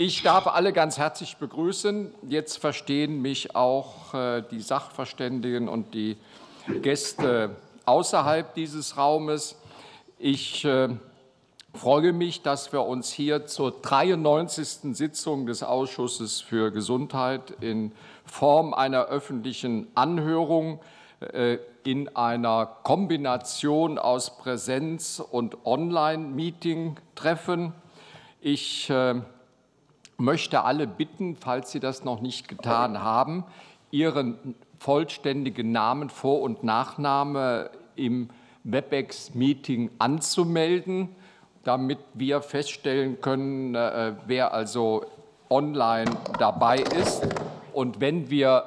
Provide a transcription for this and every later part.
Ich darf alle ganz herzlich begrüßen. Jetzt verstehen mich auch äh, die Sachverständigen und die Gäste außerhalb dieses Raumes. Ich äh, freue mich, dass wir uns hier zur 93. Sitzung des Ausschusses für Gesundheit in Form einer öffentlichen Anhörung äh, in einer Kombination aus Präsenz- und Online-Meeting treffen. Ich äh, möchte alle bitten, falls Sie das noch nicht getan haben, Ihren vollständigen Namen, Vor- und Nachname im WebEx-Meeting anzumelden, damit wir feststellen können, äh, wer also online dabei ist. Und wenn wir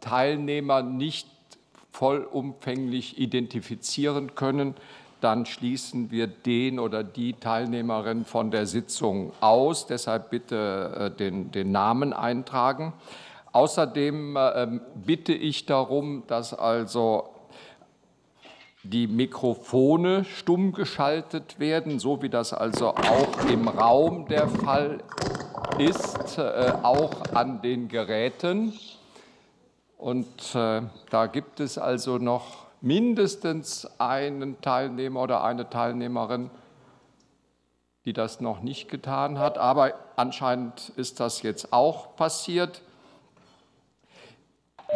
Teilnehmer nicht vollumfänglich identifizieren können, dann schließen wir den oder die Teilnehmerin von der Sitzung aus. Deshalb bitte äh, den, den Namen eintragen. Außerdem äh, bitte ich darum, dass also die Mikrofone stumm geschaltet werden, so wie das also auch im Raum der Fall ist, äh, auch an den Geräten. Und äh, da gibt es also noch mindestens einen Teilnehmer oder eine Teilnehmerin, die das noch nicht getan hat. Aber anscheinend ist das jetzt auch passiert.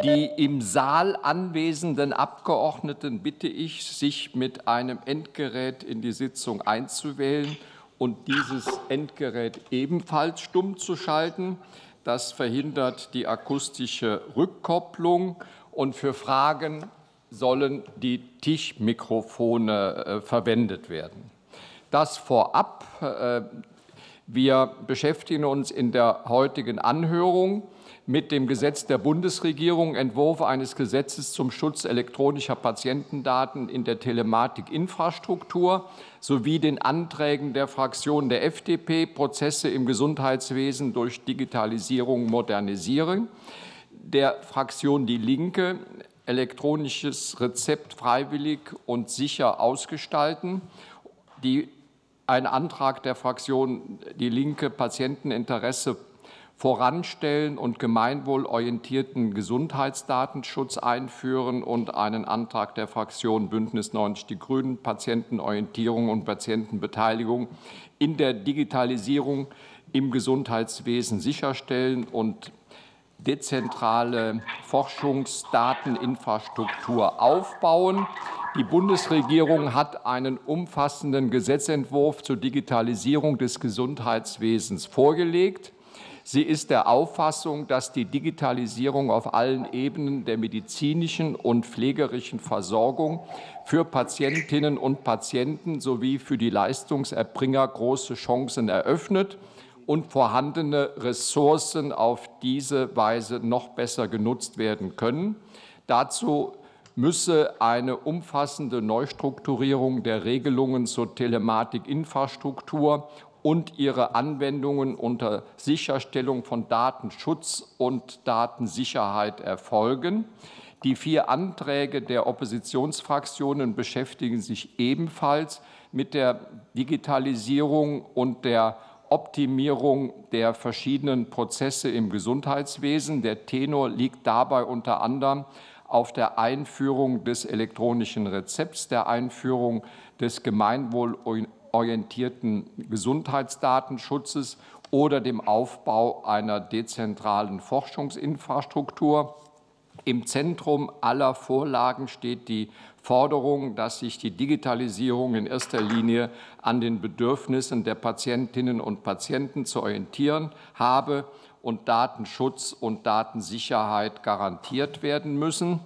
Die im Saal anwesenden Abgeordneten bitte ich, sich mit einem Endgerät in die Sitzung einzuwählen und dieses Endgerät ebenfalls stumm zu schalten. Das verhindert die akustische Rückkopplung und für Fragen sollen die Tischmikrofone äh, verwendet werden. Das vorab. Äh, wir beschäftigen uns in der heutigen Anhörung mit dem Gesetz der Bundesregierung, Entwurf eines Gesetzes zum Schutz elektronischer Patientendaten in der Telematikinfrastruktur sowie den Anträgen der Fraktion der FDP, Prozesse im Gesundheitswesen durch Digitalisierung modernisieren, der Fraktion Die Linke, elektronisches Rezept freiwillig und sicher ausgestalten, die ein Antrag der Fraktion Die Linke Patienteninteresse voranstellen und gemeinwohlorientierten Gesundheitsdatenschutz einführen und einen Antrag der Fraktion Bündnis 90 Die Grünen, Patientenorientierung und Patientenbeteiligung in der Digitalisierung im Gesundheitswesen sicherstellen und dezentrale Forschungsdateninfrastruktur aufbauen. Die Bundesregierung hat einen umfassenden Gesetzentwurf zur Digitalisierung des Gesundheitswesens vorgelegt. Sie ist der Auffassung, dass die Digitalisierung auf allen Ebenen der medizinischen und pflegerischen Versorgung für Patientinnen und Patienten sowie für die Leistungserbringer große Chancen eröffnet und vorhandene Ressourcen auf diese Weise noch besser genutzt werden können. Dazu müsse eine umfassende Neustrukturierung der Regelungen zur Telematikinfrastruktur und ihre Anwendungen unter Sicherstellung von Datenschutz und Datensicherheit erfolgen. Die vier Anträge der Oppositionsfraktionen beschäftigen sich ebenfalls mit der Digitalisierung und der Optimierung der verschiedenen Prozesse im Gesundheitswesen. Der Tenor liegt dabei unter anderem auf der Einführung des elektronischen Rezepts, der Einführung des gemeinwohlorientierten orientierten Gesundheitsdatenschutzes oder dem Aufbau einer dezentralen Forschungsinfrastruktur. Im Zentrum aller Vorlagen steht die Forderung, dass sich die Digitalisierung in erster Linie an den Bedürfnissen der Patientinnen und Patienten zu orientieren habe und Datenschutz und Datensicherheit garantiert werden müssen.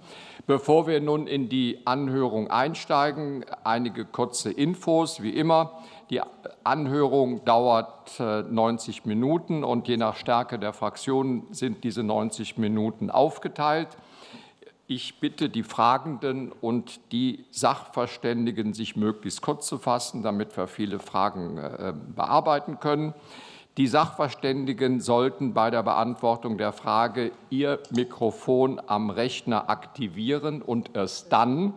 Bevor wir nun in die Anhörung einsteigen, einige kurze Infos. Wie immer, die Anhörung dauert 90 äh, Minuten und je nach Stärke der Fraktionen sind diese 90 Minuten aufgeteilt. Ich bitte die Fragenden und die Sachverständigen, sich möglichst kurz zu fassen, damit wir viele Fragen äh, bearbeiten können. Die Sachverständigen sollten bei der Beantwortung der Frage ihr Mikrofon am Rechner aktivieren und erst dann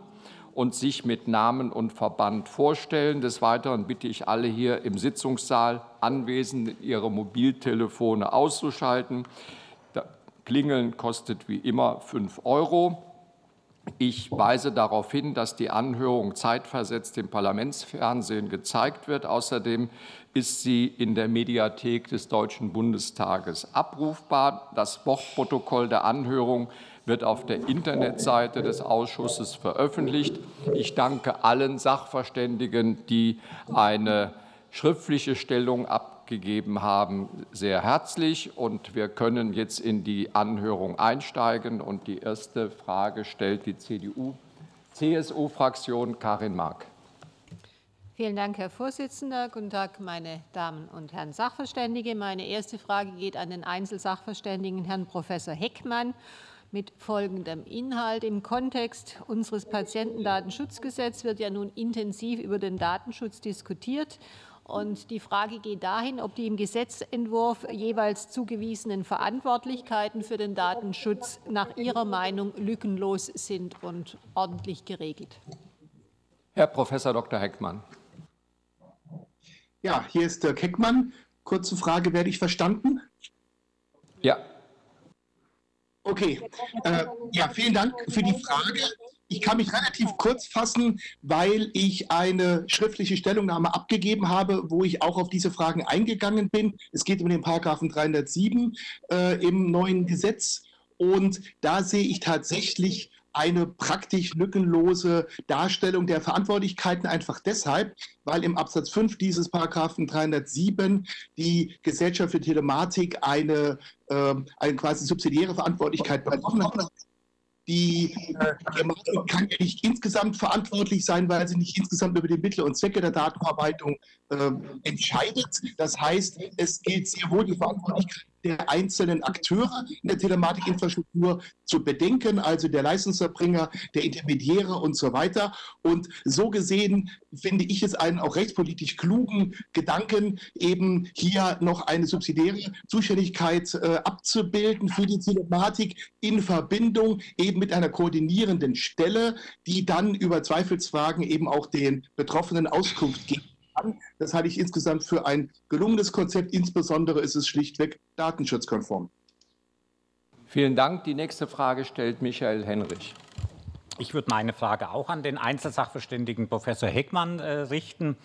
und sich mit Namen und Verband vorstellen. Des Weiteren bitte ich alle hier im Sitzungssaal Anwesenden, ihre Mobiltelefone auszuschalten. Klingeln kostet wie immer 5 Euro. Ich weise darauf hin, dass die Anhörung zeitversetzt im Parlamentsfernsehen gezeigt wird. Außerdem ist sie in der Mediathek des Deutschen Bundestages abrufbar. Das Wortprotokoll der Anhörung wird auf der Internetseite des Ausschusses veröffentlicht. Ich danke allen Sachverständigen, die eine schriftliche Stellung abgegeben haben, sehr herzlich. Und wir können jetzt in die Anhörung einsteigen. Und die erste Frage stellt die CDU, CSU-Fraktion Karin Mark. Vielen Dank, Herr Vorsitzender. Guten Tag, meine Damen und Herren Sachverständige. Meine erste Frage geht an den Einzelsachverständigen Herrn Professor Heckmann mit folgendem Inhalt. Im Kontext unseres Patientendatenschutzgesetzes wird ja nun intensiv über den Datenschutz diskutiert. Und die Frage geht dahin, ob die im Gesetzentwurf jeweils zugewiesenen Verantwortlichkeiten für den Datenschutz nach Ihrer Meinung lückenlos sind und ordentlich geregelt. Herr Professor Dr. Heckmann. Ja, hier ist Dirk Heckmann. Kurze Frage, werde ich verstanden? Ja. Okay, äh, ja, vielen Dank für die Frage. Ich kann mich relativ kurz fassen, weil ich eine schriftliche Stellungnahme abgegeben habe, wo ich auch auf diese Fragen eingegangen bin. Es geht um den Paragraphen 307 äh, im neuen Gesetz. Und da sehe ich tatsächlich eine praktisch lückenlose Darstellung der Verantwortlichkeiten einfach deshalb, weil im Absatz 5 dieses Paragraphen 307 die Gesellschaft für Telematik eine, äh, eine quasi subsidiäre Verantwortlichkeit betroffen hat die äh, Gematik kann ja nicht insgesamt verantwortlich sein, weil sie nicht insgesamt über die Mittel und Zwecke der Datenverarbeitung äh, entscheidet. Das heißt, es gilt sehr wohl die Verantwortlichkeit der einzelnen Akteure in der Telematikinfrastruktur zu bedenken, also der Leistungserbringer, der Intermediäre und so weiter. Und so gesehen finde ich es einen auch rechtspolitisch klugen Gedanken, eben hier noch eine subsidiäre Zuständigkeit äh, abzubilden für die Telematik in Verbindung eben mit einer koordinierenden Stelle, die dann über Zweifelsfragen eben auch den Betroffenen Auskunft gibt an. Das halte ich insgesamt für ein gelungenes Konzept. Insbesondere ist es schlichtweg datenschutzkonform. Vielen Dank. Die nächste Frage stellt Michael Henrich. Ich würde meine Frage auch an den Einzelsachverständigen Professor Heckmann äh, richten.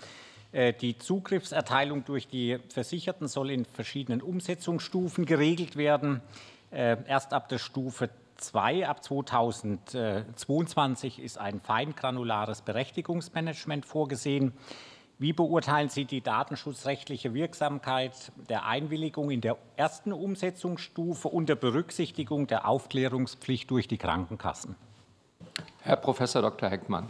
Äh, die Zugriffserteilung durch die Versicherten soll in verschiedenen Umsetzungsstufen geregelt werden. Äh, erst ab der Stufe 2, ab 2022 ist ein feingranulares Berechtigungsmanagement vorgesehen. Wie beurteilen Sie die datenschutzrechtliche Wirksamkeit der Einwilligung in der ersten Umsetzungsstufe unter Berücksichtigung der Aufklärungspflicht durch die Krankenkassen? Herr Professor Dr. Heckmann.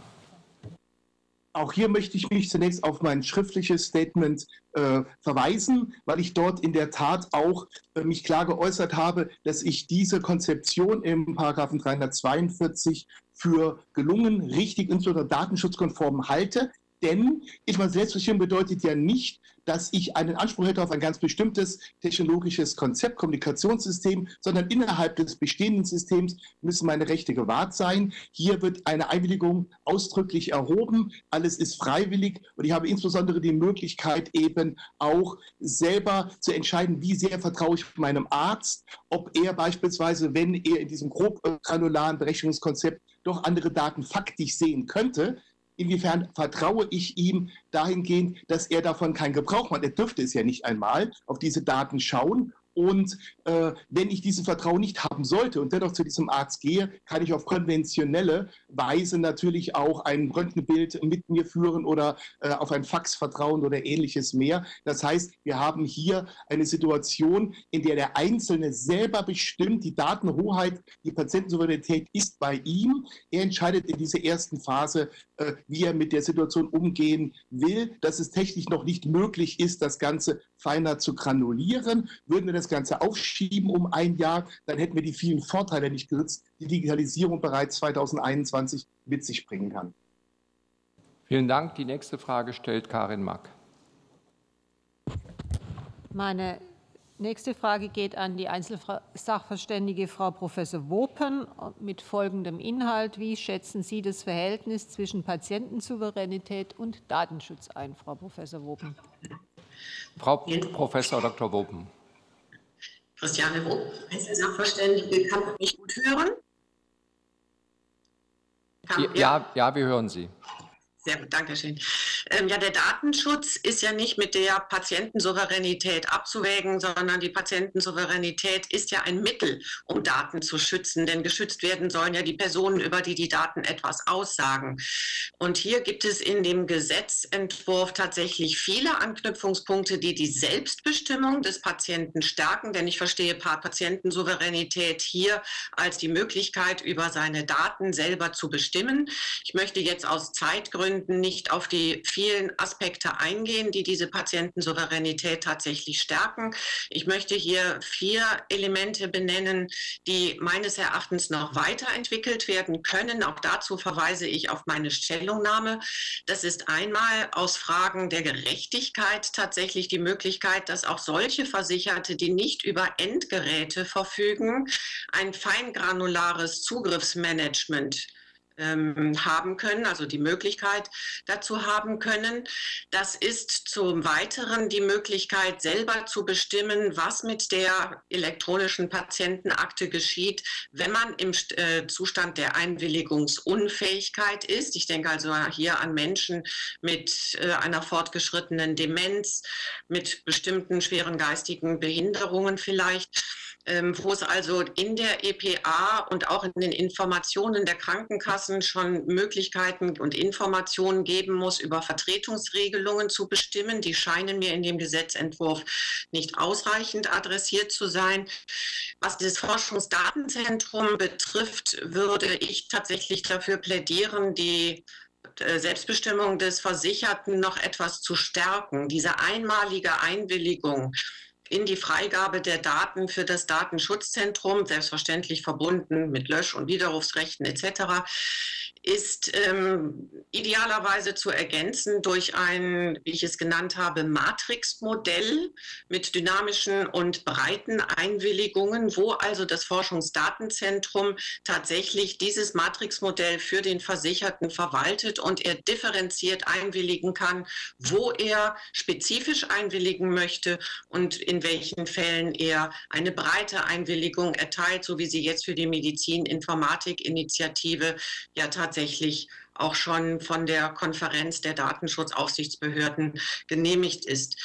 Auch hier möchte ich mich zunächst auf mein schriftliches Statement äh, verweisen, weil ich dort in der Tat auch äh, mich klar geäußert habe, dass ich diese Konzeption im Paragraphen 342 für gelungen, richtig und datenschutzkonform halte. Denn ich meine, Selbstbestimmung bedeutet ja nicht, dass ich einen Anspruch hätte auf ein ganz bestimmtes technologisches Konzept, Kommunikationssystem, sondern innerhalb des bestehenden Systems müssen meine Rechte gewahrt sein. Hier wird eine Einwilligung ausdrücklich erhoben. Alles ist freiwillig und ich habe insbesondere die Möglichkeit eben auch selber zu entscheiden, wie sehr vertraue ich meinem Arzt, ob er beispielsweise, wenn er in diesem grob granularen Berechnungskonzept doch andere Daten faktisch sehen könnte, Inwiefern vertraue ich ihm dahingehend, dass er davon keinen Gebrauch macht? Er dürfte es ja nicht einmal auf diese Daten schauen und äh, wenn ich dieses Vertrauen nicht haben sollte und dennoch zu diesem Arzt gehe, kann ich auf konventionelle Weise natürlich auch ein Röntgenbild mit mir führen oder äh, auf ein Fax vertrauen oder ähnliches mehr. Das heißt, wir haben hier eine Situation, in der der Einzelne selber bestimmt, die Datenhoheit, die Patientensouveränität ist bei ihm. Er entscheidet in dieser ersten Phase, äh, wie er mit der Situation umgehen will. Dass es technisch noch nicht möglich ist, das Ganze feiner zu granulieren. Würden wir das Ganze aufschieben um ein Jahr, dann hätten wir die vielen Vorteile nicht genutzt, die Digitalisierung bereits 2021 mit sich bringen kann. Vielen Dank. Die nächste Frage stellt Karin Mack. Meine Nächste Frage geht an die Einzelsachverständige Frau Professor Wopen mit folgendem Inhalt. Wie schätzen Sie das Verhältnis zwischen Patientensouveränität und Datenschutz ein, Frau Professor Wopen? Frau Professor Dr. Wopen. Christiane Wopen, Einzelsachverständige, kann man mich gut hören? Ja, ja, wir hören Sie. Sehr gut, danke schön. Ähm, ja, der Datenschutz ist ja nicht mit der Patientensouveränität abzuwägen, sondern die Patientensouveränität ist ja ein Mittel, um Daten zu schützen. Denn geschützt werden sollen ja die Personen, über die die Daten etwas aussagen. Und hier gibt es in dem Gesetzentwurf tatsächlich viele Anknüpfungspunkte, die die Selbstbestimmung des Patienten stärken. Denn ich verstehe Patientensouveränität hier als die Möglichkeit, über seine Daten selber zu bestimmen. Ich möchte jetzt aus Zeitgründen Gründen nicht auf die vielen Aspekte eingehen, die diese Patientensouveränität tatsächlich stärken. Ich möchte hier vier Elemente benennen, die meines Erachtens noch weiterentwickelt werden können. Auch dazu verweise ich auf meine Stellungnahme. Das ist einmal aus Fragen der Gerechtigkeit tatsächlich die Möglichkeit, dass auch solche Versicherte, die nicht über Endgeräte verfügen, ein feingranulares Zugriffsmanagement ähm, haben können, also die Möglichkeit dazu haben können. Das ist zum Weiteren die Möglichkeit, selber zu bestimmen, was mit der elektronischen Patientenakte geschieht, wenn man im äh, Zustand der Einwilligungsunfähigkeit ist. Ich denke also hier an Menschen mit äh, einer fortgeschrittenen Demenz, mit bestimmten schweren geistigen Behinderungen vielleicht wo es also in der EPA und auch in den Informationen der Krankenkassen schon Möglichkeiten und Informationen geben muss, über Vertretungsregelungen zu bestimmen. Die scheinen mir in dem Gesetzentwurf nicht ausreichend adressiert zu sein. Was das Forschungsdatenzentrum betrifft, würde ich tatsächlich dafür plädieren, die äh, Selbstbestimmung des Versicherten noch etwas zu stärken. Diese einmalige Einwilligung in die Freigabe der Daten für das Datenschutzzentrum, selbstverständlich verbunden mit Lösch- und Widerrufsrechten etc., ist ähm, idealerweise zu ergänzen durch ein, wie ich es genannt habe, Matrixmodell mit dynamischen und breiten Einwilligungen, wo also das Forschungsdatenzentrum tatsächlich dieses Matrixmodell für den Versicherten verwaltet und er differenziert einwilligen kann, wo er spezifisch einwilligen möchte und in welchen Fällen er eine breite Einwilligung erteilt, so wie sie jetzt für die Medizininformatik-Initiative ja tatsächlich tatsächlich auch schon von der Konferenz der Datenschutzaufsichtsbehörden genehmigt ist.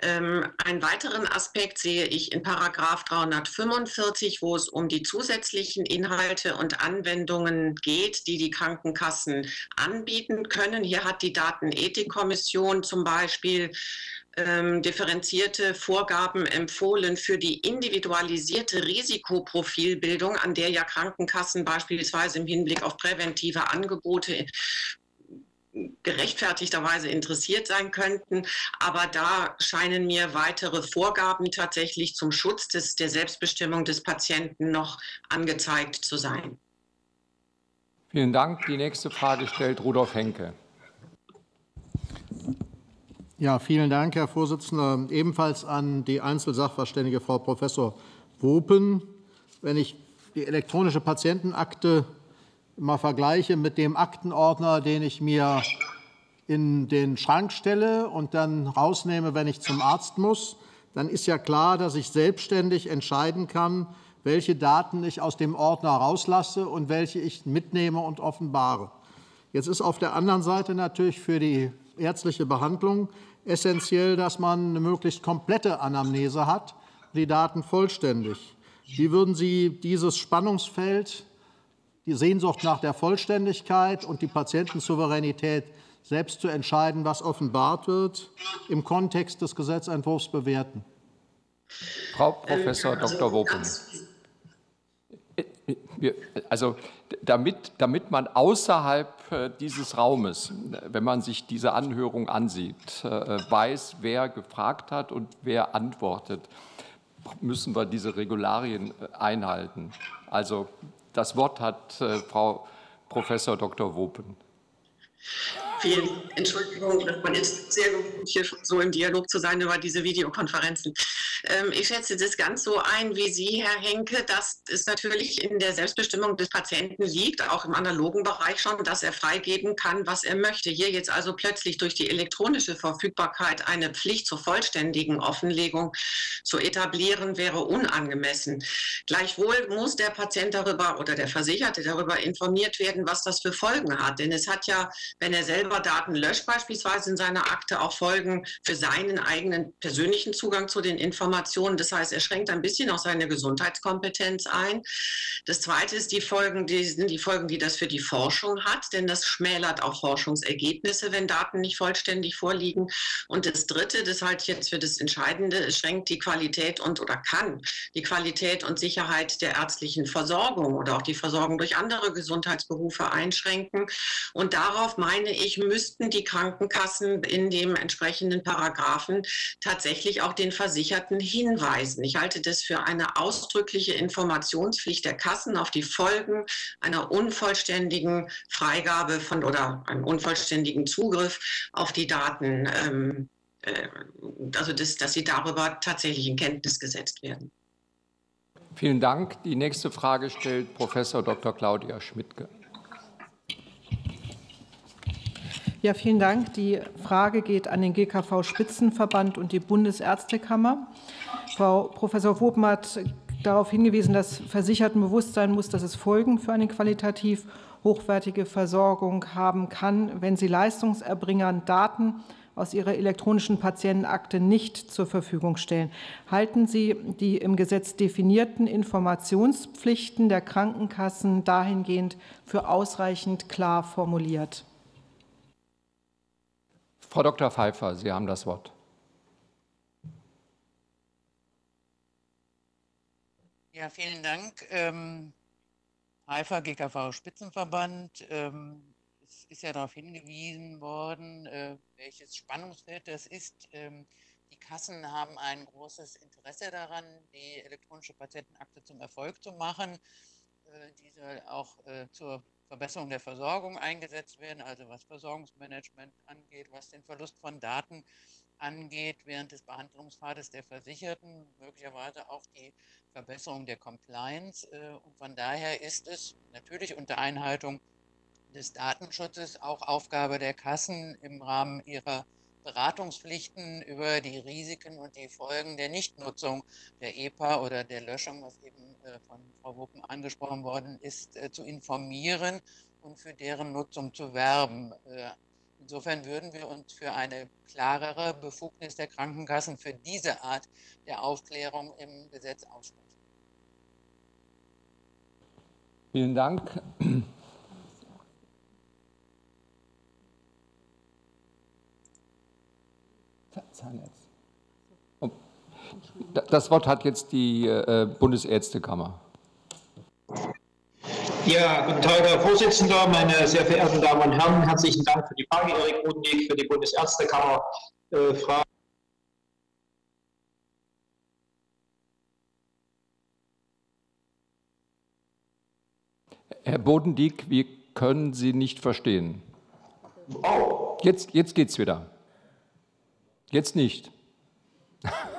Ähm, einen weiteren Aspekt sehe ich in Paragraph 345, wo es um die zusätzlichen Inhalte und Anwendungen geht, die die Krankenkassen anbieten können. Hier hat die Datenethikkommission zum Beispiel ähm, differenzierte Vorgaben empfohlen für die individualisierte Risikoprofilbildung, an der ja Krankenkassen beispielsweise im Hinblick auf präventive Angebote gerechtfertigterweise interessiert sein könnten. Aber da scheinen mir weitere Vorgaben tatsächlich zum Schutz des, der Selbstbestimmung des Patienten noch angezeigt zu sein. Vielen Dank. Die nächste Frage stellt Rudolf Henke. Ja, vielen Dank, Herr Vorsitzender. Ebenfalls an die Einzelsachverständige Frau Professor Wopen. Wenn ich die elektronische Patientenakte mal vergleiche mit dem Aktenordner, den ich mir in den Schrank stelle und dann rausnehme, wenn ich zum Arzt muss, dann ist ja klar, dass ich selbstständig entscheiden kann, welche Daten ich aus dem Ordner rauslasse und welche ich mitnehme und offenbare. Jetzt ist auf der anderen Seite natürlich für die ärztliche Behandlung essentiell, dass man eine möglichst komplette Anamnese hat, die Daten vollständig. Wie würden Sie dieses Spannungsfeld, die Sehnsucht nach der Vollständigkeit und die Patientensouveränität, selbst zu entscheiden, was offenbart wird, im Kontext des Gesetzentwurfs bewerten? Frau Professor Dr. Wopen. Also damit, damit man außerhalb äh, dieses Raumes, wenn man sich diese Anhörung ansieht, äh, weiß, wer gefragt hat und wer antwortet, müssen wir diese Regularien äh, einhalten. Also das Wort hat Frau Professor Dr. Wopen. Vielen Entschuldigung, man ist sehr gut, hier schon so im Dialog zu sein über diese Videokonferenzen. Ähm, ich schätze das ganz so ein wie Sie, Herr Henke, dass es natürlich in der Selbstbestimmung des Patienten liegt, auch im analogen Bereich schon, dass er freigeben kann, was er möchte. Hier jetzt also plötzlich durch die elektronische Verfügbarkeit eine Pflicht zur vollständigen Offenlegung zu etablieren, wäre unangemessen. Gleichwohl muss der Patient darüber oder der Versicherte darüber informiert werden, was das für Folgen hat. Denn es hat ja, wenn er selber Daten löscht, beispielsweise in seiner Akte, auch Folgen für seinen eigenen persönlichen Zugang zu den Informationen. Das heißt, er schränkt ein bisschen auch seine Gesundheitskompetenz ein. Das Zweite ist die Folgen, die sind die Folgen, die das für die Forschung hat, denn das schmälert auch Forschungsergebnisse, wenn Daten nicht vollständig vorliegen. Und das Dritte, das halte ich jetzt für das Entscheidende, es schränkt die Qualität und oder kann die Qualität und Sicherheit der ärztlichen Versorgung oder auch die Versorgung durch andere Gesundheitsberufe einschränken. Und darauf meine ich, müssten die Krankenkassen in dem entsprechenden Paragraphen tatsächlich auch den Versicherten hinweisen. Ich halte das für eine ausdrückliche Informationspflicht der Kassen auf die Folgen einer unvollständigen Freigabe von oder einem unvollständigen Zugriff auf die Daten. Ähm, äh, also das, dass sie darüber tatsächlich in Kenntnis gesetzt werden. Vielen Dank. Die nächste Frage stellt Professor Dr. Claudia Schmidtke. Ja, vielen Dank. Die Frage geht an den GKV-Spitzenverband und die Bundesärztekammer. Frau Professor Wopen hat darauf hingewiesen, dass Versicherten bewusst sein muss, dass es Folgen für eine qualitativ hochwertige Versorgung haben kann, wenn sie Leistungserbringern Daten aus ihrer elektronischen Patientenakte nicht zur Verfügung stellen. Halten Sie die im Gesetz definierten Informationspflichten der Krankenkassen dahingehend für ausreichend klar formuliert? Frau Dr. Pfeiffer, Sie haben das Wort. Ja, vielen Dank. Ähm, Pfeiffer, GKV Spitzenverband. Ähm, es ist ja darauf hingewiesen worden, äh, welches Spannungsfeld das ist. Ähm, die Kassen haben ein großes Interesse daran, die elektronische Patientenakte zum Erfolg zu machen. Äh, die soll auch äh, zur Verbesserung der Versorgung eingesetzt werden, also was Versorgungsmanagement angeht, was den Verlust von Daten angeht während des Behandlungspfades der Versicherten, möglicherweise auch die Verbesserung der Compliance. Äh, und von daher ist es natürlich unter Einhaltung des Datenschutzes auch Aufgabe der Kassen im Rahmen ihrer Beratungspflichten über die Risiken und die Folgen der Nichtnutzung der EPA oder der Löschung, was eben von Frau Wuppen angesprochen worden ist, äh, zu informieren und für deren Nutzung zu werben. Äh, insofern würden wir uns für eine klarere Befugnis der Krankenkassen für diese Art der Aufklärung im Gesetz aussprechen. Vielen Dank. Zahnarzt. Das Wort hat jetzt die äh, Bundesärztekammer. Ja, guten Tag, Herr Vorsitzender, meine sehr verehrten Damen und Herren. Herzlichen Dank für die Frage, Erik Rudnick, für die Bundesärztekammer. Äh, Frage Herr Bodendieck, wir können Sie nicht verstehen. Oh. Jetzt, jetzt es wieder. Jetzt nicht.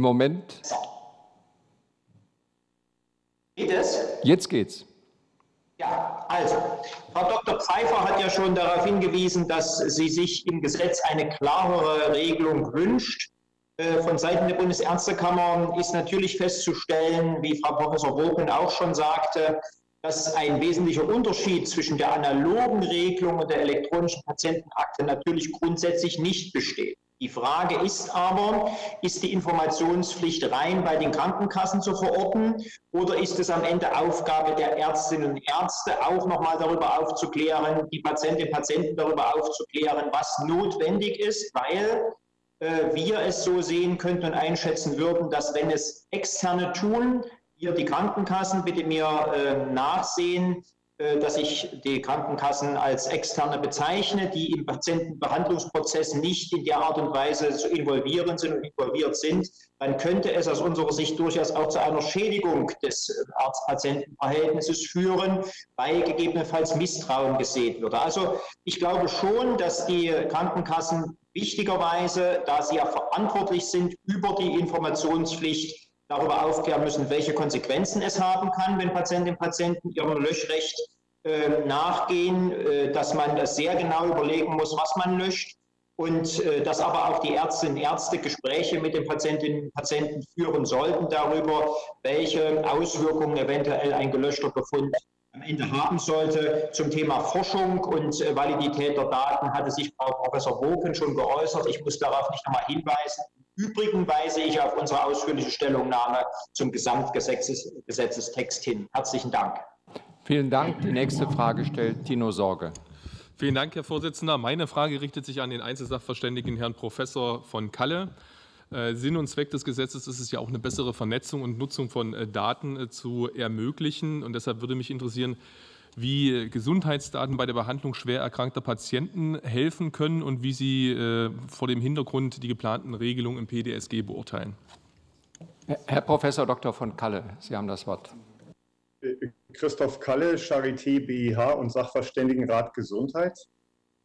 Im Moment. Geht es? Jetzt geht's. Ja, also, Frau Dr. Pfeiffer hat ja schon darauf hingewiesen, dass sie sich im Gesetz eine klarere Regelung wünscht. Äh, von Seiten der Bundesärztekammer ist natürlich festzustellen, wie Frau Professor Wogen auch schon sagte, dass ein wesentlicher Unterschied zwischen der analogen Regelung und der elektronischen Patientenakte natürlich grundsätzlich nicht besteht. Die Frage ist aber, ist die Informationspflicht rein bei den Krankenkassen zu verorten oder ist es am Ende Aufgabe der Ärztinnen und Ärzte, auch nochmal darüber aufzuklären, die Patientinnen und Patienten darüber aufzuklären, was notwendig ist, weil äh, wir es so sehen könnten und einschätzen würden, dass wenn es externe tun, hier die Krankenkassen bitte mir äh, nachsehen, dass ich die Krankenkassen als externe bezeichne, die im Patientenbehandlungsprozess nicht in der Art und Weise zu involvieren sind und involviert sind, dann könnte es aus unserer Sicht durchaus auch zu einer Schädigung des äh, Arzt-Patienten-Verhältnisses führen, weil gegebenenfalls Misstrauen gesehen würde. Also ich glaube schon, dass die Krankenkassen wichtigerweise, da sie ja verantwortlich sind über die Informationspflicht, darüber aufklären müssen, welche Konsequenzen es haben kann, wenn Patientinnen und Patienten ihrem Löschrecht äh, nachgehen, äh, dass man das sehr genau überlegen muss, was man löscht und äh, dass aber auch die Ärztinnen und Ärzte Gespräche mit den Patientinnen und Patienten führen sollten darüber, welche Auswirkungen eventuell ein gelöschter Befund am Ende haben sollte. Zum Thema Forschung und äh, Validität der Daten hatte sich Frau Professor Woken schon geäußert. Ich muss darauf nicht nochmal hinweisen. Übrigen weise ich auf unsere ausführliche Stellungnahme zum Gesamtgesetzestext hin. Herzlichen Dank. Vielen Dank. Die nächste Frage stellt Tino Sorge. Vielen Dank, Herr Vorsitzender. Meine Frage richtet sich an den Einzelsachverständigen Herrn Professor von Kalle. Äh, Sinn und Zweck des Gesetzes ist es ja auch eine bessere Vernetzung und Nutzung von äh, Daten äh, zu ermöglichen. Und deshalb würde mich interessieren, wie Gesundheitsdaten bei der Behandlung schwer erkrankter Patienten helfen können und wie Sie äh, vor dem Hintergrund die geplanten Regelungen im PDSG beurteilen. Herr Professor Dr. von Kalle, Sie haben das Wort. Christoph Kalle, Charité BIH und Sachverständigenrat Gesundheit.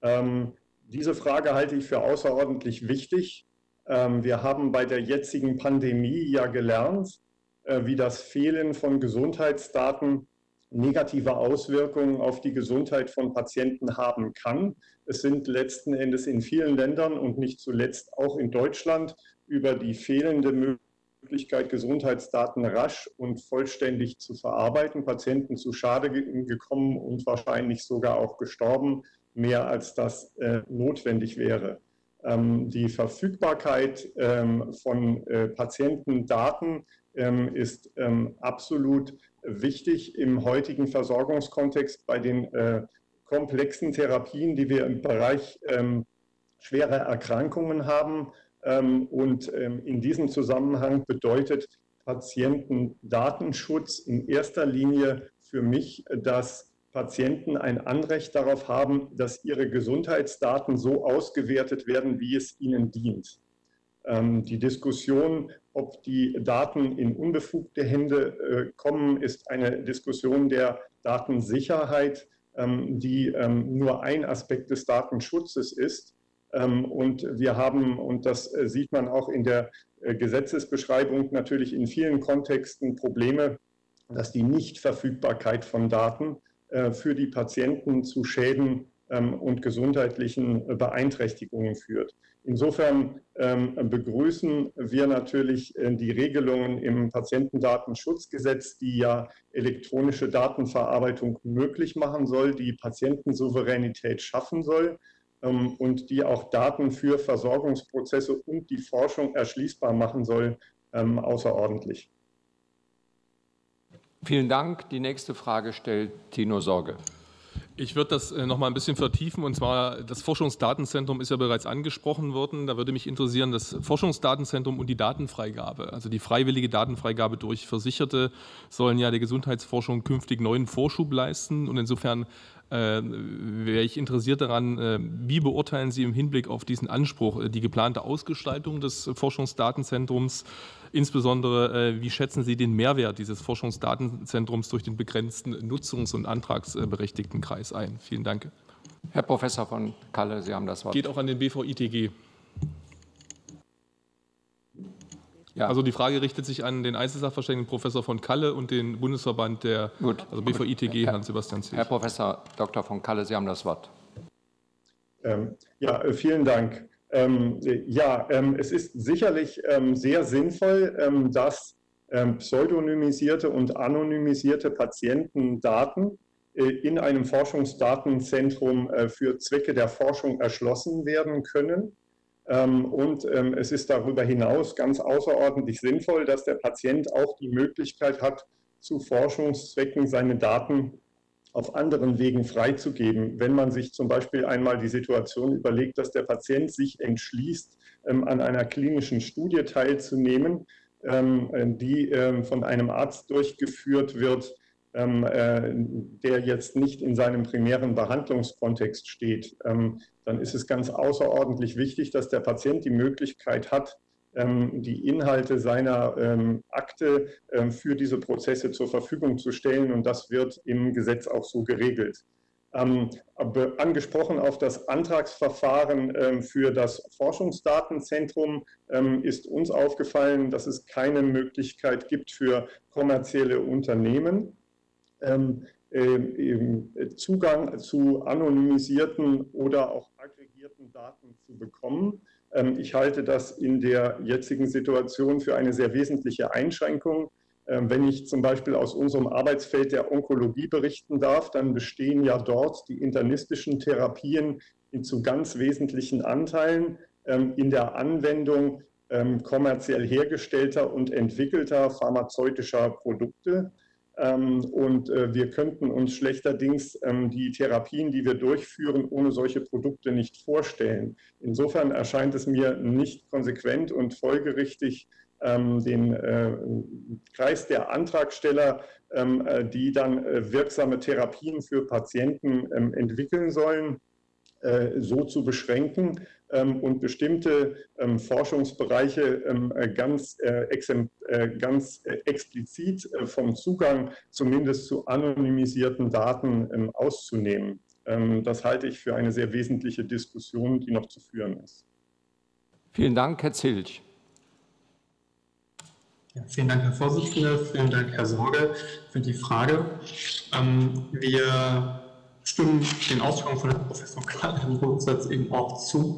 Ähm, diese Frage halte ich für außerordentlich wichtig. Ähm, wir haben bei der jetzigen Pandemie ja gelernt, äh, wie das Fehlen von Gesundheitsdaten negative Auswirkungen auf die Gesundheit von Patienten haben kann. Es sind letzten Endes in vielen Ländern und nicht zuletzt auch in Deutschland über die fehlende Möglichkeit, Gesundheitsdaten rasch und vollständig zu verarbeiten, Patienten zu Schade gekommen und wahrscheinlich sogar auch gestorben, mehr als das äh, notwendig wäre. Ähm, die Verfügbarkeit ähm, von äh, Patientendaten ähm, ist ähm, absolut wichtig im heutigen Versorgungskontext bei den äh, komplexen Therapien, die wir im Bereich ähm, schwerer Erkrankungen haben. Ähm, und ähm, in diesem Zusammenhang bedeutet Patientendatenschutz in erster Linie für mich, dass Patienten ein Anrecht darauf haben, dass ihre Gesundheitsdaten so ausgewertet werden, wie es ihnen dient. Ähm, die Diskussion, ob die Daten in unbefugte Hände äh, kommen, ist eine Diskussion der Datensicherheit, ähm, die ähm, nur ein Aspekt des Datenschutzes ist. Und wir haben, und das äh, sieht man auch in der äh, Gesetzesbeschreibung, natürlich in vielen Kontexten Probleme, dass die Nichtverfügbarkeit von Daten für die Patienten zu Schäden und gesundheitlichen Beeinträchtigungen führt. Insofern ähm, begrüßen wir natürlich äh, die Regelungen im Patientendatenschutzgesetz, die ja elektronische Datenverarbeitung möglich machen soll, die Patientensouveränität schaffen soll ähm, und die auch Daten für Versorgungsprozesse und die Forschung erschließbar machen soll, ähm, außerordentlich. Vielen Dank. Die nächste Frage stellt Tino Sorge. Ich würde das äh, noch mal ein bisschen vertiefen. Und zwar, das Forschungsdatenzentrum ist ja bereits angesprochen worden. Da würde mich interessieren, das Forschungsdatenzentrum und die Datenfreigabe. Also die freiwillige Datenfreigabe durch Versicherte sollen ja der Gesundheitsforschung künftig neuen Vorschub leisten. Und insofern äh, wäre ich interessiert daran, äh, wie beurteilen Sie im Hinblick auf diesen Anspruch äh, die geplante Ausgestaltung des Forschungsdatenzentrums? Insbesondere, wie schätzen Sie den Mehrwert dieses Forschungsdatenzentrums durch den begrenzten Nutzungs- und antragsberechtigten Kreis ein? Vielen Dank. Herr Professor von Kalle, Sie haben das Wort. Geht auch an den BVITG. Ja. Also die Frage richtet sich an den Einzelsachverständigen Professor von Kalle und den Bundesverband der Gut. Also BVITG, Herrn Sebastian Ziel. Herr Professor Dr. von Kalle, Sie haben das Wort. Ähm, ja, äh, vielen Dank. Ähm, ja, ähm, es ist sicherlich ähm, sehr sinnvoll, ähm, dass ähm, pseudonymisierte und anonymisierte Patientendaten äh, in einem Forschungsdatenzentrum äh, für Zwecke der Forschung erschlossen werden können. Ähm, und ähm, es ist darüber hinaus ganz außerordentlich sinnvoll, dass der Patient auch die Möglichkeit hat, zu Forschungszwecken seine Daten auf anderen Wegen freizugeben. Wenn man sich zum Beispiel einmal die Situation überlegt, dass der Patient sich entschließt, ähm, an einer klinischen Studie teilzunehmen, die von einem Arzt durchgeführt wird, der jetzt nicht in seinem primären Behandlungskontext steht, ähm, dann ist es ganz außerordentlich wichtig, dass der Patient die Möglichkeit hat, ähm, die Inhalte seiner ähm, Akte ähm, für diese Prozesse zur Verfügung zu stellen. Und das wird im Gesetz auch so geregelt. angesprochen auf das Antragsverfahren für das Forschungsdatenzentrum ist uns aufgefallen, dass es keine Möglichkeit gibt für kommerzielle Unternehmen, Zugang zu anonymisierten oder auch aggregierten Daten zu bekommen. Ähm, ich halte das in der jetzigen Situation für eine sehr wesentliche Einschränkung. Ähm, wenn ich zum Beispiel aus unserem Arbeitsfeld der Onkologie berichten darf, dann bestehen ja dort die internistischen Therapien zu ganz wesentlichen Anteilen ähm, in der Anwendung kommerziell hergestellter und entwickelter pharmazeutischer Produkte. Ähm, und äh, wir könnten uns schlechterdings ähm, die Therapien, die wir durchführen, ohne solche Produkte nicht vorstellen. Insofern erscheint es mir nicht konsequent und folgerichtig, ähm, den äh, Kreis der Antragsteller, äh, die dann wirksame Therapien für Patienten entwickeln sollen, so zu beschränken, und bestimmte ähm, Forschungsbereiche ähm, äh, ganz, äh, äh, ganz explizit vom Zugang zumindest zu anonymisierten Daten auszunehmen. Das halte ich für eine sehr wesentliche Diskussion, die noch zu führen ist. Vielen Dank, Herr Zilch. Ja, vielen Dank, Herr Vorsitzender. Vielen Dank, Herr Sorge, für die Frage. wir stimmen den Ausführungen von Herrn Professor Klein im Grundsatz eben auch zu.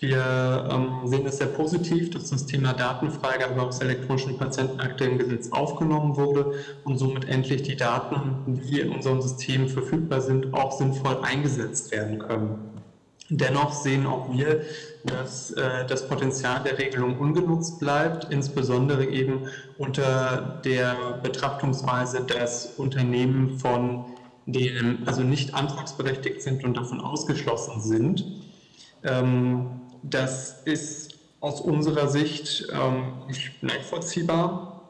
Wir ähm, sehen es sehr positiv, dass das Thema Datenfreigabe aus elektronischen Patientenakte im Gesetz aufgenommen wurde und somit endlich die Daten, die in unserem System verfügbar sind, auch sinnvoll eingesetzt werden können. Dennoch sehen auch wir, dass äh, das Potenzial der Regelung ungenutzt bleibt, insbesondere eben unter der Betrachtungsweise, dass Unternehmen von denen also nicht antragsberechtigt sind und davon ausgeschlossen sind. Ähm, das ist aus unserer Sicht ähm, nicht nachvollziehbar,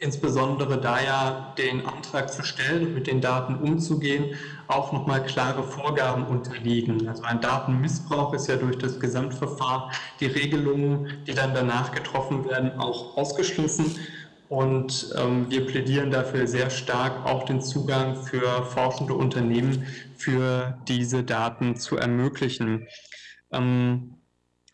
insbesondere da ja den Antrag zu stellen und mit den Daten umzugehen auch nochmal klare Vorgaben unterliegen. Also ein Datenmissbrauch ist ja durch das Gesamtverfahren die Regelungen, die dann danach getroffen werden, auch ausgeschlossen. Und ähm, wir plädieren dafür sehr stark, auch den Zugang für forschende Unternehmen für diese Daten zu ermöglichen. Ähm,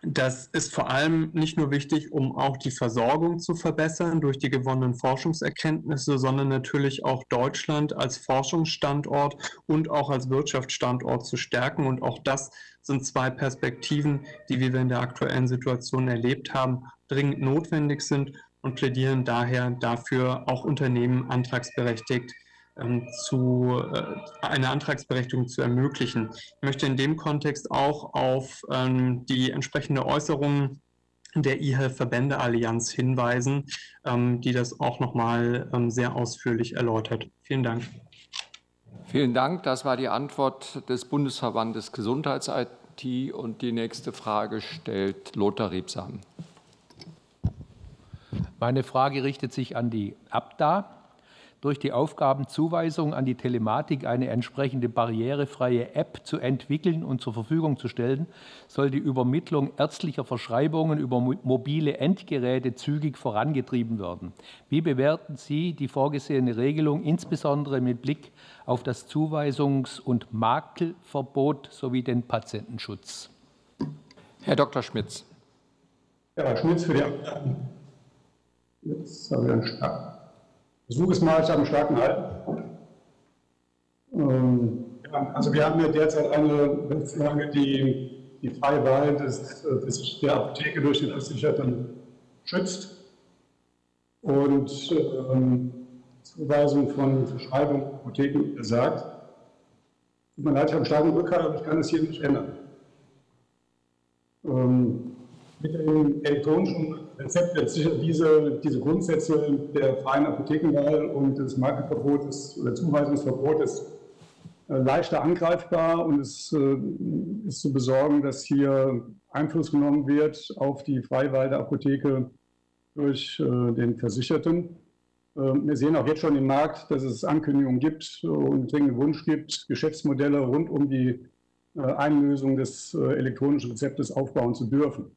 das ist vor allem nicht nur wichtig, um auch die Versorgung zu verbessern durch die gewonnenen Forschungserkenntnisse, sondern natürlich auch Deutschland als Forschungsstandort und auch als Wirtschaftsstandort zu stärken. Und auch das sind zwei Perspektiven, die, wie wir in der aktuellen Situation erlebt haben, dringend notwendig sind und plädieren daher dafür, auch Unternehmen antragsberechtigt ähm, zu, äh, eine Antragsberechtigung zu ermöglichen. Ich möchte in dem Kontext auch auf ähm, die entsprechende Äußerung der eHealth-Verbände-Allianz hinweisen, ähm, die das auch nochmal sehr ausführlich erläutert. Vielen Dank. Vielen Dank. Das war die Antwort des Bundesverbandes Gesundheits-IT. Und die nächste Frage stellt Lothar Rebsam. Meine Frage richtet sich an die Abda durch die Aufgabenzuweisung an die Telematik eine entsprechende barrierefreie App zu entwickeln und zur Verfügung zu stellen, soll die Übermittlung ärztlicher Verschreibungen über mobile Endgeräte zügig vorangetrieben werden. Wie bewerten Sie die vorgesehene Regelung, insbesondere mit Blick auf das Zuweisungs- und Makelverbot sowie den Patientenschutz? Herr Dr. Schmitz. Herr Schmitz für die Abteilung. Jetzt habe ich einen Start versuche es mal, ich habe einen starken Halten. Ähm, ja, also wir haben ja derzeit eine Rechtsfrage, die die freie Wahl des, des, der Apotheke durch den Versicherten schützt und ähm, Zuweisung von Verschreibung Apotheken besagt. Tut mir leid, ich habe einen starken Rückhalt, aber ich kann es hier nicht ändern. Ähm, mit dem elektronischen Rezept sicher diese, diese Grundsätze der freien Apothekenwahl und des Markenverbotes oder Zuweisungsverbotes äh, leichter angreifbar und es äh, ist zu besorgen, dass hier Einfluss genommen wird auf die freie Wahl der Apotheke durch äh, den Versicherten. Wir sehen auch jetzt schon im Markt, dass es Ankündigungen gibt und dringenden Wunsch gibt, Geschäftsmodelle rund um die Einlösung des elektronischen Rezeptes aufbauen zu dürfen.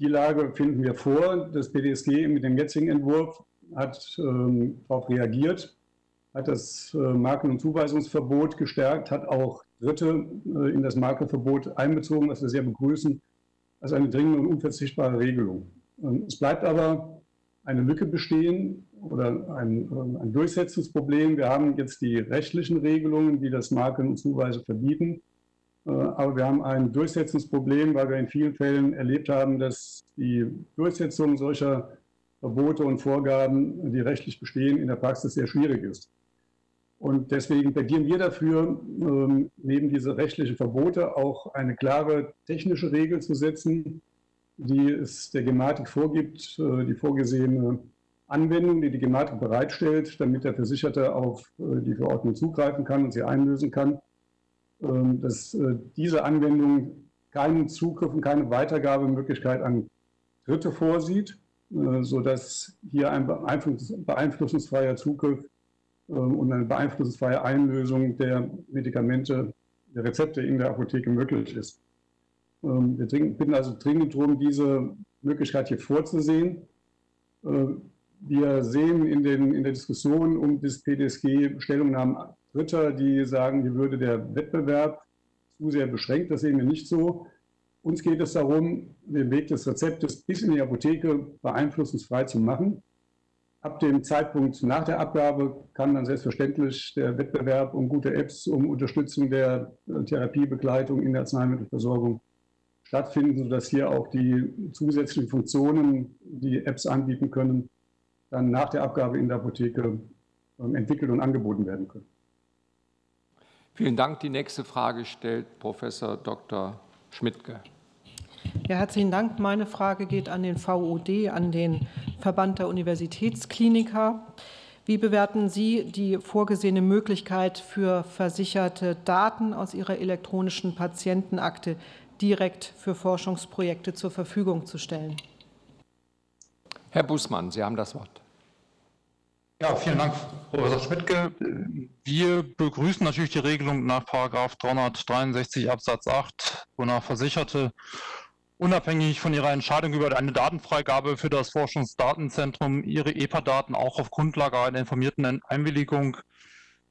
Die Lage finden wir vor. Das BDSG mit dem jetzigen Entwurf hat ähm, darauf reagiert, hat das äh, Marken- und Zuweisungsverbot gestärkt, hat auch Dritte äh, in das Markenverbot einbezogen, was wir sehr begrüßen, als eine dringende und unverzichtbare Regelung. Ähm, es bleibt aber eine Lücke bestehen oder ein, äh, ein Durchsetzungsproblem. Wir haben jetzt die rechtlichen Regelungen, die das Marken- und Zuweise verbieten. Äh, aber wir haben ein Durchsetzungsproblem, weil wir in vielen Fällen erlebt haben, dass die Durchsetzung solcher Verbote und Vorgaben, die rechtlich bestehen, in der Praxis sehr schwierig ist. Und deswegen plädieren wir dafür, ähm, neben diese rechtlichen Verbote auch eine klare technische Regel zu setzen, die es der Gematik vorgibt, äh, die vorgesehene Anwendung, die die Gematik bereitstellt, damit der Versicherte auf äh, die Verordnung zugreifen kann und sie einlösen kann dass äh, diese Anwendung keinen Zugriff und keine Weitergabemöglichkeit an Dritte vorsieht, äh, sodass hier ein beeinflussungsfreier Zugriff ähm, und eine beeinflussungsfreie Einlösung der Medikamente, der Rezepte in der Apotheke möglich ist. Ähm, wir bitten also dringend darum, diese Möglichkeit hier vorzusehen. Äh, wir sehen in, den, in der Diskussion um das PDSG Stellungnahmen Dritter, die sagen, hier würde der Wettbewerb zu sehr beschränkt. Das sehen wir nicht so. Uns geht es darum, den Weg des Rezeptes bis in die Apotheke beeinflussungsfrei zu machen. Ab dem Zeitpunkt nach der Abgabe kann dann selbstverständlich der Wettbewerb um gute Apps, um Unterstützung der Therapiebegleitung in der Arzneimittelversorgung stattfinden, sodass hier auch die zusätzlichen Funktionen, die Apps anbieten können, dann nach der Abgabe in der Apotheke ähm, entwickelt und angeboten werden können. Vielen Dank. Die nächste Frage stellt Professor Dr. Schmidtke. Ja, herzlichen Dank. Meine Frage geht an den VUD, an den Verband der Universitätskliniker. Wie bewerten Sie die vorgesehene Möglichkeit für Versicherte, Daten aus ihrer elektronischen Patientenakte direkt für Forschungsprojekte zur Verfügung zu stellen? Herr Bußmann, Sie haben das Wort. Ja, vielen Dank, Professor Schmidtke. Wir begrüßen natürlich die Regelung nach 363 Absatz 8, wonach Versicherte unabhängig von ihrer Entscheidung über eine Datenfreigabe für das Forschungsdatenzentrum ihre EPA-Daten auch auf Grundlage einer informierten Einwilligung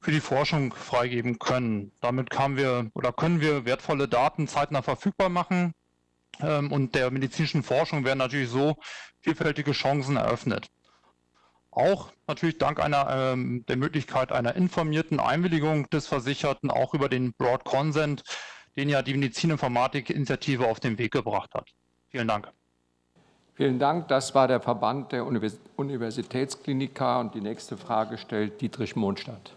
für die Forschung freigeben können. Damit wir oder können wir wertvolle Daten zeitnah verfügbar machen ähm, und der medizinischen Forschung werden natürlich so vielfältige Chancen eröffnet. Auch natürlich dank einer, ähm, der Möglichkeit einer informierten Einwilligung des Versicherten, auch über den Broad Consent, den ja die Medizininformatik-Initiative auf den Weg gebracht hat. Vielen Dank. Vielen Dank. Das war der Verband der Universitätskliniker. Und die nächste Frage stellt Dietrich Mondstadt.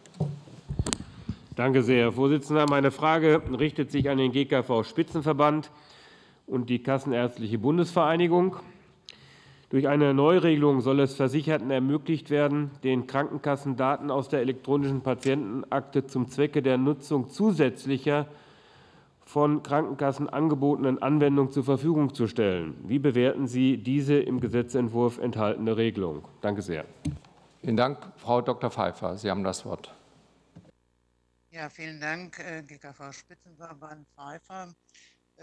Danke sehr, Herr Vorsitzender. Meine Frage richtet sich an den GKV-Spitzenverband und die Kassenärztliche Bundesvereinigung. Durch eine Neuregelung soll es Versicherten ermöglicht werden, den Krankenkassen Daten aus der elektronischen Patientenakte zum Zwecke der Nutzung zusätzlicher von Krankenkassen angebotenen Anwendungen zur Verfügung zu stellen. Wie bewerten Sie diese im Gesetzentwurf enthaltene Regelung? Danke sehr. Vielen Dank. Frau Dr. Pfeiffer, Sie haben das Wort. Ja, vielen Dank, äh, GKV-Spitzenverband Pfeiffer.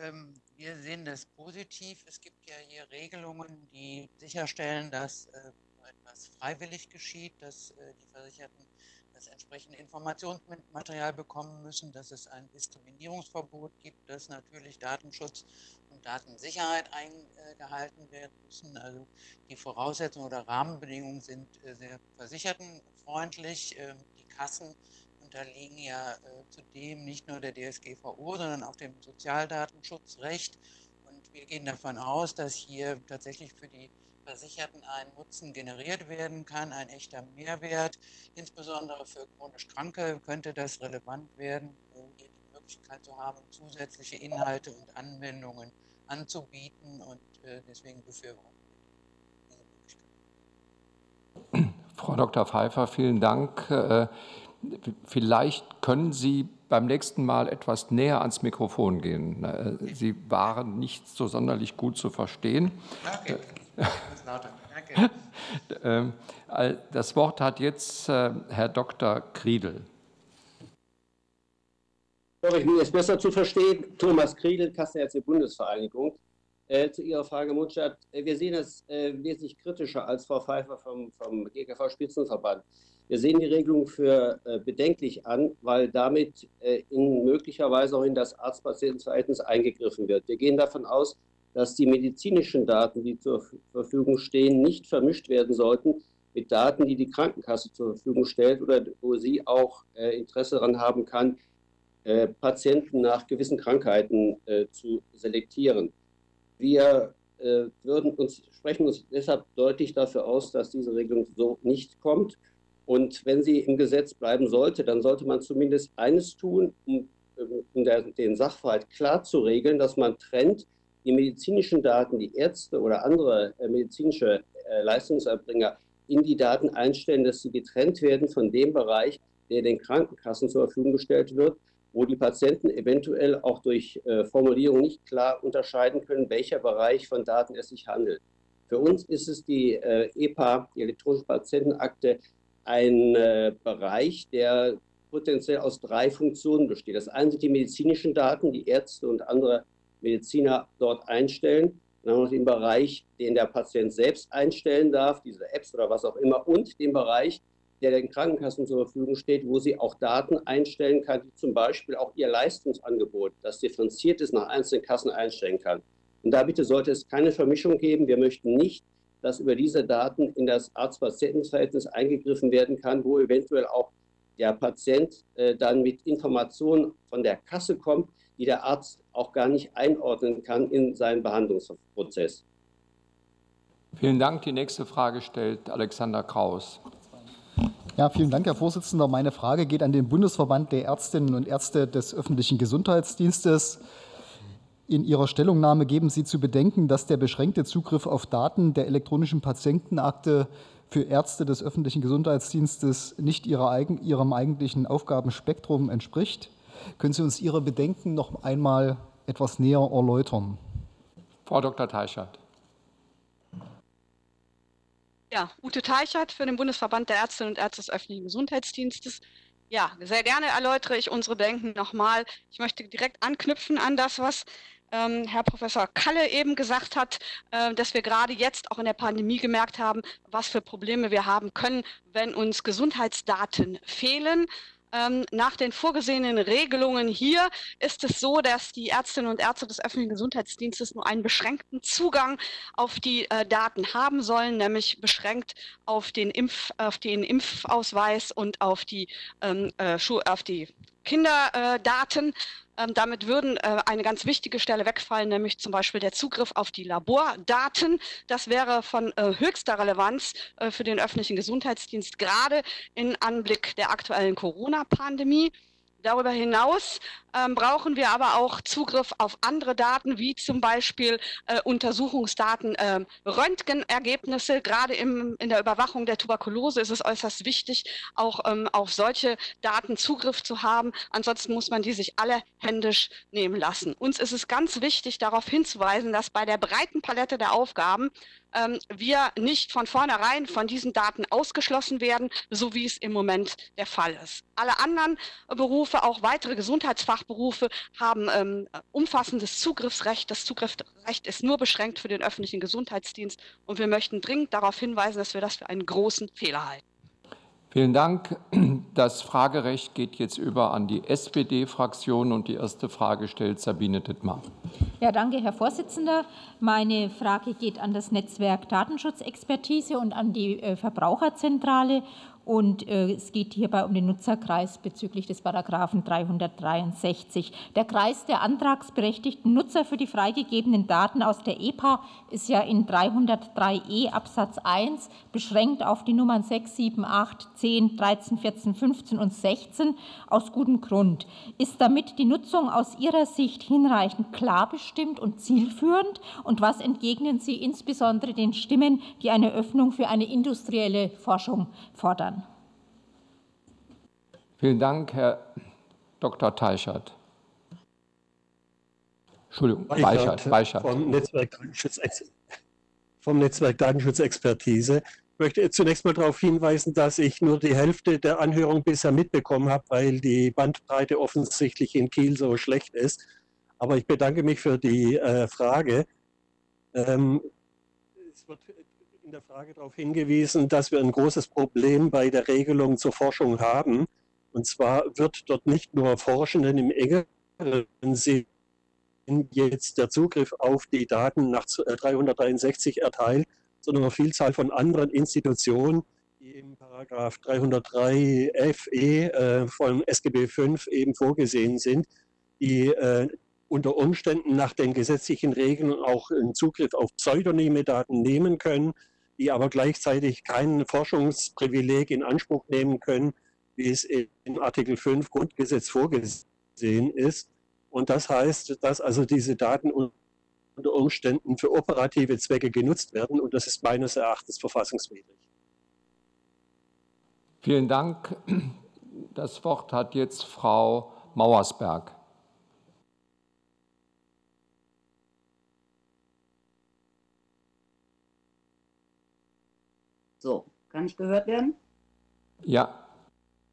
Ähm, wir sehen das positiv. Es gibt ja hier Regelungen, die sicherstellen, dass äh, etwas freiwillig geschieht, dass äh, die Versicherten das entsprechende Informationsmaterial bekommen müssen, dass es ein Diskriminierungsverbot gibt, dass natürlich Datenschutz und Datensicherheit eingehalten werden müssen. Also die Voraussetzungen oder Rahmenbedingungen sind äh, sehr versichertenfreundlich. Ähm, die Kassen unterliegen ja äh, zudem nicht nur der DSGVO, sondern auch dem Sozialdatenschutzrecht. Und wir gehen davon aus, dass hier tatsächlich für die Versicherten ein Nutzen generiert werden kann, ein echter Mehrwert. Insbesondere für chronisch Kranke könnte das relevant werden, hier die Möglichkeit zu haben, zusätzliche Inhalte und Anwendungen anzubieten. Und äh, deswegen befürworten wir diese Möglichkeit. Frau Dr. Pfeiffer, vielen Dank. Äh, Vielleicht können Sie beim nächsten Mal etwas näher ans Mikrofon gehen. Äh, Sie waren nicht so sonderlich gut zu verstehen. Danke. Danke. Ähm, das Wort hat jetzt äh, Herr Dr. Kriedel. Ich bin jetzt besser zu verstehen. Thomas Kriedel, Kassenärztliche Bundesvereinigung. Äh, zu Ihrer Frage, Mutschert. Äh, wir sehen es äh, wesentlich kritischer als Frau Pfeiffer vom, vom GKV-Spitzenverband. Wir sehen die Regelung für äh, bedenklich an, weil damit äh, in möglicherweise auch in das Arzt-Patienten-Verhältnis eingegriffen wird. Wir gehen davon aus, dass die medizinischen Daten, die zur Verfügung stehen, nicht vermischt werden sollten mit Daten, die die Krankenkasse zur Verfügung stellt oder wo sie auch äh, Interesse daran haben kann, äh, Patienten nach gewissen Krankheiten äh, zu selektieren. Wir äh, würden uns, sprechen uns deshalb deutlich dafür aus, dass diese Regelung so nicht kommt. Und wenn sie im Gesetz bleiben sollte, dann sollte man zumindest eines tun, um, um der, den Sachverhalt klar zu regeln, dass man trennt die medizinischen Daten, die Ärzte oder andere äh, medizinische äh, Leistungserbringer in die Daten einstellen, dass sie getrennt werden von dem Bereich, der den Krankenkassen zur Verfügung gestellt wird, wo die Patienten eventuell auch durch äh, Formulierung nicht klar unterscheiden können, welcher Bereich von Daten es sich handelt. Für uns ist es die EPA, die elektronische Patientenakte, ein äh, Bereich, der potenziell aus drei Funktionen besteht. Das eine sind die medizinischen Daten, die Ärzte und andere Mediziner dort einstellen. Dann haben wir noch den Bereich, den der Patient selbst einstellen darf, diese Apps oder was auch immer, und den Bereich, der den Krankenkassen zur Verfügung steht, wo sie auch Daten einstellen kann, die zum Beispiel auch ihr Leistungsangebot, das differenziert ist, nach einzelnen Kassen einstellen kann. Und da bitte sollte es keine Vermischung geben. Wir möchten nicht, dass über diese Daten in das Arzt-Patienten-Verhältnis eingegriffen werden kann, wo eventuell auch der Patient äh, dann mit Informationen von der Kasse kommt, die der Arzt auch gar nicht einordnen kann in seinen Behandlungsprozess. Vielen Dank. Die nächste Frage stellt Alexander Kraus. Ja, vielen Dank, Herr Vorsitzender. Meine Frage geht an den Bundesverband der Ärztinnen und Ärzte des öffentlichen Gesundheitsdienstes. In Ihrer Stellungnahme geben Sie zu bedenken, dass der beschränkte Zugriff auf Daten der elektronischen Patientenakte für Ärzte des öffentlichen Gesundheitsdienstes nicht ihrem eigentlichen Aufgabenspektrum entspricht. Können Sie uns Ihre Bedenken noch einmal etwas näher erläutern? Frau Dr. Teichert. Ja, Ute Teichert für den Bundesverband der Ärztinnen und Ärzte des öffentlichen Gesundheitsdienstes. Ja, sehr gerne erläutere ich unsere Bedenken nochmal. Ich möchte direkt anknüpfen an das, was ähm, Herr Professor Kalle eben gesagt hat, äh, dass wir gerade jetzt auch in der Pandemie gemerkt haben, was für Probleme wir haben können, wenn uns Gesundheitsdaten fehlen. Ähm, nach den vorgesehenen Regelungen hier ist es so, dass die Ärztinnen und Ärzte des öffentlichen Gesundheitsdienstes nur einen beschränkten Zugang auf die äh, Daten haben sollen, nämlich beschränkt auf den, Impf, auf den Impfausweis und auf die, ähm, äh, auf die Kinderdaten. Ähm, damit würden äh, eine ganz wichtige Stelle wegfallen, nämlich zum Beispiel der Zugriff auf die Labordaten. Das wäre von äh, höchster Relevanz äh, für den öffentlichen Gesundheitsdienst, gerade in Anblick der aktuellen Corona-Pandemie. Darüber hinaus ähm, brauchen wir aber auch Zugriff auf andere Daten, wie zum Beispiel äh, Untersuchungsdaten, äh, Röntgenergebnisse. Gerade im, in der Überwachung der Tuberkulose ist es äußerst wichtig, auch ähm, auf solche Daten Zugriff zu haben. Ansonsten muss man die sich alle händisch nehmen lassen. Uns ist es ganz wichtig, darauf hinzuweisen, dass bei der breiten Palette der Aufgaben ähm, wir nicht von vornherein von diesen Daten ausgeschlossen werden, so wie es im Moment der Fall ist. Alle anderen Berufe, auch weitere Gesundheitsfachberufe, haben ähm, umfassendes Zugriffsrecht. Das Zugriffsrecht ist nur beschränkt für den öffentlichen Gesundheitsdienst und wir möchten dringend darauf hinweisen, dass wir das für einen großen Fehler halten. Vielen Dank. Das Fragerecht geht jetzt über an die SPD-Fraktion und die erste Frage stellt Sabine Dittmar. Ja, danke, Herr Vorsitzender. Meine Frage geht an das Netzwerk Datenschutzexpertise und an die äh, Verbraucherzentrale. Und äh, es geht hierbei um den Nutzerkreis bezüglich des Paragraphen 363. Der Kreis der antragsberechtigten Nutzer für die freigegebenen Daten aus der EPA ist ja in 303e Absatz 1 beschränkt auf die Nummern 6, 7, 8, 10, 13, 14, 15 und 16 aus gutem Grund. Ist damit die Nutzung aus Ihrer Sicht hinreichend klar bestimmt und zielführend? Und was entgegnen Sie insbesondere den Stimmen, die eine Öffnung für eine industrielle Forschung fordern? Vielen Dank, Herr Dr. Teichert. Entschuldigung, Weichert, Weichert. Vom, Netzwerk vom Netzwerk Datenschutzexpertise. möchte zunächst mal darauf hinweisen, dass ich nur die Hälfte der Anhörung bisher mitbekommen habe, weil die Bandbreite offensichtlich in Kiel so schlecht ist. Aber ich bedanke mich für die äh, Frage. Ähm, es wird in der Frage darauf hingewiesen, dass wir ein großes Problem bei der Regelung zur Forschung haben. Und zwar wird dort nicht nur Forschenden im engeren Sinn jetzt der Zugriff auf die Daten nach 363 äh, erteilt, sondern eine Vielzahl von anderen Institutionen, die im Paragraph 303 FE äh, von SGB V eben vorgesehen sind, die äh, unter Umständen nach den gesetzlichen Regeln auch einen Zugriff auf pseudonyme Daten nehmen können, die aber gleichzeitig kein Forschungsprivileg in Anspruch nehmen können, wie es in Artikel 5 Grundgesetz vorgesehen ist. Und das heißt, dass also diese Daten unter Umständen für operative Zwecke genutzt werden. Und das ist meines Erachtens verfassungswidrig. Vielen Dank. Das Wort hat jetzt Frau Mauersberg. So, kann ich gehört werden? Ja.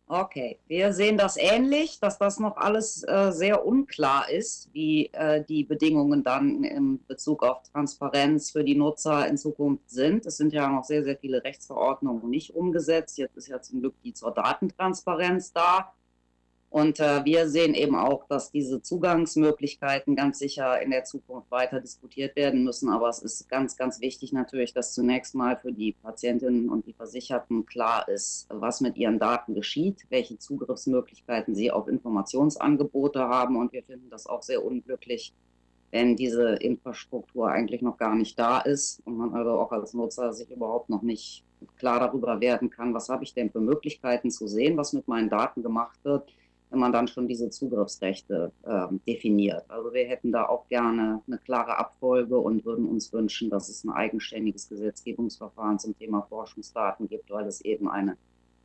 Okay, wir sehen das ähnlich, dass das noch alles äh, sehr unklar ist, wie äh, die Bedingungen dann in Bezug auf Transparenz für die Nutzer in Zukunft sind. Es sind ja noch sehr, sehr viele Rechtsverordnungen nicht umgesetzt. Jetzt ist ja zum Glück die zur Datentransparenz da. Und äh, wir sehen eben auch, dass diese Zugangsmöglichkeiten ganz sicher in der Zukunft weiter diskutiert werden müssen. Aber es ist ganz, ganz wichtig natürlich, dass zunächst mal für die Patientinnen und die Versicherten klar ist, was mit ihren Daten geschieht, welche Zugriffsmöglichkeiten sie auf Informationsangebote haben. Und wir finden das auch sehr unglücklich, wenn diese Infrastruktur eigentlich noch gar nicht da ist und man also auch als Nutzer sich überhaupt noch nicht klar darüber werden kann, was habe ich denn für Möglichkeiten zu sehen, was mit meinen Daten gemacht wird wenn man dann schon diese Zugriffsrechte äh, definiert. Also wir hätten da auch gerne eine klare Abfolge und würden uns wünschen, dass es ein eigenständiges Gesetzgebungsverfahren zum Thema Forschungsdaten gibt, weil es eben eine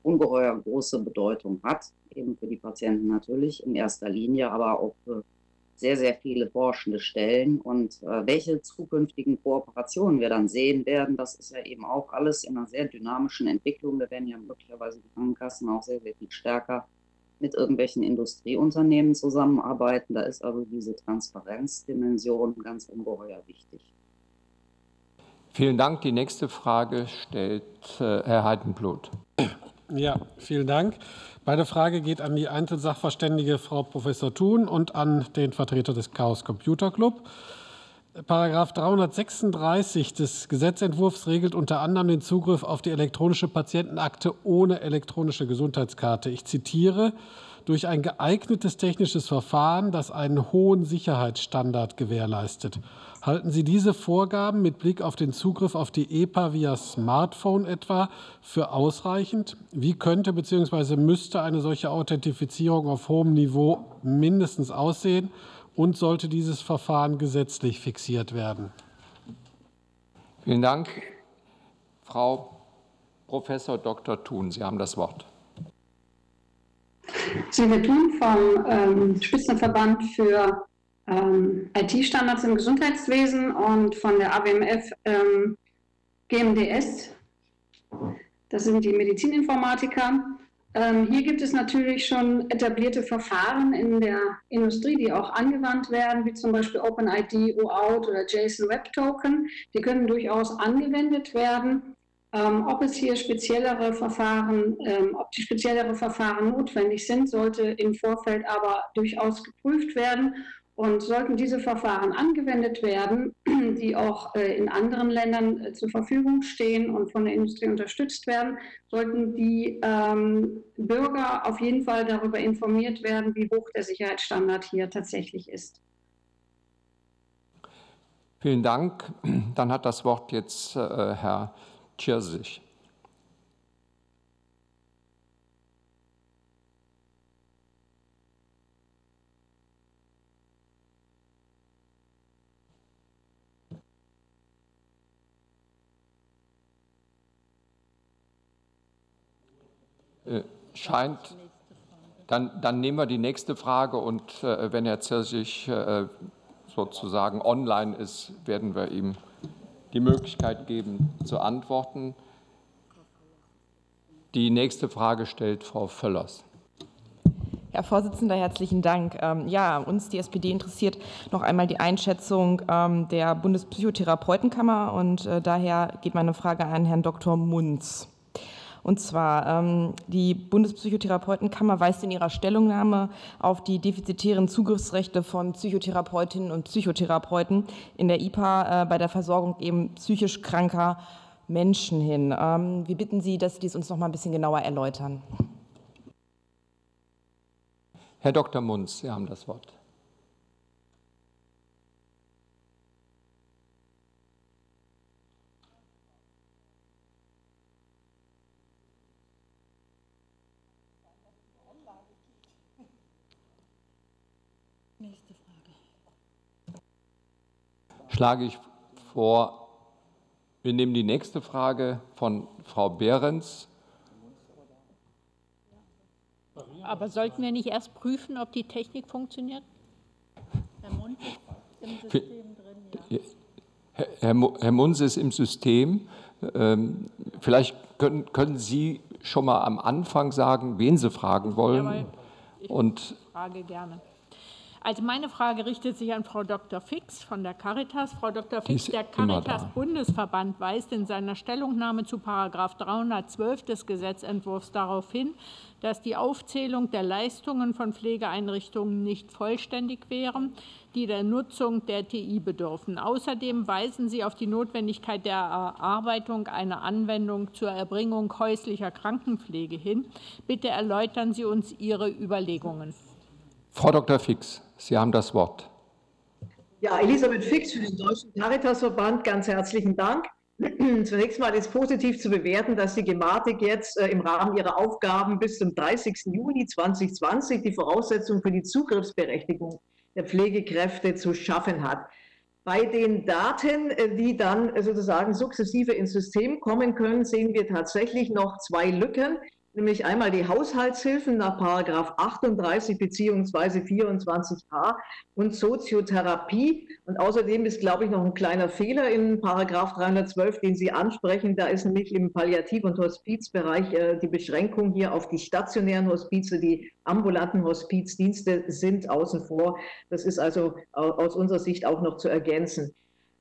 ungeheuer große Bedeutung hat, eben für die Patienten natürlich in erster Linie, aber auch für sehr, sehr viele forschende Stellen. Und äh, welche zukünftigen Kooperationen wir dann sehen werden, das ist ja eben auch alles in einer sehr dynamischen Entwicklung. Da werden ja möglicherweise die Krankenkassen auch sehr, sehr viel stärker mit irgendwelchen Industrieunternehmen zusammenarbeiten. Da ist also diese Transparenzdimension ganz ungeheuer wichtig. Vielen Dank. Die nächste Frage stellt äh, Herr Heidenblut. Ja, vielen Dank. Meine Frage geht an die Einzelsachverständige Frau Professor Thun und an den Vertreter des Chaos Computer Club. Paragraph 336 des Gesetzentwurfs regelt unter anderem den Zugriff auf die elektronische Patientenakte ohne elektronische Gesundheitskarte. Ich zitiere, durch ein geeignetes technisches Verfahren, das einen hohen Sicherheitsstandard gewährleistet. Halten Sie diese Vorgaben mit Blick auf den Zugriff auf die EPA via Smartphone etwa für ausreichend? Wie könnte bzw. müsste eine solche Authentifizierung auf hohem Niveau mindestens aussehen? Und sollte dieses Verfahren gesetzlich fixiert werden? Vielen Dank. Frau Professor Dr. Thun, Sie haben das Wort. Silvia Thun vom ähm, Spitzenverband für ähm, IT-Standards im Gesundheitswesen und von der ABMF ähm, GMDS. Das sind die Medizininformatiker. Ähm, hier gibt es natürlich schon etablierte Verfahren in der Industrie, die auch angewandt werden, wie zum Beispiel OpenID, OAuth oder JSON Web Token. Die können durchaus angewendet werden. Ähm, ob es hier speziellere Verfahren, ähm, ob die speziellere Verfahren notwendig sind, sollte im Vorfeld aber durchaus geprüft werden. Und sollten diese Verfahren angewendet werden, die auch äh, in anderen Ländern äh, zur Verfügung stehen und von der Industrie unterstützt werden, sollten die ähm, Bürger auf jeden Fall darüber informiert werden, wie hoch der Sicherheitsstandard hier tatsächlich ist. Vielen Dank. Dann hat das Wort jetzt äh, Herr Tschirsich. Scheint. Dann, dann, nehmen wir die nächste Frage und äh, wenn Herr Zirsich äh, sozusagen online ist, werden wir ihm die Möglichkeit geben zu antworten. Die nächste Frage stellt Frau Völlers. Herr Vorsitzender, herzlichen Dank. Ähm, ja, uns, die SPD, interessiert noch einmal die Einschätzung ähm, der Bundespsychotherapeutenkammer und äh, daher geht meine Frage an Herrn Dr. Munz. Und zwar, ähm, die Bundespsychotherapeutenkammer weist in ihrer Stellungnahme auf die defizitären Zugriffsrechte von Psychotherapeutinnen und Psychotherapeuten in der IPA äh, bei der Versorgung eben psychisch kranker Menschen hin. Wir bitten Sie, dass Sie dies uns noch mal ein bisschen genauer erläutern. Herr Dr. Munz, Sie haben das Wort. Schlage ich vor, wir nehmen die nächste Frage von Frau Behrens. Aber sollten wir nicht erst prüfen, ob die Technik funktioniert? Herr Mund ist im System drin, ja. Herr, Herr Munz ist im System. Vielleicht können, können Sie schon mal am Anfang sagen, wen Sie fragen wollen. Ja, ich Und frage gerne. Also meine Frage richtet sich an Frau Dr. Fix von der Caritas. Frau Dr. Fix, der Caritas-Bundesverband weist in seiner Stellungnahme zu Paragraph 312 des Gesetzentwurfs darauf hin, dass die Aufzählung der Leistungen von Pflegeeinrichtungen nicht vollständig wären, die der Nutzung der TI bedürfen. Außerdem weisen Sie auf die Notwendigkeit der Erarbeitung einer Anwendung zur Erbringung häuslicher Krankenpflege hin. Bitte erläutern Sie uns Ihre Überlegungen. Frau Dr. Fix, Sie haben das Wort. Ja, Elisabeth Fix für den Deutschen Caritasverband, ganz herzlichen Dank. Zunächst mal ist positiv zu bewerten, dass die Gematik jetzt äh, im Rahmen ihrer Aufgaben bis zum 30. Juni 2020 die Voraussetzungen für die Zugriffsberechtigung der Pflegekräfte zu schaffen hat. Bei den Daten, äh, die dann sozusagen sukzessive ins System kommen können, sehen wir tatsächlich noch zwei Lücken nämlich einmal die Haushaltshilfen nach Paragraph 38 beziehungsweise 24a und Soziotherapie. Und außerdem ist, glaube ich, noch ein kleiner Fehler in Paragraph 312, den Sie ansprechen. Da ist nämlich im Palliativ- und Hospizbereich äh, die Beschränkung hier auf die stationären Hospize. Die ambulanten Hospizdienste sind außen vor. Das ist also aus unserer Sicht auch noch zu ergänzen.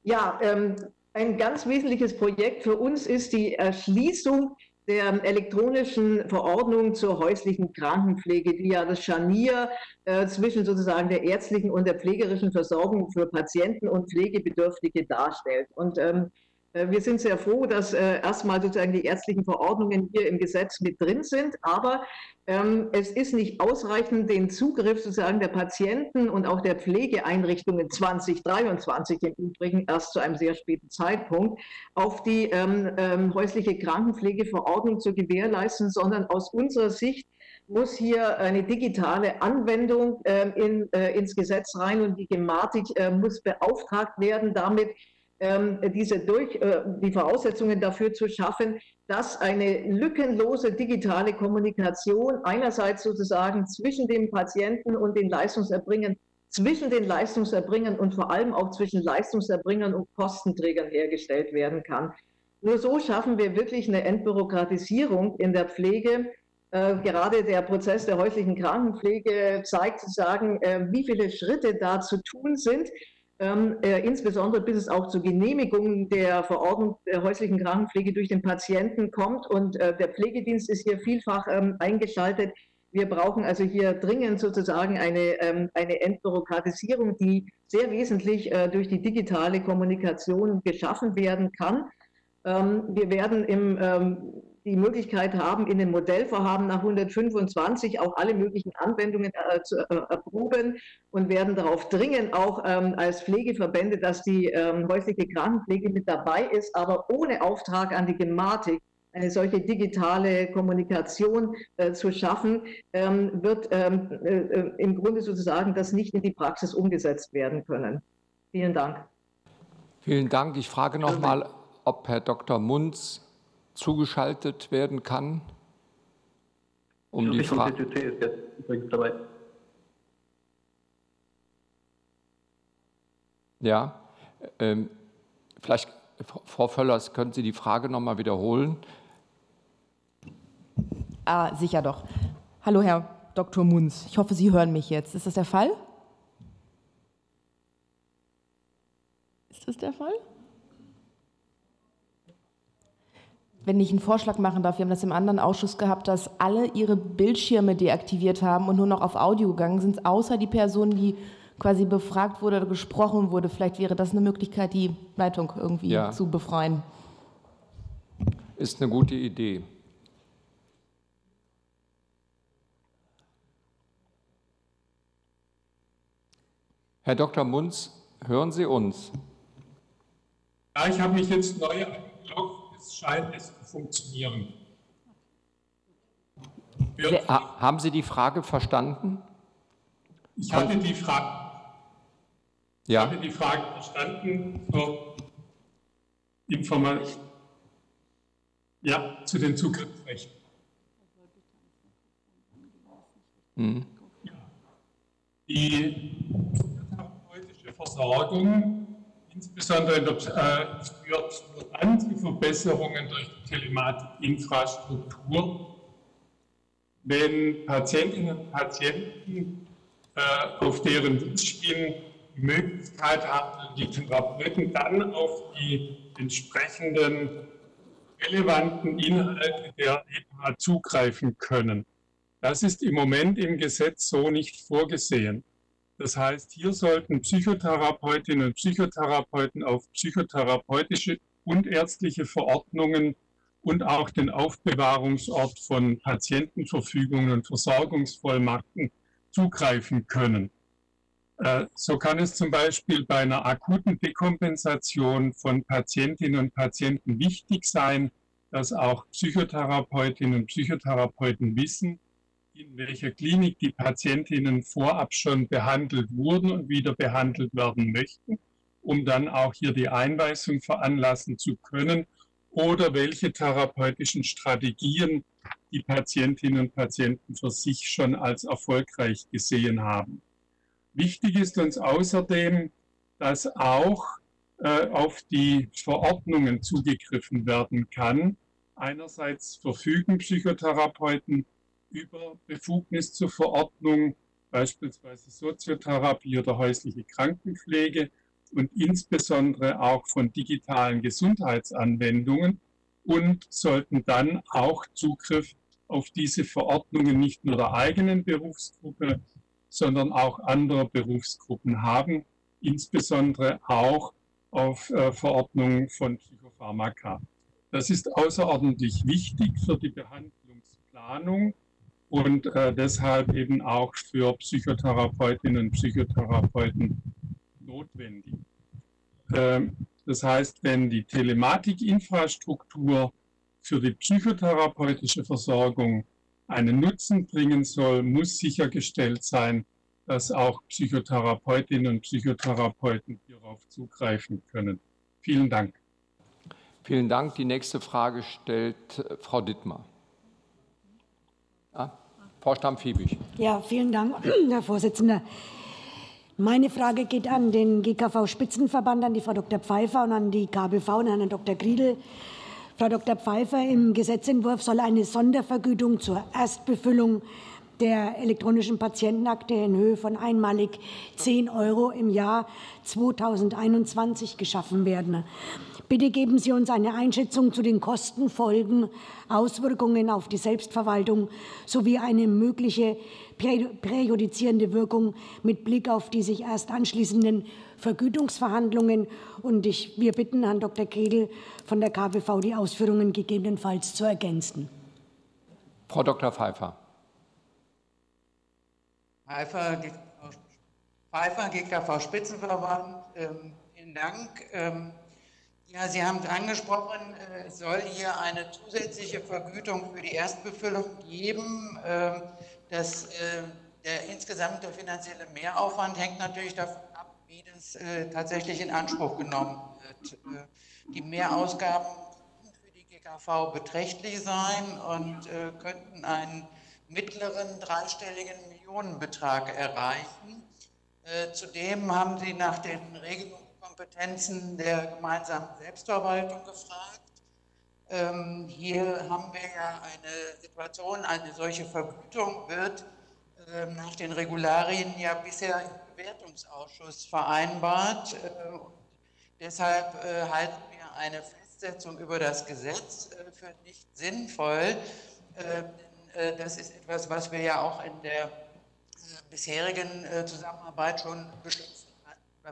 Ja, ähm, ein ganz wesentliches Projekt für uns ist die Erschließung der elektronischen Verordnung zur häuslichen Krankenpflege, die ja das Scharnier äh, zwischen sozusagen der ärztlichen und der pflegerischen Versorgung für Patienten und Pflegebedürftige darstellt. Und ähm, äh, wir sind sehr froh, dass äh, erstmal sozusagen die ärztlichen Verordnungen hier im Gesetz mit drin sind, aber ähm, es ist nicht ausreichend, den Zugriff sozusagen der Patienten und auch der Pflegeeinrichtungen 2023 im Übrigen erst zu einem sehr späten Zeitpunkt auf die ähm, ähm, häusliche Krankenpflegeverordnung zu gewährleisten, sondern aus unserer Sicht muss hier eine digitale Anwendung äh, in, äh, ins Gesetz rein und die Gematik äh, muss beauftragt werden, damit ähm, diese durch, äh, die Voraussetzungen dafür zu schaffen, dass eine lückenlose digitale Kommunikation einerseits sozusagen zwischen dem Patienten und den Leistungserbringern, zwischen den Leistungserbringern und vor allem auch zwischen Leistungserbringern und Kostenträgern hergestellt werden kann. Nur so schaffen wir wirklich eine Entbürokratisierung in der Pflege. Äh, gerade der Prozess der häuslichen Krankenpflege zeigt sozusagen, äh, wie viele Schritte da zu tun sind ähm, äh, insbesondere bis es auch zur Genehmigung der Verordnung der häuslichen Krankenpflege durch den Patienten kommt. Und äh, der Pflegedienst ist hier vielfach ähm, eingeschaltet. Wir brauchen also hier dringend sozusagen eine, ähm, eine Entbürokratisierung, die sehr wesentlich äh, durch die digitale Kommunikation geschaffen werden kann. Ähm, wir werden im ähm, die Möglichkeit haben, in dem Modellvorhaben nach 125 auch alle möglichen Anwendungen äh, zu äh, erproben und werden darauf dringen, auch ähm, als Pflegeverbände, dass die ähm, häusliche Krankenpflege mit dabei ist, aber ohne Auftrag an die Gematik eine solche digitale Kommunikation äh, zu schaffen, ähm, wird ähm, äh, äh, im Grunde sozusagen das nicht in die Praxis umgesetzt werden können. Vielen Dank. Vielen Dank. Ich frage noch mal, ob Herr Dr. Munz zugeschaltet werden kann. Um die Frage. ist jetzt übrigens dabei. Ja, ähm, vielleicht, Frau Völlers, können Sie die Frage noch mal wiederholen? Ah, sicher doch. Hallo, Herr Dr. Munz. Ich hoffe, Sie hören mich jetzt. Ist das der Fall? Ist das der Fall? Wenn ich einen Vorschlag machen darf, wir haben das im anderen Ausschuss gehabt, dass alle ihre Bildschirme deaktiviert haben und nur noch auf Audio gegangen sind, außer die Person, die quasi befragt wurde oder gesprochen wurde. Vielleicht wäre das eine Möglichkeit, die Leitung irgendwie ja. zu befreien. Ist eine gute Idee. Herr Dr. Munz, hören Sie uns? Ja, ich habe mich jetzt neu eingeloggt. Scheint es zu funktionieren. Wir, haben Sie die Frage verstanden? Ich hatte die Frage, ja. Ich hatte die Frage verstanden zur Information. Ja, zu den Zugriffsrechten. Mhm. Die psychotherapeutische Versorgung, insbesondere in der, äh, dann zu Verbesserungen durch die Telematikinfrastruktur, wenn Patientinnen und Patienten äh, auf deren Wunsch hin die Möglichkeit haben, die Therapeuten dann auf die entsprechenden relevanten Inhalte der EPA zugreifen können. Das ist im Moment im Gesetz so nicht vorgesehen. Das heißt, hier sollten Psychotherapeutinnen und Psychotherapeuten auf psychotherapeutische und ärztliche Verordnungen und auch den Aufbewahrungsort von Patientenverfügungen und Versorgungsvollmachten zugreifen können. Äh, so kann es zum Beispiel bei einer akuten Dekompensation von Patientinnen und Patienten wichtig sein, dass auch Psychotherapeutinnen und Psychotherapeuten wissen, in welcher Klinik die Patientinnen vorab schon behandelt wurden und wieder behandelt werden möchten, um dann auch hier die Einweisung veranlassen zu können oder welche therapeutischen Strategien die Patientinnen und Patienten für sich schon als erfolgreich gesehen haben. Wichtig ist uns außerdem, dass auch äh, auf die Verordnungen zugegriffen werden kann. Einerseits verfügen Psychotherapeuten über Befugnis zur Verordnung, beispielsweise Soziotherapie oder häusliche Krankenpflege und insbesondere auch von digitalen Gesundheitsanwendungen und sollten dann auch Zugriff auf diese Verordnungen nicht nur der eigenen Berufsgruppe, sondern auch andere Berufsgruppen haben, insbesondere auch auf äh, Verordnungen von Psychopharmaka. Das ist außerordentlich wichtig für die Behandlungsplanung und äh, deshalb eben auch für Psychotherapeutinnen und Psychotherapeuten notwendig. Ähm, das heißt, wenn die Telematikinfrastruktur für die psychotherapeutische Versorgung einen Nutzen bringen soll, muss sichergestellt sein, dass auch Psychotherapeutinnen und Psychotherapeuten hierauf zugreifen können. Vielen Dank. Vielen Dank. Die nächste Frage stellt äh, Frau Dittmar. Ah, Frau Stamm-Fiebig. Ja, vielen Dank, Herr Vorsitzender. Meine Frage geht an den GKV-Spitzenverband, an die Frau Dr. Pfeiffer und an die KBV und an Herrn Dr. Griedel. Frau Dr. Pfeiffer, im Gesetzentwurf soll eine Sondervergütung zur Erstbefüllung der elektronischen Patientenakte in Höhe von einmalig 10 Euro im Jahr 2021 geschaffen werden. Bitte geben Sie uns eine Einschätzung zu den Kosten, Folgen, Auswirkungen auf die Selbstverwaltung sowie eine mögliche präjudizierende Wirkung mit Blick auf die sich erst anschließenden Vergütungsverhandlungen. Und ich, wir bitten Herrn Dr. Kegel von der KBV, die Ausführungen gegebenenfalls zu ergänzen. Frau Dr. Pfeiffer. Pfeiffer, Pfeiffer GKV Spitzenverband, ähm, vielen Dank. Ähm, ja, Sie haben es angesprochen, äh, es soll hier eine zusätzliche Vergütung für die Erstbefüllung geben. Ähm, das, äh, der insgesamte finanzielle Mehraufwand hängt natürlich davon ab, wie das äh, tatsächlich in Anspruch genommen wird. Die Mehrausgaben für die GKV beträchtlich sein und könnten einen mittleren dreistelligen Millionenbetrag erreichen. Zudem haben Sie nach den Regelungen Kompetenzen der gemeinsamen Selbstverwaltung gefragt. Ähm, hier haben wir ja eine Situation, eine solche Vergütung wird ähm, nach den Regularien ja bisher im Bewertungsausschuss vereinbart. Äh, deshalb äh, halten wir eine Festsetzung über das Gesetz äh, für nicht sinnvoll. das ist etwas, was wir ja auch in der bisherigen Zusammenarbeit schon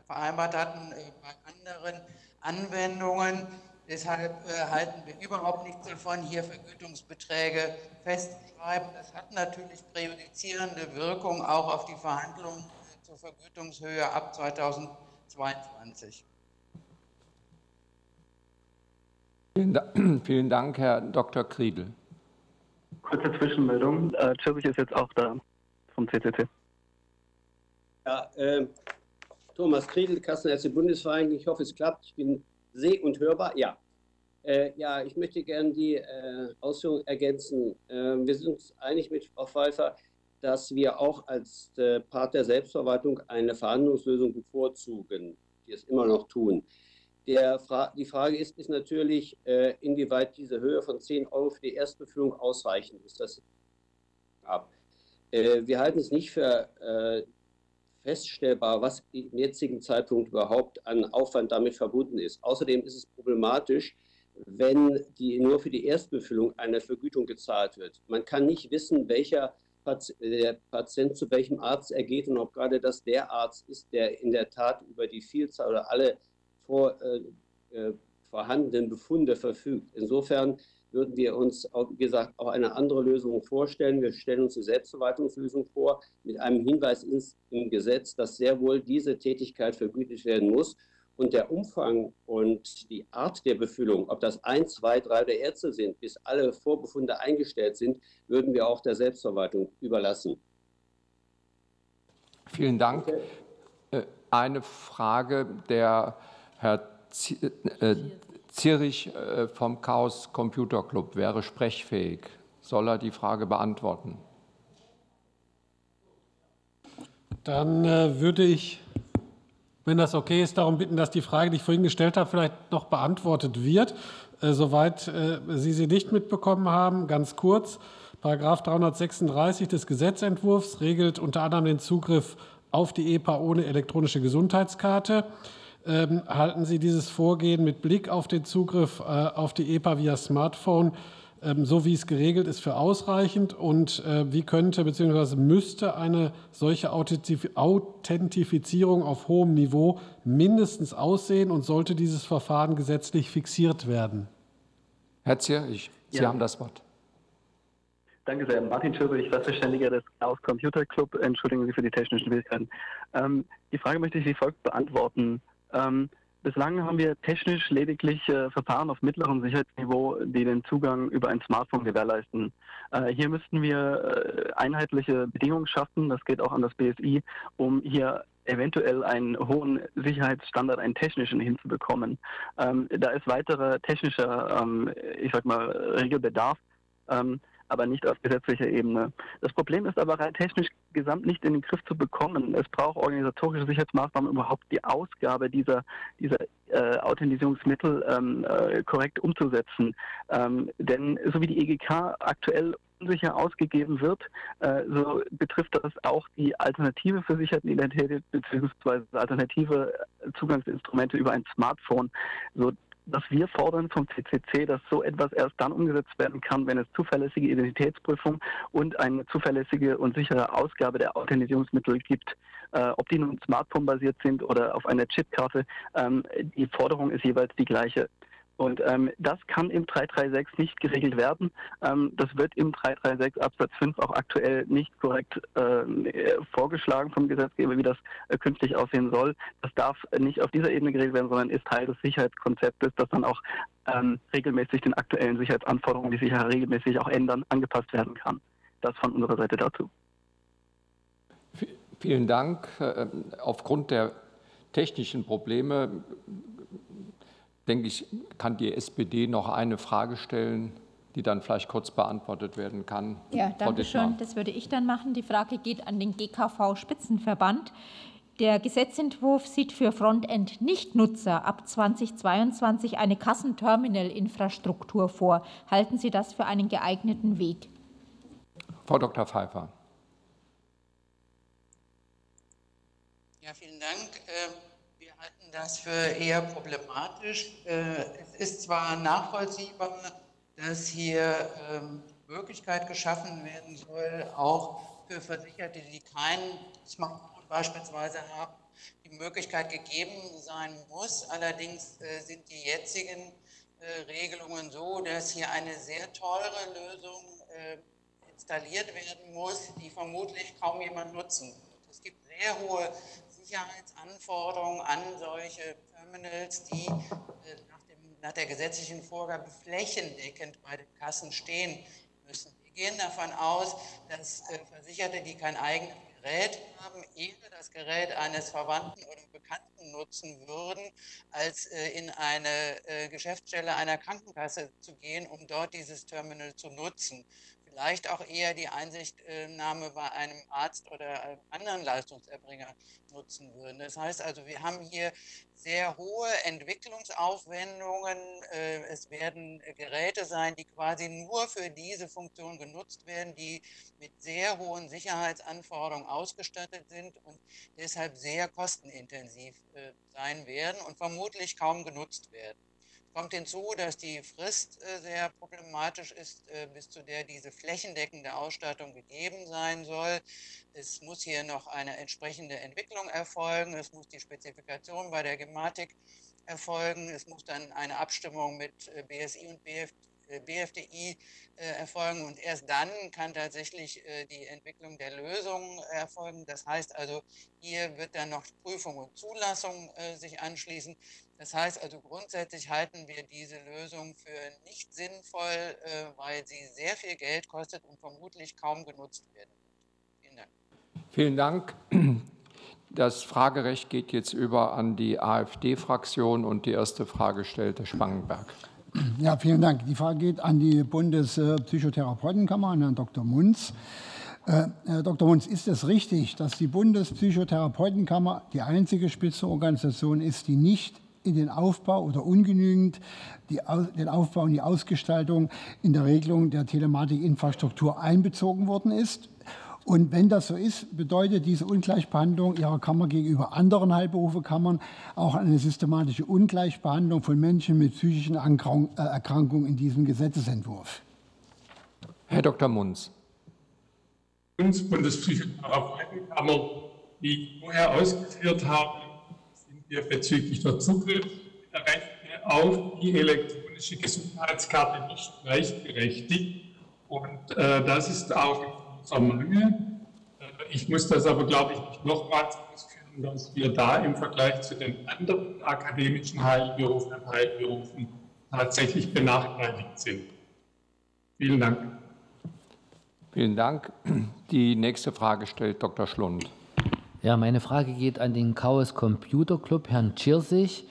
vereinbart hatten bei anderen Anwendungen. Deshalb äh, halten wir überhaupt nichts davon, hier Vergütungsbeträge festzuschreiben. Das hat natürlich präjudizierende Wirkung auch auf die Verhandlungen äh, zur Vergütungshöhe ab 2022. Vielen Dank, Herr Dr. Kriedel. Kurze Zwischenmeldung. Äh, Zürich ist jetzt auch da vom CCC. Ja, äh, Thomas Kriedel, Kassenärzte Bundesvereinigung. Ich hoffe, es klappt. Ich bin seh- und hörbar? Ja. Äh, ja, ich möchte gerne die äh, Ausführungen ergänzen. Äh, wir sind uns einig mit Frau Pfeiffer, dass wir auch als äh, Part der Selbstverwaltung eine Verhandlungslösung bevorzugen, die es immer noch tun. Fra die Frage ist, ist natürlich, äh, inwieweit diese Höhe von 10 Euro für die Erstbefüllung ausreichend ist. Das ab. Äh, wir halten es nicht für feststellbar, was im jetzigen Zeitpunkt überhaupt an Aufwand damit verbunden ist. Außerdem ist es problematisch, wenn die, nur für die Erstbefüllung eine Vergütung gezahlt wird. Man kann nicht wissen, welcher der Patient zu welchem Arzt er geht und ob gerade das der Arzt ist, der in der Tat über die Vielzahl oder alle vor, äh, äh vorhandenen Befunde verfügt. Insofern würden wir uns, wie gesagt, auch eine andere Lösung vorstellen. Wir stellen uns eine Selbstverwaltungslösung vor mit einem Hinweis ins, im Gesetz, dass sehr wohl diese Tätigkeit vergütet werden muss. Und der Umfang und die Art der Befüllung, ob das ein, zwei, drei der Ärzte sind, bis alle Vorbefunde eingestellt sind, würden wir auch der Selbstverwaltung überlassen. Vielen Dank. Okay. Äh, eine Frage, der Herr Z äh, Zierich äh, vom Chaos Computer Club wäre sprechfähig. Soll er die Frage beantworten? Dann äh, würde ich, wenn das okay ist, darum bitten, dass die Frage, die ich vorhin gestellt habe, vielleicht noch beantwortet wird. Äh, soweit Sie sie nicht mitbekommen haben, ganz kurz. Paragraph 336 des Gesetzentwurfs regelt unter anderem den Zugriff auf die EPA ohne elektronische Gesundheitskarte. Ähm, halten Sie dieses Vorgehen mit Blick auf den Zugriff äh, auf die EPA via Smartphone, ähm, so wie es geregelt ist, für ausreichend? Und äh, wie könnte bzw. müsste eine solche Authentifizierung auf hohem Niveau mindestens aussehen und sollte dieses Verfahren gesetzlich fixiert werden? Herr Zierich, Sie ja. haben das Wort. Danke sehr. Martin Schöberich, Sachverständiger des Chaos Computer Club. Entschuldigen Sie für die technischen Schwierigkeiten. Ähm, die Frage möchte ich wie folgt beantworten. Ähm, bislang haben wir technisch lediglich äh, Verfahren auf mittlerem Sicherheitsniveau, die den Zugang über ein Smartphone gewährleisten. Äh, hier müssten wir äh, einheitliche Bedingungen schaffen, das geht auch an das BSI, um hier eventuell einen hohen Sicherheitsstandard, einen technischen hinzubekommen. Ähm, da ist weiterer technischer, ähm, ich sag mal, Regelbedarf. Ähm, aber nicht auf gesetzlicher Ebene. Das Problem ist aber rein technisch gesamt nicht in den Griff zu bekommen. Es braucht organisatorische Sicherheitsmaßnahmen, überhaupt die Ausgabe dieser, dieser äh, Authentisierungsmittel ähm, äh, korrekt umzusetzen. Ähm, denn so wie die EGK aktuell unsicher ausgegeben wird, äh, so betrifft das auch die Alternative für sicherte Identität bzw. alternative Zugangsinstrumente über ein Smartphone. So dass wir fordern vom CCC, dass so etwas erst dann umgesetzt werden kann, wenn es zuverlässige Identitätsprüfung und eine zuverlässige und sichere Ausgabe der Authentisierungsmittel gibt. Äh, ob die nun Smartphone-basiert sind oder auf einer Chipkarte, ähm, die Forderung ist jeweils die gleiche. Und ähm, das kann im 336 nicht geregelt werden. Ähm, das wird im 336 Absatz 5 auch aktuell nicht korrekt äh, vorgeschlagen vom Gesetzgeber, wie das äh, künftig aussehen soll. Das darf nicht auf dieser Ebene geregelt werden, sondern ist Teil des Sicherheitskonzeptes, das dann auch ähm, regelmäßig den aktuellen Sicherheitsanforderungen, die sich ja regelmäßig auch ändern, angepasst werden kann. Das von unserer Seite dazu. Vielen Dank. Äh, aufgrund der technischen Probleme denke ich, kann die SPD noch eine Frage stellen, die dann vielleicht kurz beantwortet werden kann. Ja, danke schön. Das würde ich dann machen. Die Frage geht an den GKV-Spitzenverband. Der Gesetzentwurf sieht für Frontend-Nichtnutzer ab 2022 eine Kassenterminal-Infrastruktur vor. Halten Sie das für einen geeigneten Weg? Frau Dr. Pfeiffer. Ja, vielen Dank. Halten das für eher problematisch. Äh, es ist zwar nachvollziehbar, dass hier ähm, Möglichkeit geschaffen werden soll, auch für Versicherte, die kein Smartphone beispielsweise haben, die Möglichkeit gegeben sein muss. Allerdings äh, sind die jetzigen äh, Regelungen so, dass hier eine sehr teure Lösung installiert werden muss, die vermutlich kaum jemand nutzen wird. Es gibt sehr hohe Sicherheitsanforderungen an solche Terminals, die nach, dem, nach der gesetzlichen Vorgabe flächendeckend bei den Kassen stehen müssen. Wir gehen davon aus, dass Versicherte, die kein eigenes Gerät haben, eher das Gerät eines Verwandten oder Bekannten nutzen würden, als äh, in eine äh, Geschäftsstelle einer Krankenkasse zu gehen, um dort dieses Terminal zu nutzen vielleicht auch eher die Einsichtnahme bei einem Arzt oder einem anderen Leistungserbringer nutzen würden. Das heißt also, wir haben hier sehr hohe Entwicklungsaufwendungen. Äh, es werden Geräte sein, die quasi nur für diese Funktion genutzt werden, die mit sehr hohen Sicherheitsanforderungen ausgestattet sind und deshalb sehr kostenintensiv äh, sein werden und vermutlich kaum genutzt werden kommt hinzu, dass die Frist äh, sehr problematisch ist, äh, bis zu der diese flächendeckende Ausstattung gegeben sein soll. Es muss hier noch eine entsprechende Entwicklung erfolgen. Es muss die Spezifikation bei der Gematik erfolgen. Es muss dann eine Abstimmung mit äh, BSI und BF, BFDI erfolgen und erst dann kann tatsächlich die Entwicklung der Lösung erfolgen. Das heißt also, hier wird dann noch Prüfung und Zulassung sich anschließen. Das heißt also grundsätzlich halten wir diese Lösung für nicht sinnvoll, äh, weil sie sehr viel Geld kostet und vermutlich kaum genutzt werden wird. Vielen Dank. Vielen Dank. Das Fragerecht geht jetzt über an die AfD-Fraktion und die erste Frage stellt Herr Spangenberg. Ja, vielen Dank. Die Frage geht an die Bundespsychotherapeutenkammer, an Herrn Dr. Munz. Äh, Herr Dr. Munz, ist es richtig, dass die Bundespsychotherapeutenkammer die einzige Spitzenorganisation ist, die nicht in den Aufbau oder ungenügend die, den Aufbau und die Ausgestaltung in der Regelung der Telematikinfrastruktur einbezogen worden ist. Und wenn das so ist, bedeutet diese Ungleichbehandlung Ihrer Kammer gegenüber anderen Heilberufekammern auch eine systematische Ungleichbehandlung von Menschen mit psychischen äh, Erkrankungen in diesem Gesetzesentwurf. Herr Dr. Munz. Uns Bundespsychotherapeutenkammer, die ich vorher ausgeführt habe, wir bezüglich der Zugriff Rechte auf die elektronische Gesundheitskarte nicht gleichberechtigt. Und äh, das ist auch unser Mangel. Äh, ich muss das aber, glaube ich, nicht nochmals ausführen, dass wir da im Vergleich zu den anderen akademischen Heilberufen Heilberufen tatsächlich benachteiligt sind. Vielen Dank. Vielen Dank. Die nächste Frage stellt Dr. Schlund. Ja, meine Frage geht an den Chaos Computer Club, Herrn Tschirsich.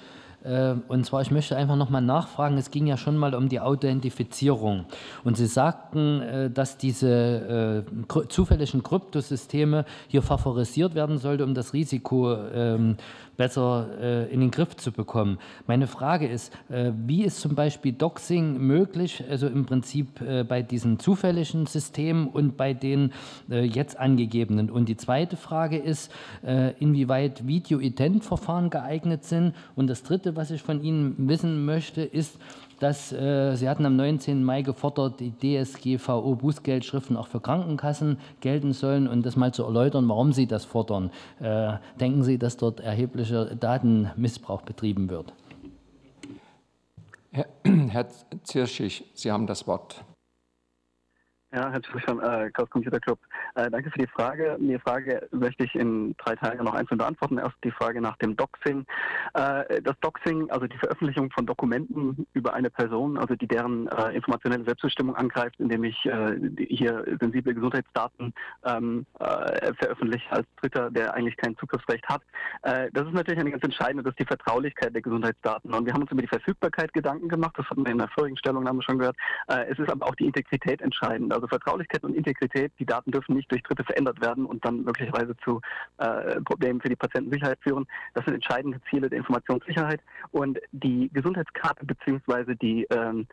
Äh, und zwar, ich möchte einfach nochmal nachfragen, es ging ja schon mal um die Authentifizierung. Und Sie sagten, äh, dass diese äh, zufälligen Kryptosysteme hier favorisiert werden sollten, um das Risiko ähm, besser äh, in den Griff zu bekommen. Meine Frage ist, äh, wie ist zum Beispiel Doxing möglich, also im Prinzip äh, bei diesen zufälligen Systemen und bei den äh, jetzt angegebenen? Und die zweite Frage ist, äh, inwieweit Video-Ident-Verfahren geeignet sind. Und das dritte, was ich von Ihnen wissen möchte, ist, dass äh, Sie hatten am 19. Mai gefordert, die DSGVO-Bußgeldschriften auch für Krankenkassen gelten sollen und das mal zu erläutern, warum Sie das fordern. Äh, denken Sie, dass dort erheblicher Datenmissbrauch betrieben wird? Herr, Herr Zirschig, Sie haben das Wort. Ja, herzlich willkommen, äh, Chaos Computer Club. Äh, danke für die Frage. Die Frage möchte ich in drei Teilen noch einzeln beantworten. Erst die Frage nach dem Doxing. Äh, das Doxing, also die Veröffentlichung von Dokumenten über eine Person, also die deren äh, informationelle Selbstbestimmung angreift, indem ich äh, hier sensible Gesundheitsdaten ähm, äh, veröffentliche als Dritter, der eigentlich kein Zugriffsrecht hat. Äh, das ist natürlich eine ganz entscheidende, das ist die Vertraulichkeit der Gesundheitsdaten. Und wir haben uns über die Verfügbarkeit Gedanken gemacht, das hatten wir in der vorigen Stellungnahme schon gehört. Es ist aber auch die Integrität entscheidend. Also Vertraulichkeit und Integrität, die Daten dürfen nicht durch Dritte verändert werden und dann möglicherweise zu äh, Problemen für die Patientensicherheit führen. Das sind entscheidende Ziele der Informationssicherheit. Und die Gesundheitskarte beziehungsweise die ähm,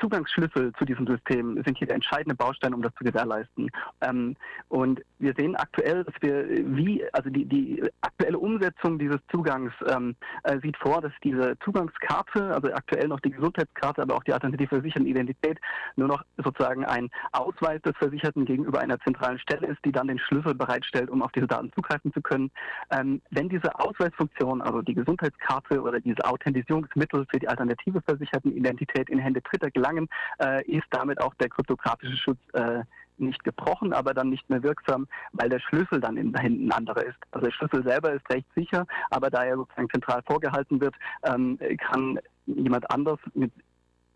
Zugangsschlüssel zu diesem System sind hier der entscheidende Baustein, um das zu gewährleisten. Ähm, und wir sehen aktuell, dass wir wie, also die, die aktuelle Umsetzung dieses Zugangs ähm, äh, sieht vor, dass diese Zugangskarte, also aktuell noch die Gesundheitskarte, aber auch die alternative versicherte Identität, nur noch sozusagen ein Ausweis des Versicherten gegenüber einer zentralen Stelle ist, die dann den Schlüssel bereitstellt, um auf diese Daten zugreifen zu können. Ähm, wenn diese Ausweisfunktion, also die Gesundheitskarte oder diese Authentisierungsmittel für die alternative versicherten Identität in Hände Dritter gelangen, äh, ist damit auch der kryptografische Schutz äh, nicht gebrochen, aber dann nicht mehr wirksam, weil der Schlüssel dann in ein anderer ist. Also der Schlüssel selber ist recht sicher, aber da er sozusagen zentral vorgehalten wird, ähm, kann jemand anders mit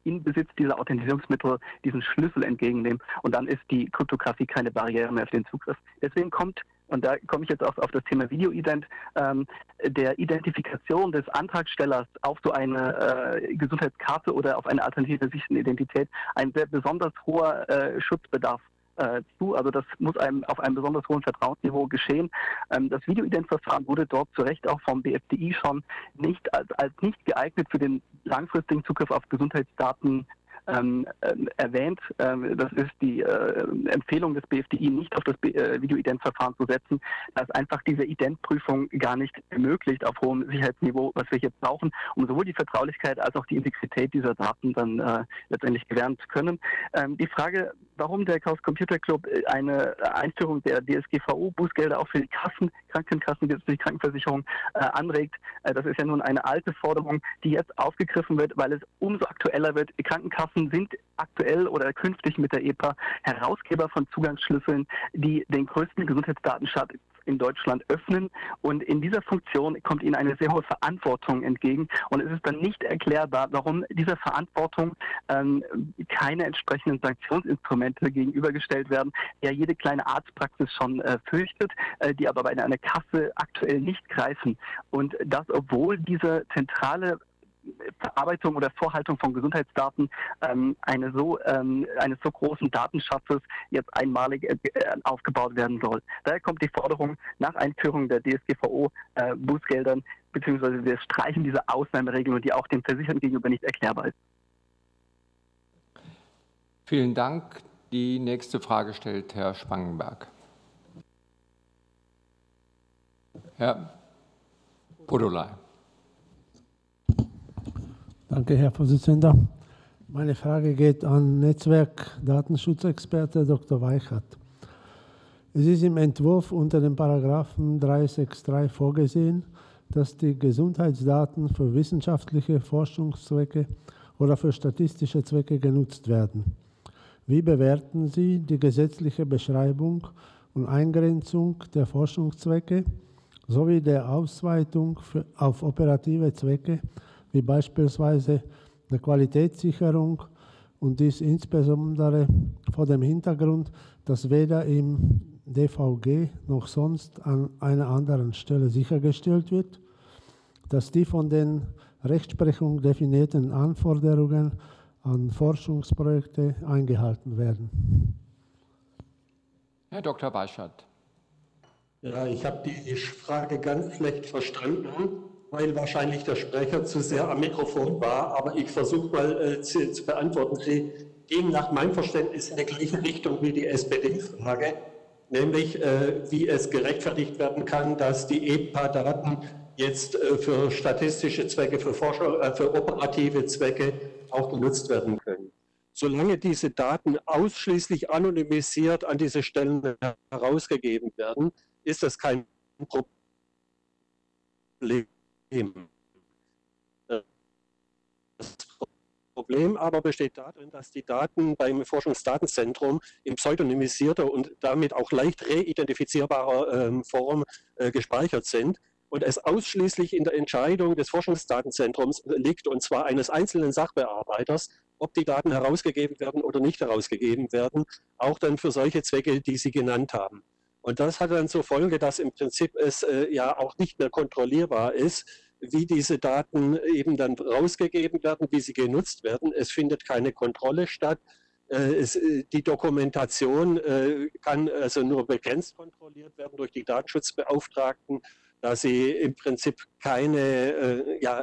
in Besitz dieser Authentisierungsmittel diesen Schlüssel entgegennehmen. Und dann ist die Kryptographie keine Barriere mehr für den Zugriff. Deswegen kommt und da komme ich jetzt auch auf das Thema Videoident, ähm, der Identifikation des Antragstellers auf so eine äh, Gesundheitskarte oder auf eine alternative Identität ein sehr besonders hoher äh, Schutzbedarf äh, zu. Also das muss einem auf einem besonders hohen Vertrauensniveau geschehen. Ähm, das Videoidentverfahren wurde dort zu Recht auch vom BFDI schon nicht als, als nicht geeignet für den langfristigen Zugriff auf Gesundheitsdaten ähm, ähm, erwähnt. Ähm, das ist die äh, Empfehlung des BFDI, nicht auf das äh, Videoidentverfahren zu setzen, dass einfach diese Identprüfung gar nicht ermöglicht auf hohem Sicherheitsniveau, was wir jetzt brauchen, um sowohl die Vertraulichkeit als auch die Integrität dieser Daten dann äh, letztendlich gewähren zu können. Ähm, die Frage, warum der Chaos Computer Club äh, eine Einführung der DSGVO-Bußgelder auch für die Kassen, Krankenkassen, für die Krankenversicherung äh, anregt, äh, das ist ja nun eine alte Forderung, die jetzt aufgegriffen wird, weil es umso aktueller wird. Krankenkassen Krankenkassen sind aktuell oder künftig mit der EPA Herausgeber von Zugangsschlüsseln, die den größten Gesundheitsdatenschatz in Deutschland öffnen. Und in dieser Funktion kommt ihnen eine sehr hohe Verantwortung entgegen. Und es ist dann nicht erklärbar, warum dieser Verantwortung ähm, keine entsprechenden Sanktionsinstrumente gegenübergestellt werden, ja jede kleine Arztpraxis schon äh, fürchtet, äh, die aber bei einer Kasse aktuell nicht greifen. Und das, obwohl diese zentrale Verarbeitung oder Vorhaltung von Gesundheitsdaten ähm, eine so, ähm, eines so großen Datenschatzes jetzt einmalig äh, aufgebaut werden soll. Daher kommt die Forderung nach Einführung der DSGVO äh, Bußgeldern beziehungsweise das Streichen dieser Ausnahmeregelung, die auch dem Versicherten gegenüber nicht erklärbar ist. Vielen Dank. Die nächste Frage stellt Herr Spangenberg. Herr Podolai. Danke, Herr Vorsitzender. Meine Frage geht an Netzwerk-Datenschutzexperte Dr. Weichert. Es ist im Entwurf unter dem Paragraphen 363 vorgesehen, dass die Gesundheitsdaten für wissenschaftliche Forschungszwecke oder für statistische Zwecke genutzt werden. Wie bewerten Sie die gesetzliche Beschreibung und Eingrenzung der Forschungszwecke sowie der Ausweitung auf operative Zwecke wie beispielsweise der Qualitätssicherung und dies insbesondere vor dem Hintergrund, dass weder im DVG noch sonst an einer anderen Stelle sichergestellt wird, dass die von den Rechtsprechung definierten Anforderungen an Forschungsprojekte eingehalten werden. Herr Dr. Weischert. Ja, ich habe die Frage ganz schlecht verstanden weil wahrscheinlich der Sprecher zu sehr am Mikrofon war, aber ich versuche mal äh, zu, zu, beantworten. Sie gehen nach meinem Verständnis in die gleiche Richtung wie die SPD-Frage, nämlich äh, wie es gerechtfertigt werden kann, dass die EPA-Daten jetzt äh, für statistische Zwecke, für, Forscher, äh, für operative Zwecke auch genutzt werden können. Solange diese Daten ausschließlich anonymisiert an diese Stellen herausgegeben werden, ist das kein Problem. Das Problem aber besteht darin, dass die Daten beim Forschungsdatenzentrum in pseudonymisierter und damit auch leicht reidentifizierbarer ähm, Form äh, gespeichert sind und es ausschließlich in der Entscheidung des Forschungsdatenzentrums liegt, und zwar eines einzelnen Sachbearbeiters, ob die Daten herausgegeben werden oder nicht herausgegeben werden, auch dann für solche Zwecke, die Sie genannt haben. Und das hat dann zur Folge, dass im Prinzip es äh, ja auch nicht mehr kontrollierbar ist, wie diese Daten eben dann rausgegeben werden, wie sie genutzt werden. Es findet keine Kontrolle statt. die Dokumentation kann also nur begrenzt kontrolliert werden durch die Datenschutzbeauftragten, da sie im Prinzip keine ja,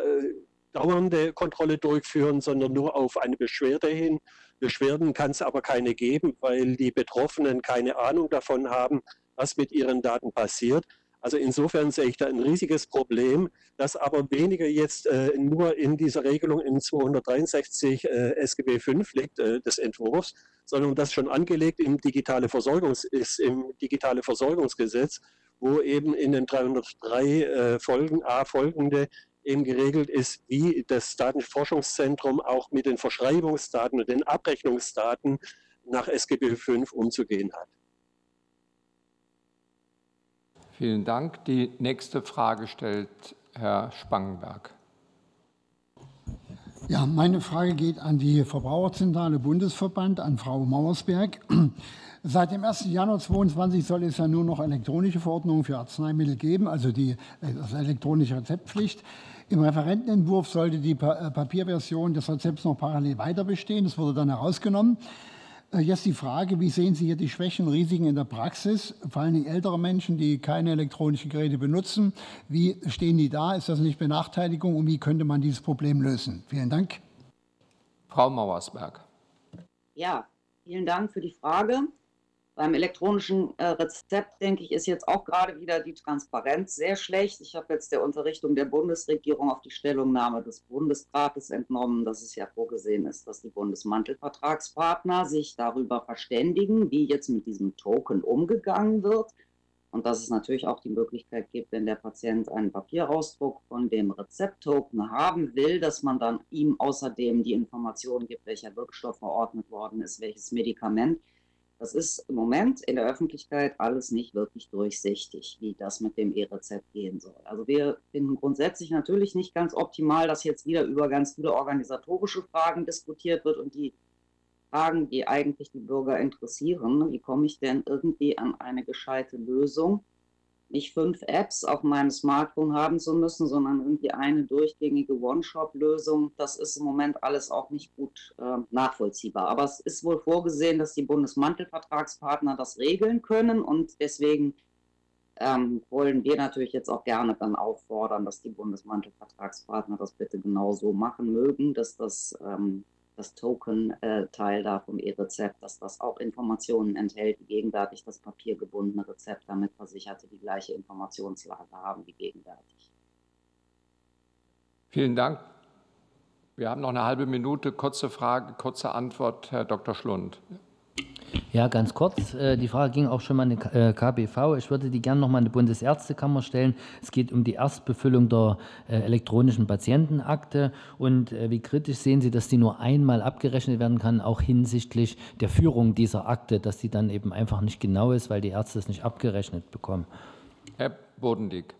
dauernde Kontrolle durchführen, sondern nur auf eine Beschwerde hin. Beschwerden kann es aber keine geben, weil die Betroffenen keine Ahnung davon haben, was mit ihren Daten passiert. Also insofern sehe ich da ein riesiges Problem, das aber weniger jetzt äh, nur in dieser Regelung in 263 äh, SGB V liegt, äh, des Entwurfs, sondern das schon angelegt im digitale Versorgungs ist im digitale Versorgungsgesetz, wo eben in den 303 äh, Folgen A folgende eben geregelt ist, wie das Datenforschungszentrum auch mit den Verschreibungsdaten und den Abrechnungsdaten nach SGB V umzugehen hat. Vielen Dank. Die nächste Frage stellt Herr Spangenberg. Ja, meine Frage geht an die Verbraucherzentrale Bundesverband, an Frau Mauersberg. Seit dem 1. Januar 2022 soll es ja nur noch elektronische Verordnungen für Arzneimittel geben, also die also elektronische Rezeptpflicht. Im Referentenentwurf sollte die Papierversion des Rezepts noch parallel weiter bestehen. Das wurde dann herausgenommen. Äh, jetzt die Frage, wie sehen Sie hier die Schwächen und Risiken in der Praxis, vor allem ältere Menschen, die keine elektronischen Geräte benutzen. Wie stehen die da? Ist das nicht Benachteiligung und wie könnte man dieses Problem lösen? Vielen Dank. Frau Mauersberg. Ja, vielen Dank für die Frage. Beim elektronischen äh, Rezept, denke ich, ist jetzt auch gerade wieder die Transparenz sehr schlecht. Ich habe jetzt der Unterrichtung der Bundesregierung auf die Stellungnahme des Bundesrates entnommen, dass es ja vorgesehen ist, dass die Bundesmantelvertragspartner sich darüber verständigen, wie jetzt mit diesem Token umgegangen wird. Und dass es natürlich auch die Möglichkeit gibt, wenn der Patient einen Papierausdruck von dem Rezepttoken haben will, dass man dann ihm außerdem die Information gibt, welcher Wirkstoff verordnet worden ist, welches Medikament. Das ist im Moment in der Öffentlichkeit alles nicht wirklich durchsichtig, wie das mit dem E-Rezept gehen soll. Also wir finden grundsätzlich natürlich nicht ganz optimal, dass jetzt wieder über ganz viele organisatorische Fragen diskutiert wird und die Fragen, die eigentlich die Bürger interessieren. Wie komme ich denn irgendwie an eine gescheite Lösung? Nicht fünf Apps auf meinem Smartphone haben zu müssen, sondern irgendwie eine durchgängige One-Shop-Lösung. Das ist im Moment alles auch nicht gut äh, nachvollziehbar. Aber es ist wohl vorgesehen, dass die Bundesmantelvertragspartner das regeln können und deswegen ähm, wollen wir natürlich jetzt auch gerne dann auffordern, dass die Bundesmantelvertragspartner das bitte genauso machen mögen, dass das ähm, das Token-Teil da vom E-Rezept, dass das auch Informationen enthält, wie gegenwärtig das papiergebundene Rezept, damit Versicherte die gleiche Informationslage haben wie gegenwärtig. Vielen Dank. Wir haben noch eine halbe Minute. Kurze Frage, kurze Antwort, Herr Dr. Schlund. Ja, ganz kurz. Äh, die Frage ging auch schon mal an die KBV. Ich würde die gerne noch mal an die Bundesärztekammer stellen. Es geht um die Erstbefüllung der äh, elektronischen Patientenakte. Und äh, wie kritisch sehen Sie, dass die nur einmal abgerechnet werden kann, auch hinsichtlich der Führung dieser Akte, dass die dann eben einfach nicht genau ist, weil die Ärzte es nicht abgerechnet bekommen? Herr Bodendieck.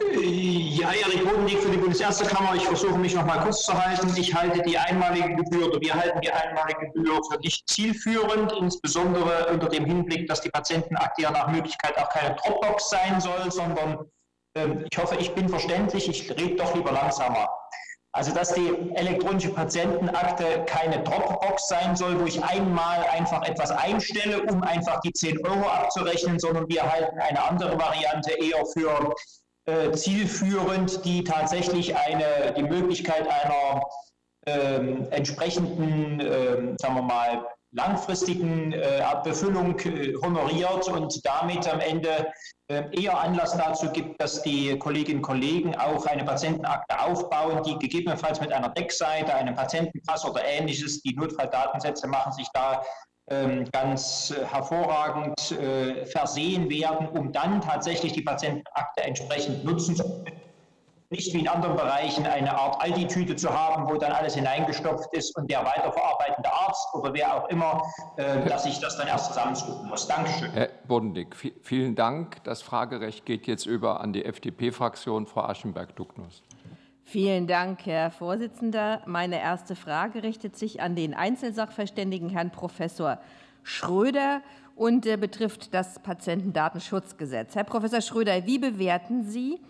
Ja, Erik Bodendieck für die Bundesärztekammer. Ich versuche mich noch mal kurz zu halten. Ich halte die einmalige Gebühr oder wir halten die einmalige Gebühr für nicht zielführend, insbesondere unter dem Hinblick, dass die Patientenakte ja nach Möglichkeit auch keine Dropbox sein soll, sondern äh, ich hoffe, ich bin verständlich. Ich rede doch lieber langsamer. Also, dass die elektronische Patientenakte keine Dropbox sein soll, wo ich einmal einfach etwas einstelle, um einfach die 10 Euro abzurechnen, sondern wir halten eine andere Variante eher für äh, zielführend, die tatsächlich eine, die Möglichkeit einer ähm, entsprechenden, ähm, sagen wir mal, langfristigen äh, Befüllung äh, honoriert und damit am Ende äh, eher Anlass dazu gibt, dass die Kolleginnen und Kollegen auch eine Patientenakte aufbauen, die gegebenenfalls mit einer Deckseite, einem Patientenpass oder ähnliches, die Notfalldatensätze machen sich da ganz äh, hervorragend äh, versehen werden, um dann tatsächlich die Patientenakte entsprechend nutzen zu können. Nicht wie in anderen Bereichen eine Art Aldi-Tüte zu haben, wo dann alles hineingestopft ist und der weiterverarbeitende Arzt oder wer auch immer, äh, dass ich das dann erst zusammensuchen muss. Dankeschön. Herr Bodendieck, vielen Dank. Das Fragerecht geht jetzt über an die FDP-Fraktion. Frau Aschenberg-Ducknuss. Vielen Dank, Herr Vorsitzender. Meine erste Frage richtet sich an den Einzelsachverständigen Herrn Professor Schröder und betrifft das Patientendatenschutzgesetz. Herr Professor Schröder, wie bewerten Sie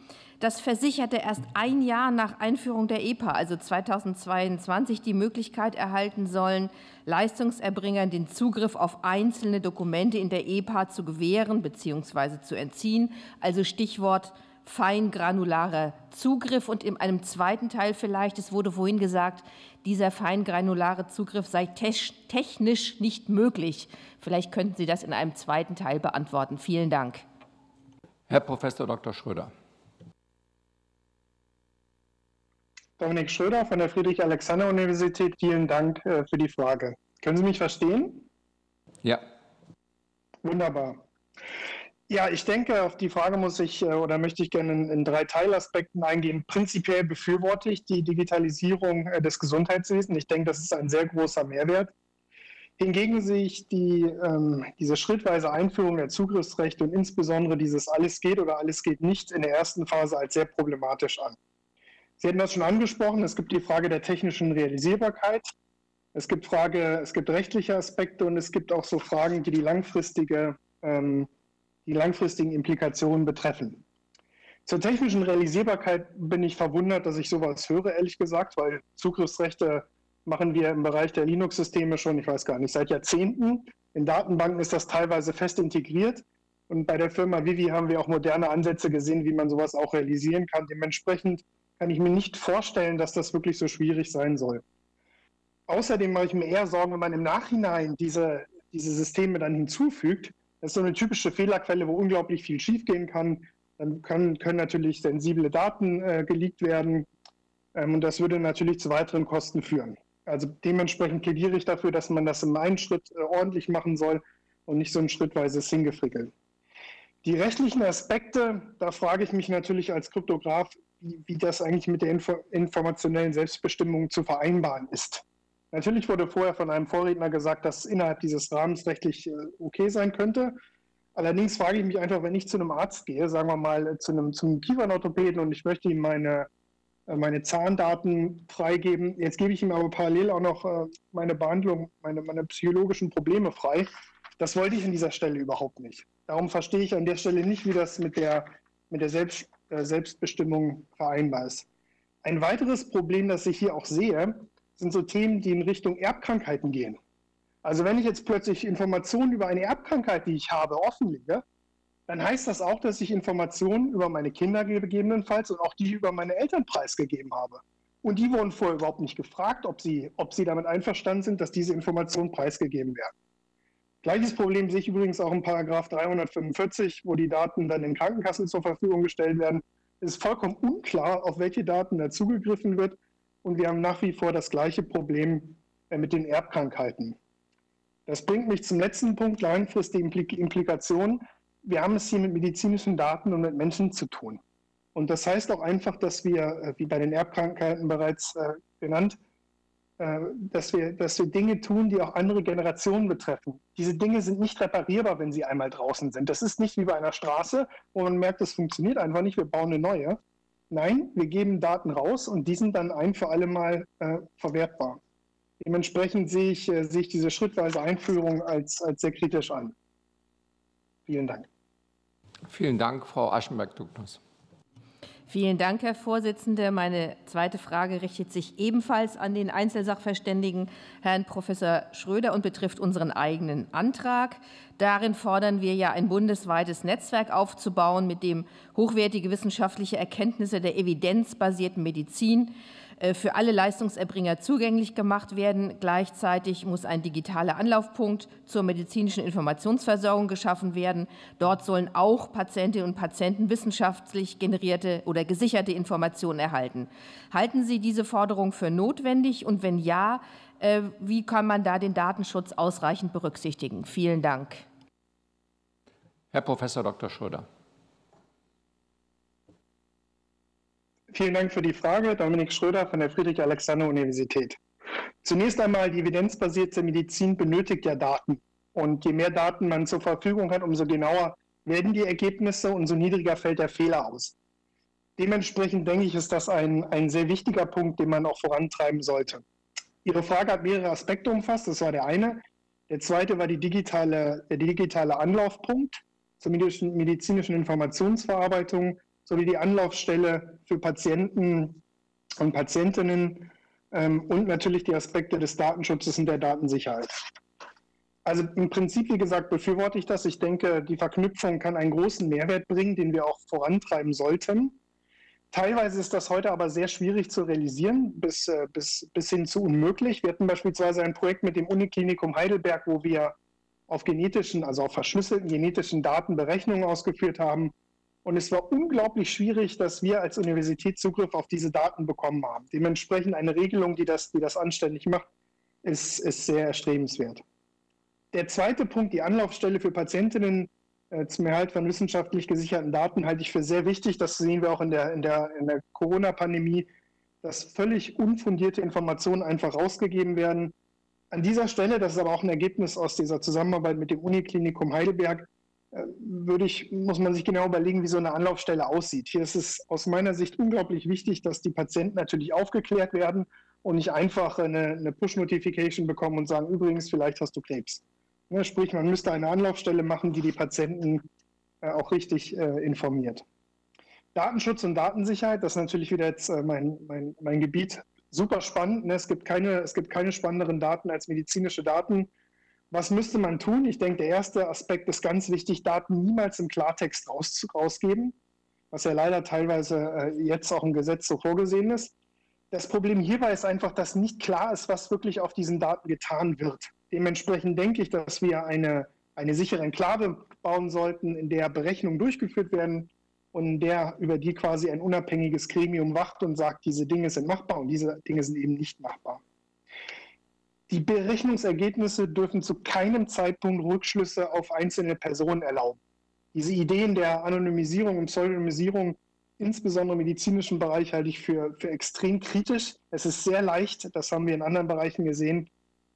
dass Versicherte erst ein Jahr nach Einführung der EPA, also 2022, die Möglichkeit erhalten sollen, Leistungserbringern den Zugriff auf einzelne Dokumente in der EPA zu gewähren bzw. zu entziehen. Also Stichwort feingranularer Zugriff. Und in einem zweiten Teil vielleicht, es wurde vorhin gesagt, dieser feingranulare Zugriff sei technisch nicht möglich. Vielleicht könnten Sie das in einem zweiten Teil beantworten. Vielen Dank. Herr Professor Dr. Schröder. Dominik Schröder von der Friedrich-Alexander-Universität. Vielen Dank äh, für die Frage. Können Sie mich verstehen? Ja. Wunderbar. Ja, ich denke, auf die Frage muss ich äh, oder möchte ich gerne in, in, drei Teilaspekten eingehen. Prinzipiell befürworte ich die Digitalisierung äh, des Gesundheitswesens. Ich denke, das ist ein sehr großer Mehrwert. Hingegen sehe ich die, ähm, diese schrittweise Einführung der Zugriffsrechte und insbesondere dieses Alles geht oder Alles geht nicht in der ersten Phase als sehr problematisch an. Sie hatten das schon angesprochen, es gibt die Frage der technischen Realisierbarkeit. Es gibt, Frage, es gibt rechtliche Aspekte und es gibt auch so Fragen, die die langfristige ähm, die langfristigen Implikationen betreffen. Zur technischen Realisierbarkeit bin ich verwundert, dass ich sowas höre, ehrlich gesagt, weil Zugriffsrechte machen wir im Bereich der Linux-Systeme schon, ich weiß gar nicht, seit Jahrzehnten. In Datenbanken ist das teilweise fest integriert. Und bei der Firma Vivi haben wir auch moderne Ansätze gesehen, wie man sowas auch realisieren kann. Dementsprechend kann ich mir nicht vorstellen, dass das wirklich so schwierig sein soll. Außerdem mache ich mir eher Sorgen, wenn man im Nachhinein diese, diese Systeme dann hinzufügt, das ist so eine typische Fehlerquelle, wo unglaublich viel schiefgehen kann. Dann können, können natürlich sensible Daten äh, geleakt werden ähm, und das würde natürlich zu weiteren Kosten führen. Also dementsprechend plädiere ich dafür, dass man das im einen Schritt äh, ordentlich machen soll und nicht so ein schrittweises Hingefrickeln. Die rechtlichen Aspekte, da frage ich mich natürlich als Kryptograf, wie, wie das eigentlich mit der Info informationellen Selbstbestimmung zu vereinbaren ist. Natürlich wurde vorher von einem Vorredner gesagt, dass innerhalb dieses Rahmens rechtlich äh, okay sein könnte. Allerdings frage ich mich einfach, wenn ich zu einem Arzt gehe, sagen wir mal äh, zu einem, zum Kiefernorthopäden und ich möchte ihm meine, äh, meine Zahndaten freigeben, jetzt gebe ich ihm aber parallel auch noch meine Behandlung, meine, meine psychologischen Probleme frei. Das wollte ich an dieser Stelle überhaupt nicht. Darum verstehe ich an der Stelle nicht, wie das mit der, mit der Selbst, Selbstbestimmung vereinbar ist. Ein weiteres Problem, das ich hier auch sehe, sind so Themen, die in Richtung Erbkrankheiten gehen. Also wenn ich jetzt plötzlich Informationen über eine Erbkrankheit, die ich habe, offenlege, dann heißt das auch, dass ich Informationen über meine Kinder gegebenenfalls und auch die über meine Eltern preisgegeben habe. Und die wurden vorher überhaupt nicht gefragt, ob sie, ob sie damit einverstanden sind, dass diese Informationen preisgegeben werden. Gleiches Problem sehe ich übrigens auch in Paragraph 345, wo die Daten dann den Krankenkassen zur Verfügung gestellt werden. Es ist vollkommen unklar, auf welche Daten da zugegriffen wird und wir haben nach wie vor das gleiche Problem äh, mit den Erbkrankheiten. Das bringt mich zum letzten Punkt, langfristige Implikationen. Wir haben es hier mit medizinischen Daten und mit Menschen zu tun. Und das heißt auch einfach, dass wir, äh, wie bei den Erbkrankheiten bereits äh, genannt, dass wir, dass wir Dinge tun, die auch andere Generationen betreffen. Diese Dinge sind nicht reparierbar, wenn sie einmal draußen sind. Das ist nicht wie bei einer Straße, wo man merkt, es funktioniert einfach nicht, wir bauen eine neue, Nein, wir geben Daten raus und die sind dann ein für alle Mal äh, verwertbar. Dementsprechend sehe ich, äh, sehe ich diese schrittweise Einführung als, als sehr kritisch an. Vielen Dank. Vielen Dank, Frau Aschenberg-Dugnus. Vielen Dank, Herr Vorsitzender. Meine zweite Frage richtet sich ebenfalls an den Einzelsachverständigen, Herrn Professor Schröder, und betrifft unseren eigenen Antrag. Darin fordern wir ja, ein bundesweites Netzwerk aufzubauen, mit dem hochwertige wissenschaftliche Erkenntnisse der evidenzbasierten Medizin für alle Leistungserbringer zugänglich gemacht werden. Gleichzeitig muss ein digitaler Anlaufpunkt zur medizinischen Informationsversorgung geschaffen werden. Dort sollen auch Patientinnen und Patienten wissenschaftlich generierte oder gesicherte Informationen erhalten. Halten Sie diese Forderung für notwendig? Und wenn ja, äh, wie kann man da den Datenschutz ausreichend berücksichtigen? Vielen Dank. Herr Professor Dr. Schröder. Vielen Dank für die Frage. Dominik Schröder von der Friedrich-Alexander-Universität. Zunächst einmal, die evidenzbasierte Medizin benötigt ja Daten. Und je mehr Daten man zur Verfügung hat, umso genauer werden die Ergebnisse und so niedriger fällt der Fehler aus. Dementsprechend denke ich, ist das ein, ein sehr wichtiger Punkt, den man auch vorantreiben sollte. Ihre Frage hat mehrere Aspekte umfasst. Das war der eine. Der zweite war digitale, der digitale Anlaufpunkt zur medizinischen Informationsverarbeitung sowie die Anlaufstelle für Patienten und Patientinnen ähm, und natürlich die Aspekte des Datenschutzes und der Datensicherheit. Also im Prinzip, wie gesagt, befürworte ich das. Ich denke, die Verknüpfung kann einen großen Mehrwert bringen, den wir auch vorantreiben sollten. Teilweise ist das heute aber sehr schwierig zu realisieren, bis, äh, bis, bis hin zu unmöglich. Wir hatten beispielsweise ein Projekt mit dem Uniklinikum Heidelberg, wo wir auf genetischen, also auf verschlüsselten genetischen Daten Berechnungen ausgeführt haben. Und es war unglaublich schwierig, dass wir als Universität Zugriff auf diese Daten bekommen haben. Dementsprechend eine Regelung, die das, die das anständig macht, ist, ist sehr erstrebenswert. Der zweite Punkt, die Anlaufstelle für Patientinnen äh, zum Erhalt von wissenschaftlich gesicherten Daten, halte ich für sehr wichtig. Das sehen wir auch in der, in der, in der Corona-Pandemie, dass völlig unfundierte Informationen einfach rausgegeben werden. An dieser Stelle, das ist aber auch ein Ergebnis aus dieser Zusammenarbeit mit dem Uniklinikum Heidelberg, würde ich, muss man sich genau überlegen, wie so eine Anlaufstelle aussieht. Hier ist es aus meiner Sicht unglaublich wichtig, dass die Patienten natürlich aufgeklärt werden und nicht einfach eine, eine Push-Notification bekommen und sagen, übrigens, vielleicht hast du Krebs. Ja, sprich, man müsste eine Anlaufstelle machen, die die Patienten äh, auch richtig äh, informiert. Datenschutz und Datensicherheit, das ist natürlich wieder jetzt äh, mein, mein, mein Gebiet. Super spannend. Ne? Es, gibt keine, es gibt keine spannenderen Daten als medizinische Daten. Was müsste man tun? Ich denke, der erste Aspekt ist ganz wichtig, Daten niemals im Klartext raus, rausgeben, was ja leider teilweise äh, jetzt auch im Gesetz so vorgesehen ist. Das Problem hierbei ist einfach, dass nicht klar ist, was wirklich auf diesen Daten getan wird. Dementsprechend denke ich, dass wir eine, eine sichere Enklave bauen sollten, in der Berechnungen durchgeführt werden und in der über die quasi ein unabhängiges Gremium wacht und sagt, diese Dinge sind machbar und diese Dinge sind eben nicht machbar. Die Berechnungsergebnisse dürfen zu keinem Zeitpunkt Rückschlüsse auf einzelne Personen erlauben. Diese Ideen der Anonymisierung und Pseudonymisierung, insbesondere im medizinischen Bereich, halte ich für, für extrem kritisch. Es ist sehr leicht, das haben wir in anderen Bereichen gesehen,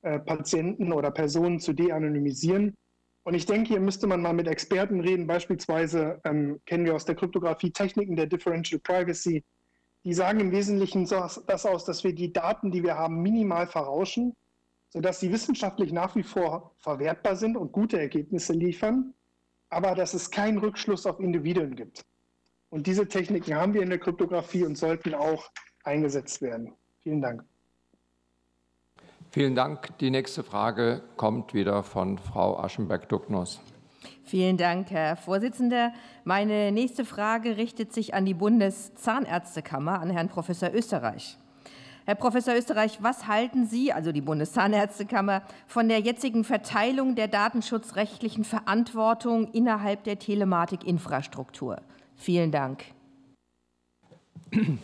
äh, Patienten oder Personen zu de-anonymisieren. Und ich denke, hier müsste man mal mit Experten reden. Beispielsweise ähm, kennen wir aus der Kryptographie Techniken der Differential Privacy. Die sagen im Wesentlichen das, aus, dass wir die Daten, die wir haben, minimal verrauschen, sodass sie wissenschaftlich nach wie vor verwertbar sind und gute Ergebnisse liefern, aber dass es keinen Rückschluss auf Individuen gibt. Und diese Techniken haben wir in der Kryptographie und sollten auch eingesetzt werden. Vielen Dank. Vielen Dank. Die nächste Frage kommt wieder von Frau Aschenberg-Ducknuss. Vielen Dank, Herr Vorsitzender. Meine nächste Frage richtet sich an die Bundeszahnärztekammer, an Herrn Professor Österreich. Herr Professor Österreich, was halten Sie, also die Bundeszahnärztekammer, von der jetzigen Verteilung der datenschutzrechtlichen Verantwortung innerhalb der Telematikinfrastruktur? Vielen Dank.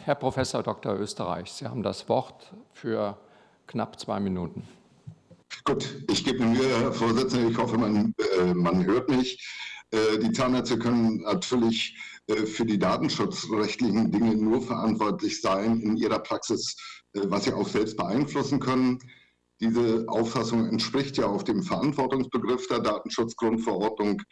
Herr Professor Dr. Österreich, Sie haben das Wort für knapp zwei Minuten. Gut, ich gebe mir Mühe, Herr Vorsitzender. Ich hoffe, man, äh, man hört mich. Äh, die Zahnärzte können natürlich äh, für die datenschutzrechtlichen Dinge nur verantwortlich sein in ihrer Praxis, äh, was sie auch selbst beeinflussen können. Diese Auffassung entspricht ja auch dem Verantwortungsbegriff der Datenschutzgrundverordnung.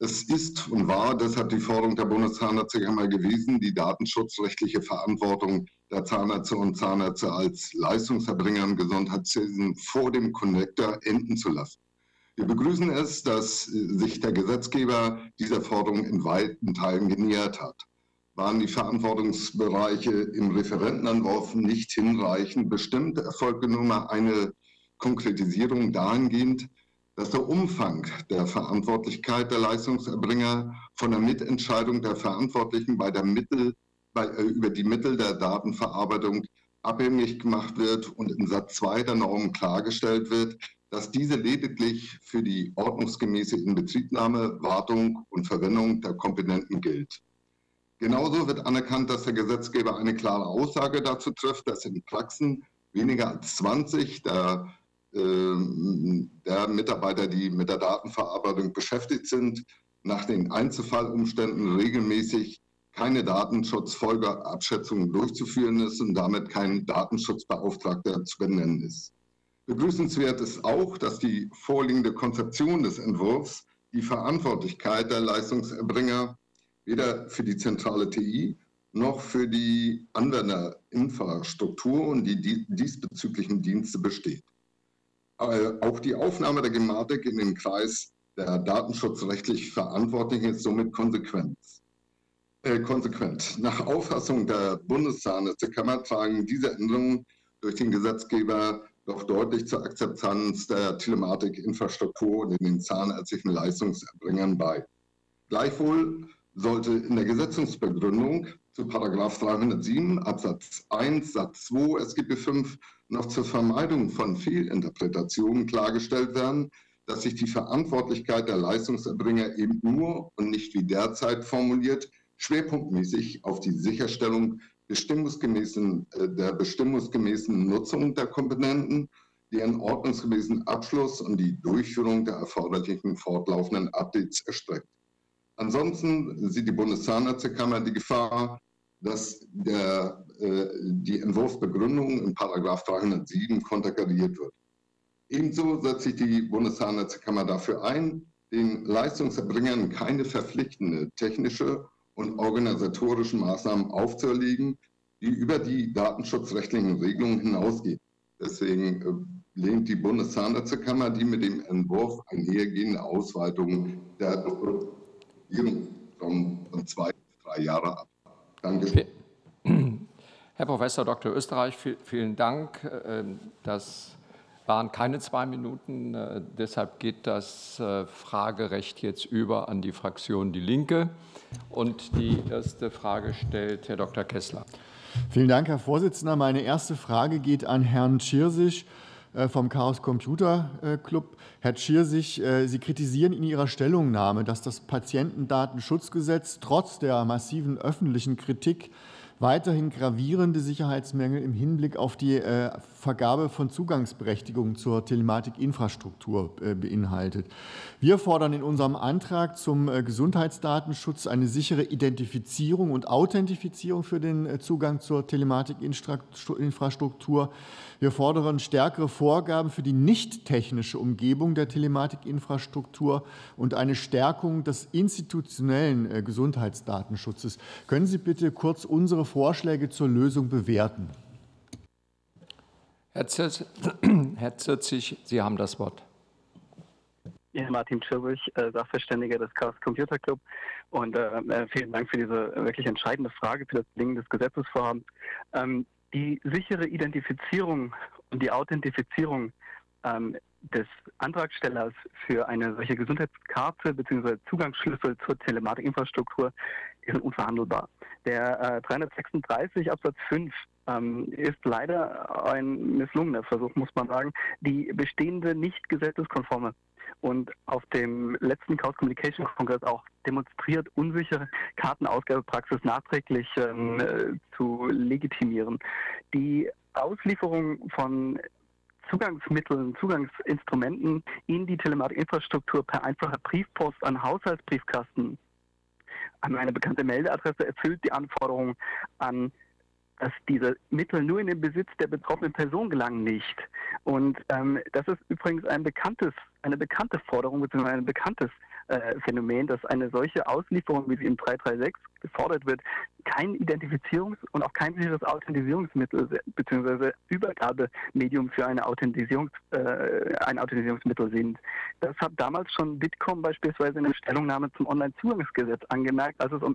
Es ist und war deshalb die Forderung der Bundeszahnärztekammer gewesen, die datenschutzrechtliche Verantwortung der Zahnärzte und Zahnärzte als Leistungserbringer im Gesundheitswesen vor dem Connector enden zu lassen. Wir begrüßen es, dass sich der Gesetzgeber dieser Forderung in weiten Teilen genähert hat. Waren die Verantwortungsbereiche im Referentenentwurf nicht hinreichend bestimmt, erfolgte nun mal eine Konkretisierung dahingehend, dass der Umfang der Verantwortlichkeit der Leistungserbringer von der Mitentscheidung der Verantwortlichen bei der Mittel, bei, äh, über die Mittel der Datenverarbeitung abhängig gemacht wird und in Satz 2 der Norm klargestellt wird, dass diese lediglich für die ordnungsgemäße Inbetriebnahme, Wartung und Verwendung der Komponenten gilt. Genauso wird anerkannt, dass der Gesetzgeber eine klare Aussage dazu trifft, dass in Praxen weniger als 20 der ähm, der Mitarbeiter, die mit der Datenverarbeitung beschäftigt sind, nach den Einzelfallumständen regelmäßig keine Datenschutzfolgeabschätzung durchzuführen ist und damit kein Datenschutzbeauftragter zu benennen ist. Begrüßenswert ist auch, dass die vorliegende Konzeption des Entwurfs die Verantwortlichkeit der Leistungserbringer weder für die zentrale TI noch für die Anwenderinfrastruktur und die diesbezüglichen Dienste besteht. Äh, auch die Aufnahme der Gematik in den Kreis der datenschutzrechtlich Verantwortlichen ist somit Konsequenz. äh, konsequent. Nach Auffassung der Bundeszahnärztekammer tragen diese Änderungen durch den Gesetzgeber doch deutlich zur Akzeptanz der Telematikinfrastruktur in den zahnärztlichen Leistungserbringern bei. Gleichwohl sollte in der Gesetzungsbegründung zu 307 Absatz 1 Satz 2 SGB 5 noch zur Vermeidung von Fehlinterpretationen klargestellt werden, dass sich die Verantwortlichkeit der Leistungserbringer eben nur und nicht wie derzeit formuliert schwerpunktmäßig auf die Sicherstellung bestimmungsgemäßen, äh, der bestimmungsgemäßen Nutzung der Komponenten, deren ordnungsgemäßen Abschluss und die Durchführung der erforderlichen fortlaufenden Updates erstreckt. Ansonsten sieht die Bundeszahnärztekammer die Gefahr, dass der, äh, die Entwurfsbegründung in Paragraph 307 konterkariert wird. Ebenso setzt sich die Bundeszahnärztekammer dafür ein, den Leistungserbringern keine verpflichtende technische und organisatorischen Maßnahmen aufzuerlegen, die über die datenschutzrechtlichen Regelungen hinausgehen. Deswegen äh, lehnt die Bundeszahnärztekammer die mit dem Entwurf einhergehende Ausweitung der Regierung von zwei bis drei Jahre ab. Danke. Herr Professor Dr. Österreich, vielen Dank. Ähm, das waren keine zwei Minuten. Äh, deshalb geht das äh, Fragerecht jetzt über an die Fraktion Die Linke. Und die erste Frage stellt Herr Dr. Kessler. Vielen Dank, Herr Vorsitzender. Meine erste Frage geht an Herrn Tschirsich äh, vom Chaos Computer Club. Herr Tschirsich, Sie kritisieren in Ihrer Stellungnahme, dass das Patientendatenschutzgesetz trotz der massiven öffentlichen Kritik weiterhin gravierende Sicherheitsmängel im Hinblick auf die Vergabe von Zugangsberechtigungen zur Telematikinfrastruktur äh, beinhaltet. Wir fordern in unserem Antrag zum äh, Gesundheitsdatenschutz eine sichere Identifizierung und Authentifizierung für den Zugang zur Telematikinfrastruktur. Wir fordern stärkere Vorgaben für die nicht technische Umgebung der Telematikinfrastruktur und eine Stärkung des institutionellen Gesundheitsdatenschutzes. Können Sie bitte kurz unsere Vorschläge zur Lösung bewerten? Herr, Zirzig, Sie haben das Wort. Ja, Martin Schirbich, äh, Sachverständiger des Chaos Computer Club. Und äh, äh, vielen Dank für diese wirklich entscheidende Frage für das Ding des Gesetzesvorhabens. Ähm, die sichere Identifizierung und die Authentifizierung ähm, des Antragstellers für eine solche Gesundheitskarte bzw. Zugangsschlüssel zur Telematikinfrastruktur sind unverhandelbar. Der äh, 336 Absatz 5 ähm, ist leider ein misslungener Versuch, muss man sagen, die bestehende nicht gesetzeskonforme und auf dem letzten Chaos Communication Kongress auch demonstriert unsichere Kartenausgabepraxis nachträglich ähm, äh, zu legitimieren. Die Auslieferung von Zugangsmitteln, Zugangsinstrumenten in die Telematikinfrastruktur per einfacher Briefpost an Haushaltsbriefkasten eine bekannte Meldeadresse erfüllt die Anforderungen an dass diese Mittel nur in den Besitz der betroffenen Person gelangen, nicht. Und ähm, das ist übrigens ein bekanntes, eine bekannte Forderung bzw. ein bekanntes äh, Phänomen, dass eine solche Auslieferung, wie sie im 336 gefordert wird, kein Identifizierungs- und auch kein sicheres Authentisierungsmittel bzw. Übergabemedium für eine Authentisierungs, äh, ein Authentisierungsmittel sind. Das hat damals schon Bitkom beispielsweise in der Stellungnahme zum Onlinezugangsgesetz angemerkt, als es um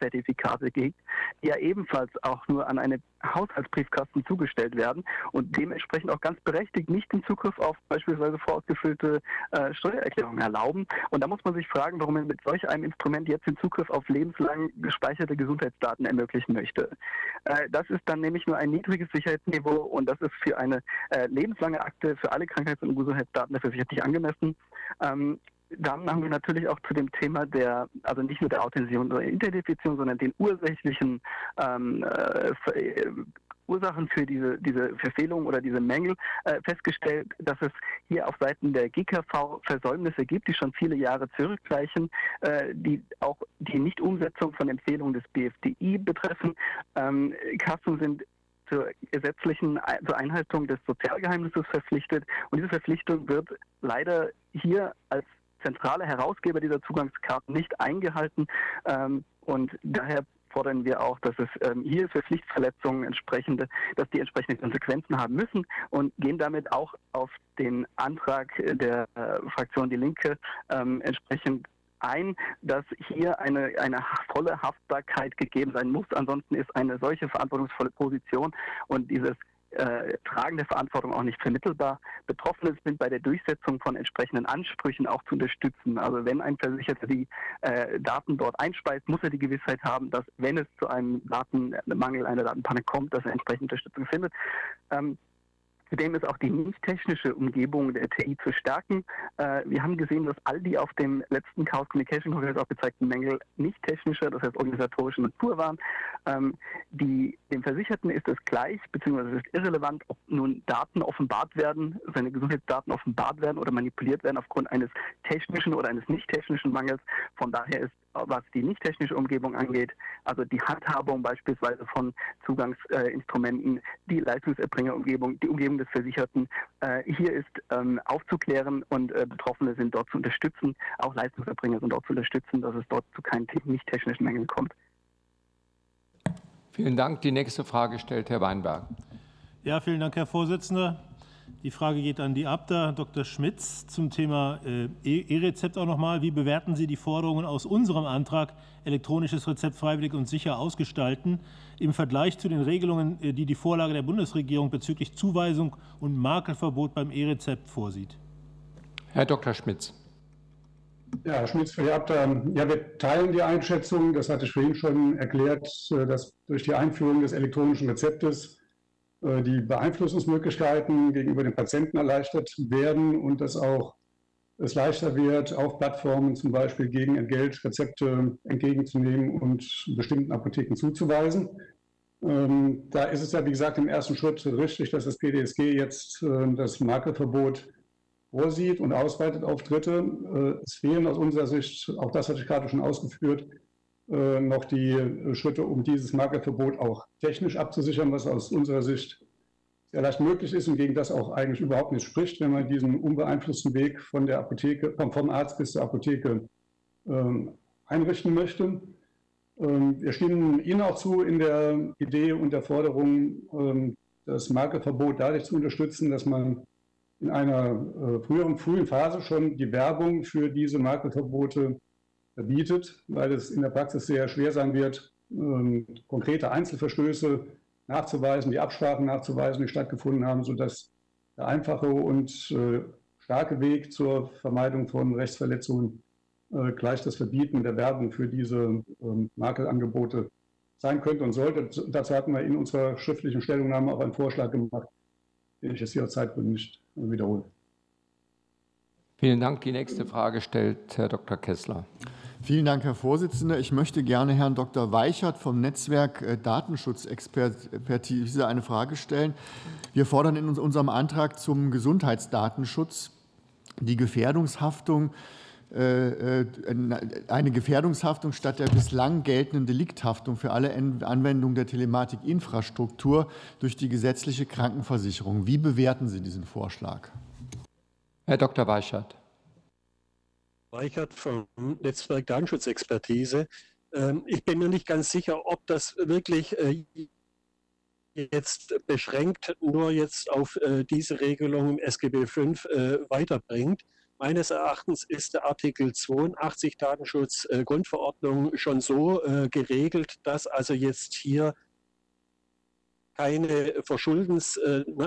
ESSO-Zertifikate ging, die ja ebenfalls auch nur an eine Haushaltsbriefkasten zugestellt werden und dementsprechend auch ganz berechtigt nicht den Zugriff auf beispielsweise vorausgefüllte äh, Steuererklärungen erlauben. Und da muss man sich fragen, warum man mit solch einem Instrument jetzt den Zugriff auf lebenslang gespeicherte Gesundheitsdaten ermöglichen möchte. Äh, das ist dann nämlich nur ein niedriges Sicherheitsniveau und das ist für eine äh, lebenslange Akte für alle Krankheits- und Gesundheitsdaten dafür sicherlich angemessen. Ähm, dann haben wir natürlich auch zu dem Thema der, also nicht nur der Authentisierung oder Identifizierung, sondern den ursächlichen ähm, äh, Ursachen für diese, diese Verfehlungen oder diese Mängel äh, festgestellt, dass es hier auf Seiten der GKV Versäumnisse gibt, die schon viele Jahre zurückreichen, äh, die auch die Nichtumsetzung von Empfehlungen des BFDI betreffen. Ähm, Kassen sind zur gesetzlichen zur Einhaltung des Sozialgeheimnisses verpflichtet und diese Verpflichtung wird leider hier als zentrale Herausgeber dieser Zugangskarten nicht eingehalten ähm, und daher fordern wir auch, dass es ähm, hier für Pflichtverletzungen entsprechende, dass die entsprechende Konsequenzen haben müssen und gehen damit auch auf den Antrag der äh, Fraktion Die Linke ähm, entsprechend ein, dass hier eine, eine volle Haftbarkeit gegeben sein muss. Ansonsten ist eine solche verantwortungsvolle Position und dieses äh, tragende Verantwortung auch nicht vermittelbar. Betroffene sind bei der Durchsetzung von entsprechenden Ansprüchen auch zu unterstützen. Also wenn ein Versicherter die äh, Daten dort einspeist, muss er die Gewissheit haben, dass wenn es zu einem Datenmangel, einer Datenpanne kommt, dass er entsprechende Unterstützung findet. Ähm, Zudem ist auch die nicht technische Umgebung der TI zu stärken. Äh, wir haben gesehen, dass all die auf dem letzten Chaos Communication Kongress aufgezeigten Mängel nicht technischer, das heißt organisatorische Natur waren. Ähm, die, dem Versicherten ist es gleich, beziehungsweise es ist irrelevant, ob nun Daten offenbart werden, seine Gesundheitsdaten offenbart werden oder manipuliert werden aufgrund eines technischen oder eines nicht technischen Mangels. Von daher ist was die nicht technische Umgebung angeht, also die Handhabung beispielsweise von Zugangsinstrumenten, äh, die Leistungserbringerumgebung, die Umgebung des Versicherten, äh, hier ist ähm, aufzuklären und äh, Betroffene sind dort zu unterstützen, auch Leistungserbringer sind dort zu unterstützen, dass es dort zu keinen nicht technischen Mängeln kommt. Vielen Dank. Die nächste Frage stellt Herr Weinberg. Ja, vielen Dank, Herr Vorsitzender. Die Frage geht an die Abda, Dr. Schmitz, zum Thema äh, E-Rezept auch nochmal. Wie bewerten Sie die Forderungen aus unserem Antrag, elektronisches Rezept freiwillig und sicher ausgestalten, im Vergleich zu den Regelungen, äh, die die Vorlage der Bundesregierung bezüglich Zuweisung und Makelverbot beim E-Rezept vorsieht? Herr Dr. Schmitz. Ja, Herr Schmitz für die Abda. Ja, wir teilen die Einschätzung, das hatte ich vorhin schon erklärt, äh, dass durch die Einführung des elektronischen Rezeptes die Beeinflussungsmöglichkeiten gegenüber den Patienten erleichtert werden und dass auch es leichter wird, auf Plattformen zum Beispiel gegen Entgelt Rezepte entgegenzunehmen und bestimmten Apotheken zuzuweisen. Ähm, da ist es ja, wie gesagt, im ersten Schritt richtig, dass das PDSG jetzt äh, das Markeverbot vorsieht und ausweitet auf Dritte. Äh, es fehlen aus unserer Sicht, auch das hatte ich gerade schon ausgeführt, äh, noch die Schritte, um dieses Markerverbot auch technisch abzusichern, was aus unserer Sicht sehr leicht möglich ist und gegen das auch eigentlich überhaupt nicht spricht, wenn man diesen unbeeinflussten Weg von der Apotheke, vom Arzt bis zur Apotheke ähm, einrichten möchte. Ähm, wir stimmen Ihnen auch zu in der Idee und der Forderung, ähm, das Markeverbot dadurch zu unterstützen, dass man in einer äh, früheren, frühen Phase schon die Werbung für diese Markeverbote verbietet, weil es in der Praxis sehr schwer sein wird, ähm, konkrete Einzelverstöße nachzuweisen, die Absprachen nachzuweisen, die stattgefunden haben, sodass der einfache und äh, starke Weg zur Vermeidung von Rechtsverletzungen äh, gleich das Verbieten der Werbung für diese ähm, Makelangebote sein könnte und sollte. Dazu hatten wir in unserer schriftlichen Stellungnahme auch einen Vorschlag gemacht, den ich jetzt hier aus Zeitgründen nicht wiederhole. Vielen Dank. Die nächste Frage stellt Herr Dr. Kessler. Vielen Dank, Herr Vorsitzender. Ich möchte gerne Herrn Dr. Weichert vom Netzwerk äh, Datenschutzexpertise eine Frage stellen. Wir fordern in unserem Antrag zum Gesundheitsdatenschutz die Gefährdungshaftung äh, äh, eine Gefährdungshaftung statt der bislang geltenden Delikthaftung für alle Anwendungen der Telematikinfrastruktur durch die gesetzliche Krankenversicherung. Wie bewerten Sie diesen Vorschlag? Herr Dr. Weichert. Reichert vom Netzwerk Datenschutzexpertise. Ähm, ich bin mir nicht ganz sicher, ob das wirklich äh, jetzt beschränkt nur jetzt auf äh, diese Regelung im SGB V äh, weiterbringt. Meines Erachtens ist der Artikel 82 Datenschutz-Grundverordnung schon so geregelt, dass also jetzt hier keine Verschuldens,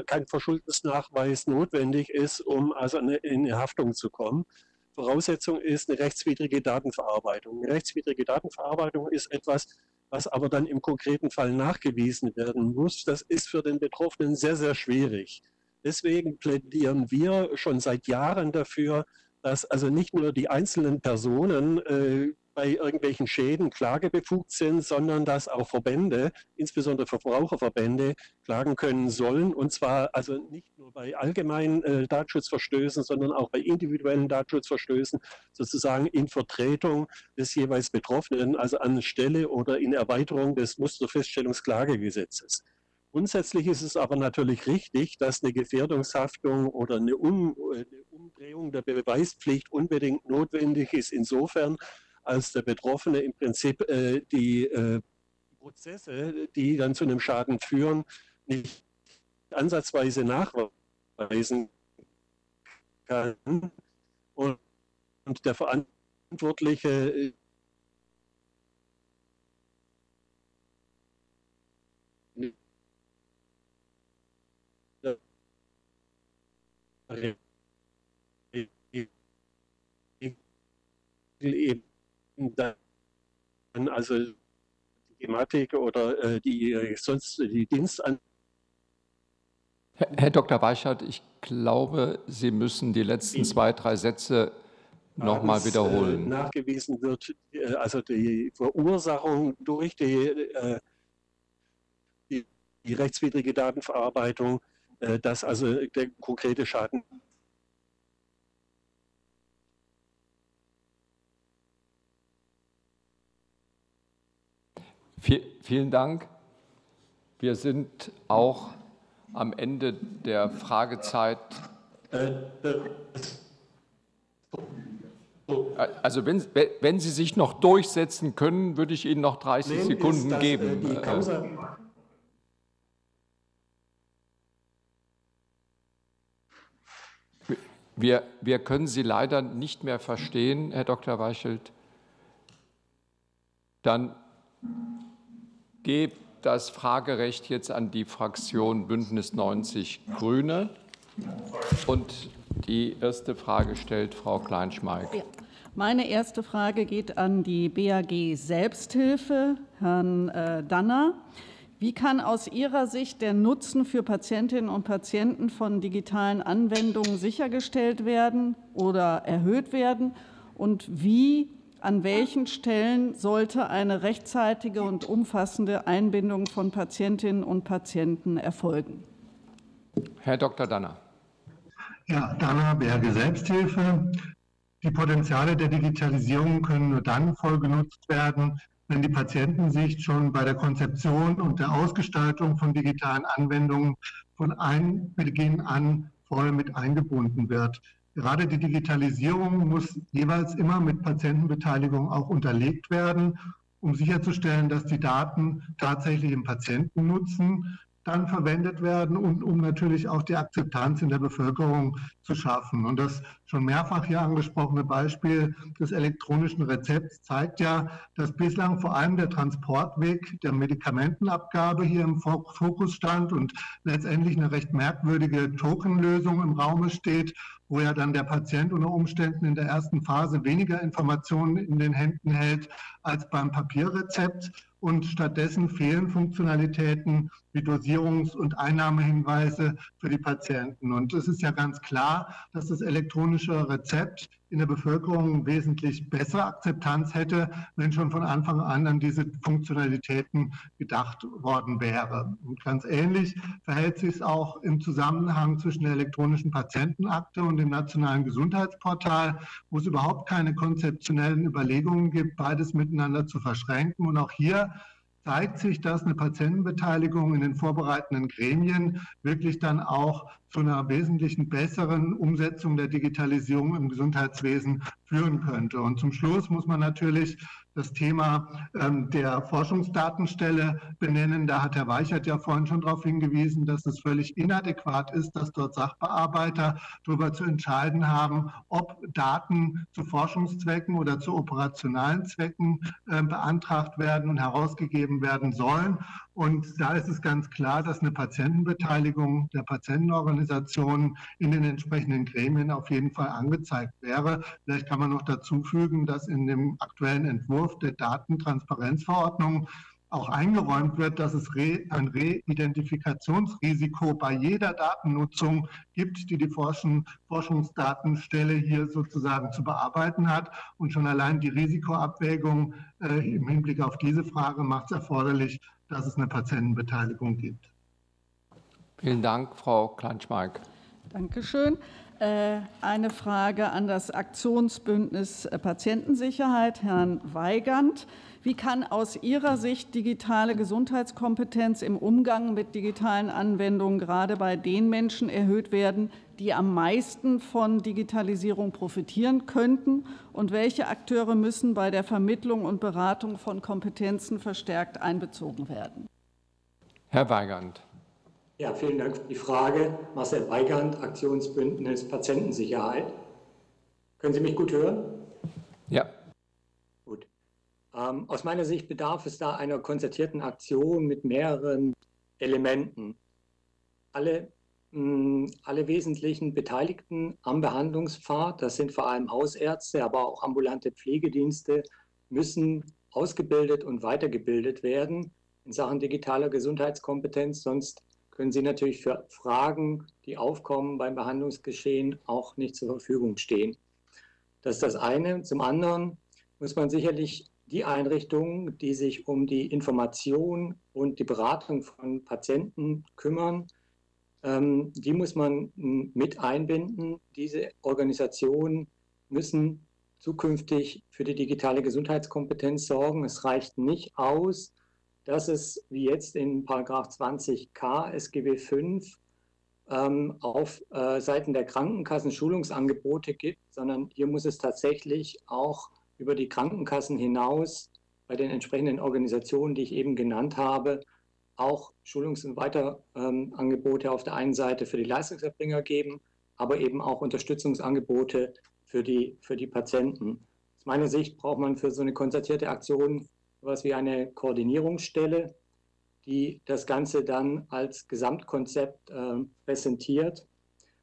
kein Verschuldensnachweis notwendig ist, um also in Haftung zu kommen. Voraussetzung ist eine rechtswidrige Datenverarbeitung. Eine rechtswidrige Datenverarbeitung ist etwas, was aber dann im konkreten Fall nachgewiesen werden muss. Das ist für den Betroffenen sehr, sehr schwierig. Deswegen plädieren wir schon seit Jahren dafür, dass also nicht nur die einzelnen Personen äh, bei irgendwelchen Schäden klagebefugt sind, sondern dass auch Verbände, insbesondere Verbraucherverbände, klagen können sollen. Und zwar also nicht nur bei allgemeinen äh, Datenschutzverstößen, sondern auch bei individuellen Datenschutzverstößen, sozusagen in Vertretung des jeweils Betroffenen, also an Stelle oder in Erweiterung des Musterfeststellungsklagegesetzes. Grundsätzlich ist es aber natürlich richtig, dass eine Gefährdungshaftung oder eine, um, eine Umdrehung der Beweispflicht unbedingt notwendig ist, insofern, als der Betroffene im Prinzip äh, die äh, Prozesse, die dann zu einem Schaden führen, nicht ansatzweise nachweisen kann. Und, und der Verantwortliche eben dann also die Thematik oder äh, die äh, sonst die Dienstan Herr Dr. Weichert, ich glaube, Sie müssen die letzten zwei, drei Sätze noch mal wiederholen. Äh, nachgewiesen wird, äh, also die Verursachung durch die, äh, die, die rechtswidrige Datenverarbeitung, äh, dass also der konkrete Schaden Vielen Dank. Wir sind auch am Ende der Fragezeit. Also wenn, wenn Sie sich noch durchsetzen können, würde ich Ihnen noch 30 Sekunden geben. Wir, wir können Sie leider nicht mehr verstehen, Herr Dr. Weichelt. Dann gebe das Fragerecht jetzt an die Fraktion Bündnis 90 Grüne. Und die erste Frage stellt Frau Kleinschmeig. Ja. Meine erste Frage geht an die BAG Selbsthilfe, Herrn äh, Danner. Wie kann aus Ihrer Sicht der Nutzen für Patientinnen und Patienten von digitalen Anwendungen sichergestellt werden oder erhöht werden? Und wie an welchen Stellen sollte eine rechtzeitige und umfassende Einbindung von Patientinnen und Patienten erfolgen? Herr Dr. Danner. Ja, Danner, Berge Selbsthilfe. Die Potenziale der Digitalisierung können nur dann voll genutzt werden, wenn die Patientensicht schon bei der Konzeption und der Ausgestaltung von digitalen Anwendungen von Beginn an voll mit eingebunden wird. Gerade die Digitalisierung muss jeweils immer mit Patientenbeteiligung auch unterlegt werden, um sicherzustellen, dass die Daten tatsächlich im Patientennutzen dann verwendet werden und um natürlich auch die Akzeptanz in der Bevölkerung zu schaffen. Und das schon mehrfach hier angesprochene Beispiel des elektronischen Rezepts zeigt ja, dass bislang vor allem der Transportweg der Medikamentenabgabe hier im Fokus stand und letztendlich eine recht merkwürdige Tokenlösung im Raume steht, wo ja dann der Patient unter Umständen in der ersten Phase weniger Informationen in den Händen hält als beim Papierrezept und stattdessen fehlen Funktionalitäten wie Dosierungs- und Einnahmehinweise für die Patienten. Und es ist ja ganz klar, dass das elektronische Rezept in der Bevölkerung wesentlich bessere Akzeptanz hätte, wenn schon von Anfang an an diese Funktionalitäten gedacht worden wäre. Und ganz ähnlich verhält sich es auch im Zusammenhang zwischen der elektronischen Patientenakte und dem nationalen Gesundheitsportal, wo es überhaupt keine konzeptionellen Überlegungen gibt, beides miteinander zu verschränken. Und auch hier zeigt sich, dass eine Patientenbeteiligung in den vorbereitenden Gremien wirklich dann auch zu einer wesentlichen besseren Umsetzung der Digitalisierung im Gesundheitswesen führen könnte. Und zum Schluss muss man natürlich das Thema ähm, der Forschungsdatenstelle benennen. Da hat Herr Weichert ja vorhin schon darauf hingewiesen, dass es völlig inadäquat ist, dass dort Sachbearbeiter darüber zu entscheiden haben, ob Daten zu Forschungszwecken oder zu operationalen Zwecken äh, beantragt werden und herausgegeben werden sollen. Und da ist es ganz klar, dass eine Patientenbeteiligung der Patientenorganisationen in den entsprechenden Gremien auf jeden Fall angezeigt wäre. Vielleicht kann man noch dazu fügen, dass in dem aktuellen Entwurf der Datentransparenzverordnung auch eingeräumt wird, dass es ein Reidentifikationsrisiko bei jeder Datennutzung gibt, die die Forschung, Forschungsdatenstelle hier sozusagen zu bearbeiten hat. Und schon allein die Risikoabwägung äh, im Hinblick auf diese Frage macht es erforderlich, dass es eine Patientenbeteiligung gibt. Vielen Dank, Frau Kleinschmark. Dankeschön. Äh, eine Frage an das Aktionsbündnis Patientensicherheit, Herrn Weigand. Wie kann aus Ihrer Sicht digitale Gesundheitskompetenz im Umgang mit digitalen Anwendungen gerade bei den Menschen erhöht werden, die am meisten von Digitalisierung profitieren könnten? Und welche Akteure müssen bei der Vermittlung und Beratung von Kompetenzen verstärkt einbezogen werden? Herr Weigand. Ja, vielen Dank für die Frage. Marcel Weigand, Aktionsbündnis Patientensicherheit. Können Sie mich gut hören? Ja. Ähm, aus meiner Sicht bedarf es da einer konzertierten Aktion mit mehreren Elementen. Alle, alle wesentlichen Beteiligten am Behandlungspfad, das sind vor allem Hausärzte, aber auch ambulante Pflegedienste, müssen ausgebildet und weitergebildet werden in Sachen digitaler Gesundheitskompetenz. Sonst können sie natürlich für Fragen, die aufkommen beim Behandlungsgeschehen, auch nicht zur Verfügung stehen. Das ist das eine. Zum anderen muss man sicherlich die Einrichtungen, die sich um die Information und die Beratung von Patienten kümmern, die muss man mit einbinden. Diese Organisationen müssen zukünftig für die digitale Gesundheitskompetenz sorgen. Es reicht nicht aus, dass es wie jetzt in Paragraph 20k SGB 5 ähm, auf äh, Seiten der Krankenkassen Schulungsangebote gibt, sondern hier muss es tatsächlich auch über die Krankenkassen hinaus bei den entsprechenden Organisationen, die ich eben genannt habe, auch Schulungs- und Weiterangebote auf der einen Seite für die Leistungserbringer geben, aber eben auch Unterstützungsangebote für die, für die Patienten. Aus meiner Sicht braucht man für so eine konzertierte Aktion etwas wie eine Koordinierungsstelle, die das Ganze dann als Gesamtkonzept äh, präsentiert.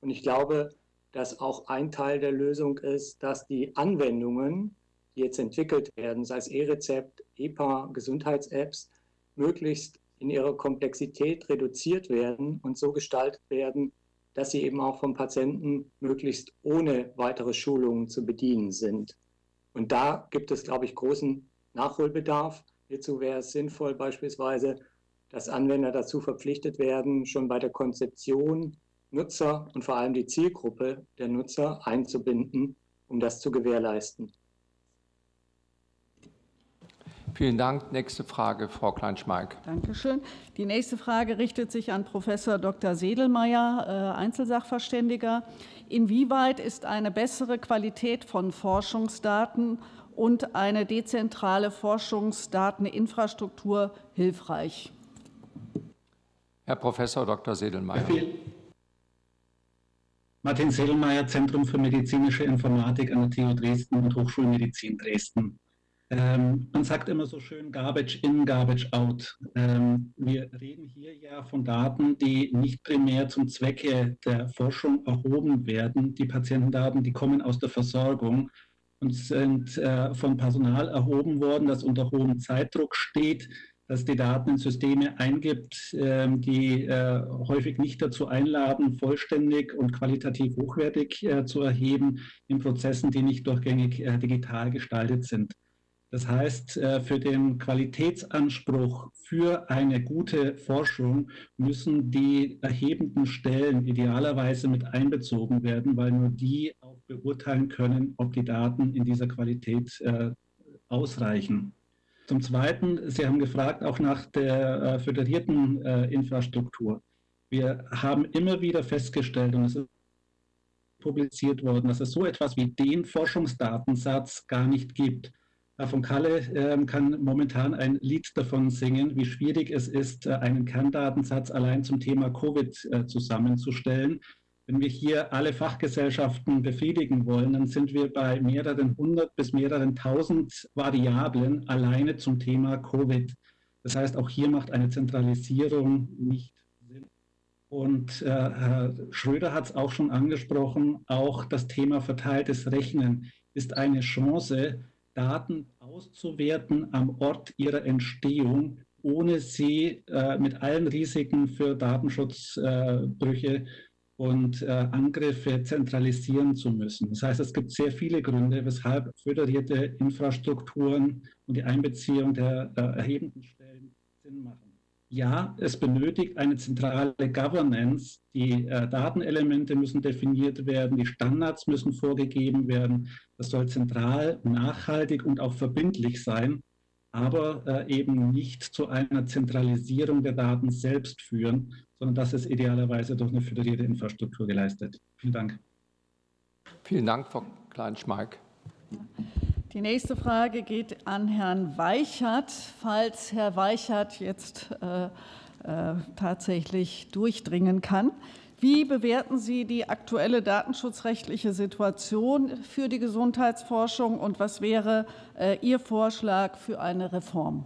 Und ich glaube, dass auch ein Teil der Lösung ist, dass die Anwendungen die jetzt entwickelt werden, sei es E-Rezept, EPA, Gesundheits-Apps, möglichst in ihrer Komplexität reduziert werden und so gestaltet werden, dass sie eben auch vom Patienten möglichst ohne weitere Schulungen zu bedienen sind. Und da gibt es, glaube ich, großen Nachholbedarf. Hierzu wäre es sinnvoll, beispielsweise, dass Anwender dazu verpflichtet werden, schon bei der Konzeption Nutzer und vor allem die Zielgruppe der Nutzer einzubinden, um das zu gewährleisten. Vielen Dank. Nächste Frage, Frau Kleinschmeig. Dankeschön. Die nächste Frage richtet sich an Professor Dr. Sedelmeier, äh, Einzelsachverständiger. Inwieweit ist eine bessere Qualität von Forschungsdaten und eine dezentrale Forschungsdateninfrastruktur hilfreich? Herr Professor Dr. Sedelmeier. Martin Sedelmeier, Zentrum für medizinische Informatik an der TU Dresden und Hochschulmedizin Dresden. Ähm, man sagt immer so schön Garbage in, Garbage out. Ähm, wir reden hier ja von Daten, die nicht primär zum Zwecke der Forschung erhoben werden. Die Patientendaten, die kommen aus der Versorgung und sind äh, von Personal erhoben worden, das unter hohem Zeitdruck steht, das die Daten in Systeme eingibt, äh, die äh, häufig nicht dazu einladen, vollständig und qualitativ hochwertig äh, zu erheben in Prozessen, die nicht durchgängig äh, digital gestaltet sind. Das heißt, äh, für den Qualitätsanspruch für eine gute Forschung müssen die erhebenden Stellen idealerweise mit einbezogen werden, weil nur die auch beurteilen können, ob die Daten in dieser Qualität äh, ausreichen. Zum Zweiten, Sie haben gefragt auch nach der äh, föderierten Infrastruktur. Wir haben immer wieder festgestellt, und es ist publiziert worden, dass es so etwas wie den Forschungsdatensatz gar nicht gibt. Herr von Kalle äh, kann momentan ein Lied davon singen, wie schwierig es ist, äh, einen Kerndatensatz allein zum Thema Covid äh, zusammenzustellen. Wenn wir hier alle Fachgesellschaften befriedigen wollen, dann sind wir bei mehreren hundert bis mehreren tausend Variablen alleine zum Thema Covid. Das heißt, auch hier macht eine Zentralisierung nicht Sinn. Und äh, Herr Schröder hat es auch schon angesprochen, auch das Thema verteiltes Rechnen ist eine Chance, Daten auszuwerten am Ort ihrer Entstehung, ohne sie äh, mit allen Risiken für Datenschutzbrüche äh, und äh, Angriffe zentralisieren zu müssen. Das heißt, es gibt sehr viele Gründe, weshalb föderierte Infrastrukturen und die Einbeziehung der äh, erhebenden Stellen Sinn machen ja, es benötigt eine zentrale Governance. Die äh, Datenelemente müssen definiert werden, die Standards müssen vorgegeben werden. Das soll zentral, nachhaltig und auch verbindlich sein, aber äh, eben nicht zu einer Zentralisierung der Daten selbst führen, sondern das ist idealerweise durch eine föderierte Infrastruktur geleistet. Vielen Dank. Vielen Dank, Frau Kleinschmeig. Die nächste Frage geht an Herrn Weichert. Falls Herr Weichert jetzt äh, äh, tatsächlich durchdringen kann. Wie bewerten Sie die aktuelle datenschutzrechtliche Situation für die Gesundheitsforschung und was wäre äh, Ihr Vorschlag für eine Reform?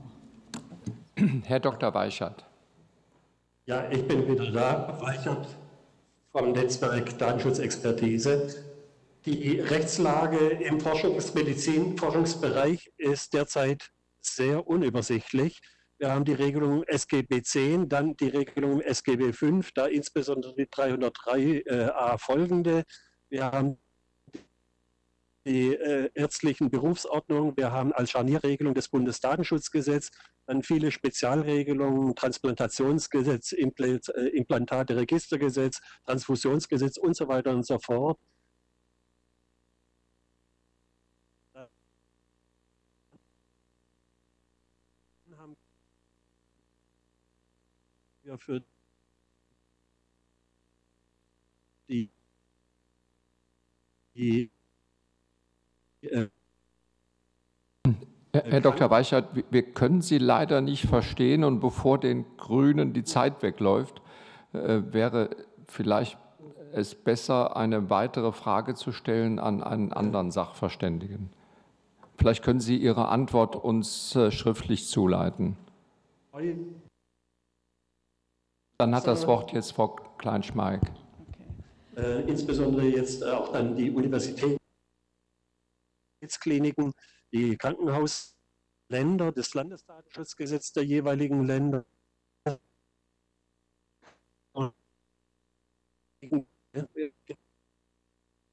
Herr Dr. Weichert. Ja, ich bin wieder da, Weichert vom Netzwerk Datenschutzexpertise. Die Rechtslage im Forschungsmedizin-Forschungsbereich ist derzeit sehr unübersichtlich. Wir haben die Regelung SGB 10, dann die Regelung SGB 5, da insbesondere die 303a folgende. Wir haben die äh, ärztlichen Berufsordnungen, wir haben als Scharnierregelung das Bundesdatenschutzgesetz, dann viele Spezialregelungen, Transplantationsgesetz, Implant, äh, Implantate-Registergesetz, Transfusionsgesetz und so weiter und so fort. Wir für die, die äh, Herr Dr. Weichert, wir können Sie leider nicht verstehen und bevor den Grünen die Zeit wegläuft, äh, wäre vielleicht es besser, eine weitere Frage zu stellen an einen anderen Sachverständigen. Vielleicht können Sie Ihre Antwort uns äh, schriftlich zuleiten. Dann hat das Wort jetzt Frau Kleinschmeig. Äh, insbesondere jetzt auch dann die Universitätskliniken, die Krankenhausländer, das Landesdatenschutzgesetz der jeweiligen Länder.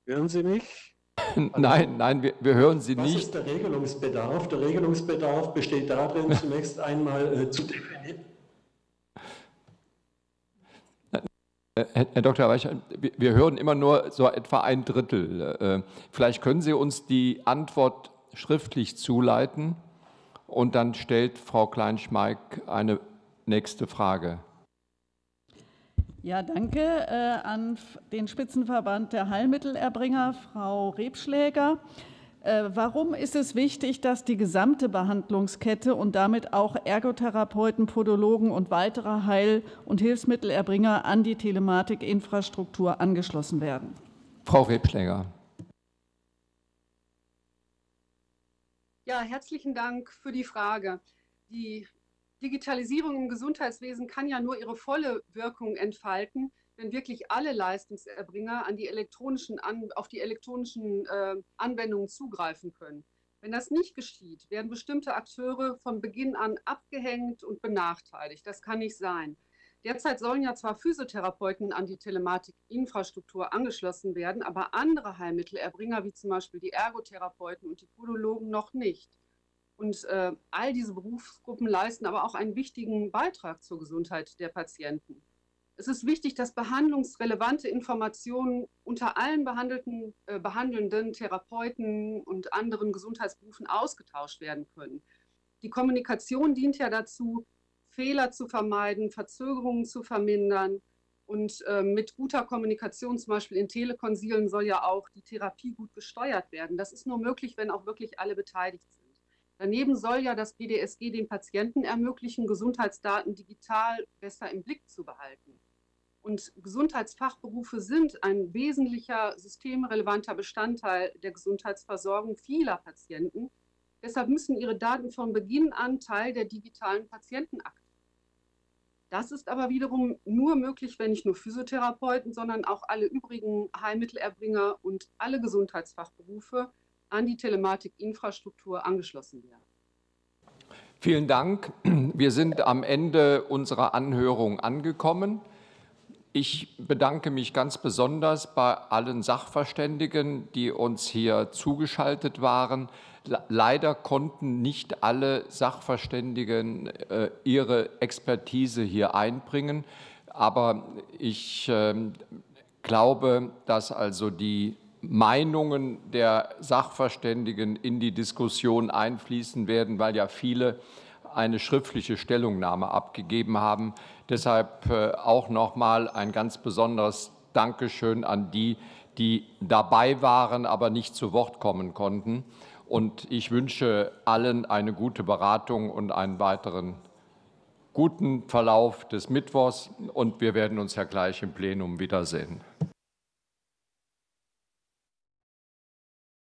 Hören Sie mich? Nein, nein, wir, wir hören Sie Was nicht. Was ist der Regelungsbedarf? Der Regelungsbedarf besteht darin, zunächst einmal äh, zu definieren Herr Dr. Weicher, wir hören immer nur so etwa ein Drittel. Äh, vielleicht können Sie uns die Antwort schriftlich zuleiten und dann stellt Frau Kleinschmeig eine nächste Frage. Ja, danke äh, an den Spitzenverband der Heilmittelerbringer, Frau Rebschläger. Äh, warum ist es wichtig, dass die gesamte Behandlungskette und damit auch Ergotherapeuten, Podologen und weitere Heil- und Hilfsmittelerbringer an die Telematikinfrastruktur angeschlossen werden? Frau Rebschläger. Ja, herzlichen Dank für die Frage. Die Digitalisierung im Gesundheitswesen kann ja nur ihre volle Wirkung entfalten, wenn wirklich alle Leistungserbringer an die elektronischen an, auf die elektronischen äh, Anwendungen zugreifen können. Wenn das nicht geschieht, werden bestimmte Akteure von Beginn an abgehängt und benachteiligt. Das kann nicht sein. Derzeit sollen ja zwar Physiotherapeuten an die Telematikinfrastruktur angeschlossen werden, aber andere Heilmittelerbringer, wie zum Beispiel die Ergotherapeuten und die Podologen, noch nicht. Und äh, all diese Berufsgruppen leisten aber auch einen wichtigen Beitrag zur Gesundheit der Patienten. Es ist wichtig, dass behandlungsrelevante Informationen unter allen behandelten, äh, behandelnden Therapeuten und anderen Gesundheitsberufen ausgetauscht werden können. Die Kommunikation dient ja dazu, Fehler zu vermeiden, Verzögerungen zu vermindern. Und äh, mit guter Kommunikation, zum Beispiel in Telekonsilen, soll ja auch die Therapie gut gesteuert werden. Das ist nur möglich, wenn auch wirklich alle beteiligt sind. Daneben soll ja das BDSG den Patienten ermöglichen, Gesundheitsdaten digital besser im Blick zu behalten. Und Gesundheitsfachberufe sind ein wesentlicher systemrelevanter Bestandteil der Gesundheitsversorgung vieler Patienten. Deshalb müssen ihre Daten von Beginn an Teil der digitalen Patientenakte. Das ist aber wiederum nur möglich, wenn nicht nur Physiotherapeuten, sondern auch alle übrigen Heilmittelerbringer und alle Gesundheitsfachberufe an die Telematikinfrastruktur angeschlossen werden. Vielen Dank. Wir sind am Ende unserer Anhörung angekommen. Ich bedanke mich ganz besonders bei allen Sachverständigen, die uns hier zugeschaltet waren. Leider konnten nicht alle Sachverständigen äh, ihre Expertise hier einbringen, aber ich äh, glaube, dass also die Meinungen der Sachverständigen in die Diskussion einfließen werden, weil ja viele eine schriftliche Stellungnahme abgegeben haben. Deshalb äh, auch noch mal ein ganz besonderes Dankeschön an die, die dabei waren, aber nicht zu Wort kommen konnten. Und ich wünsche allen eine gute Beratung und einen weiteren guten Verlauf des Mittwochs und wir werden uns ja gleich im Plenum wiedersehen.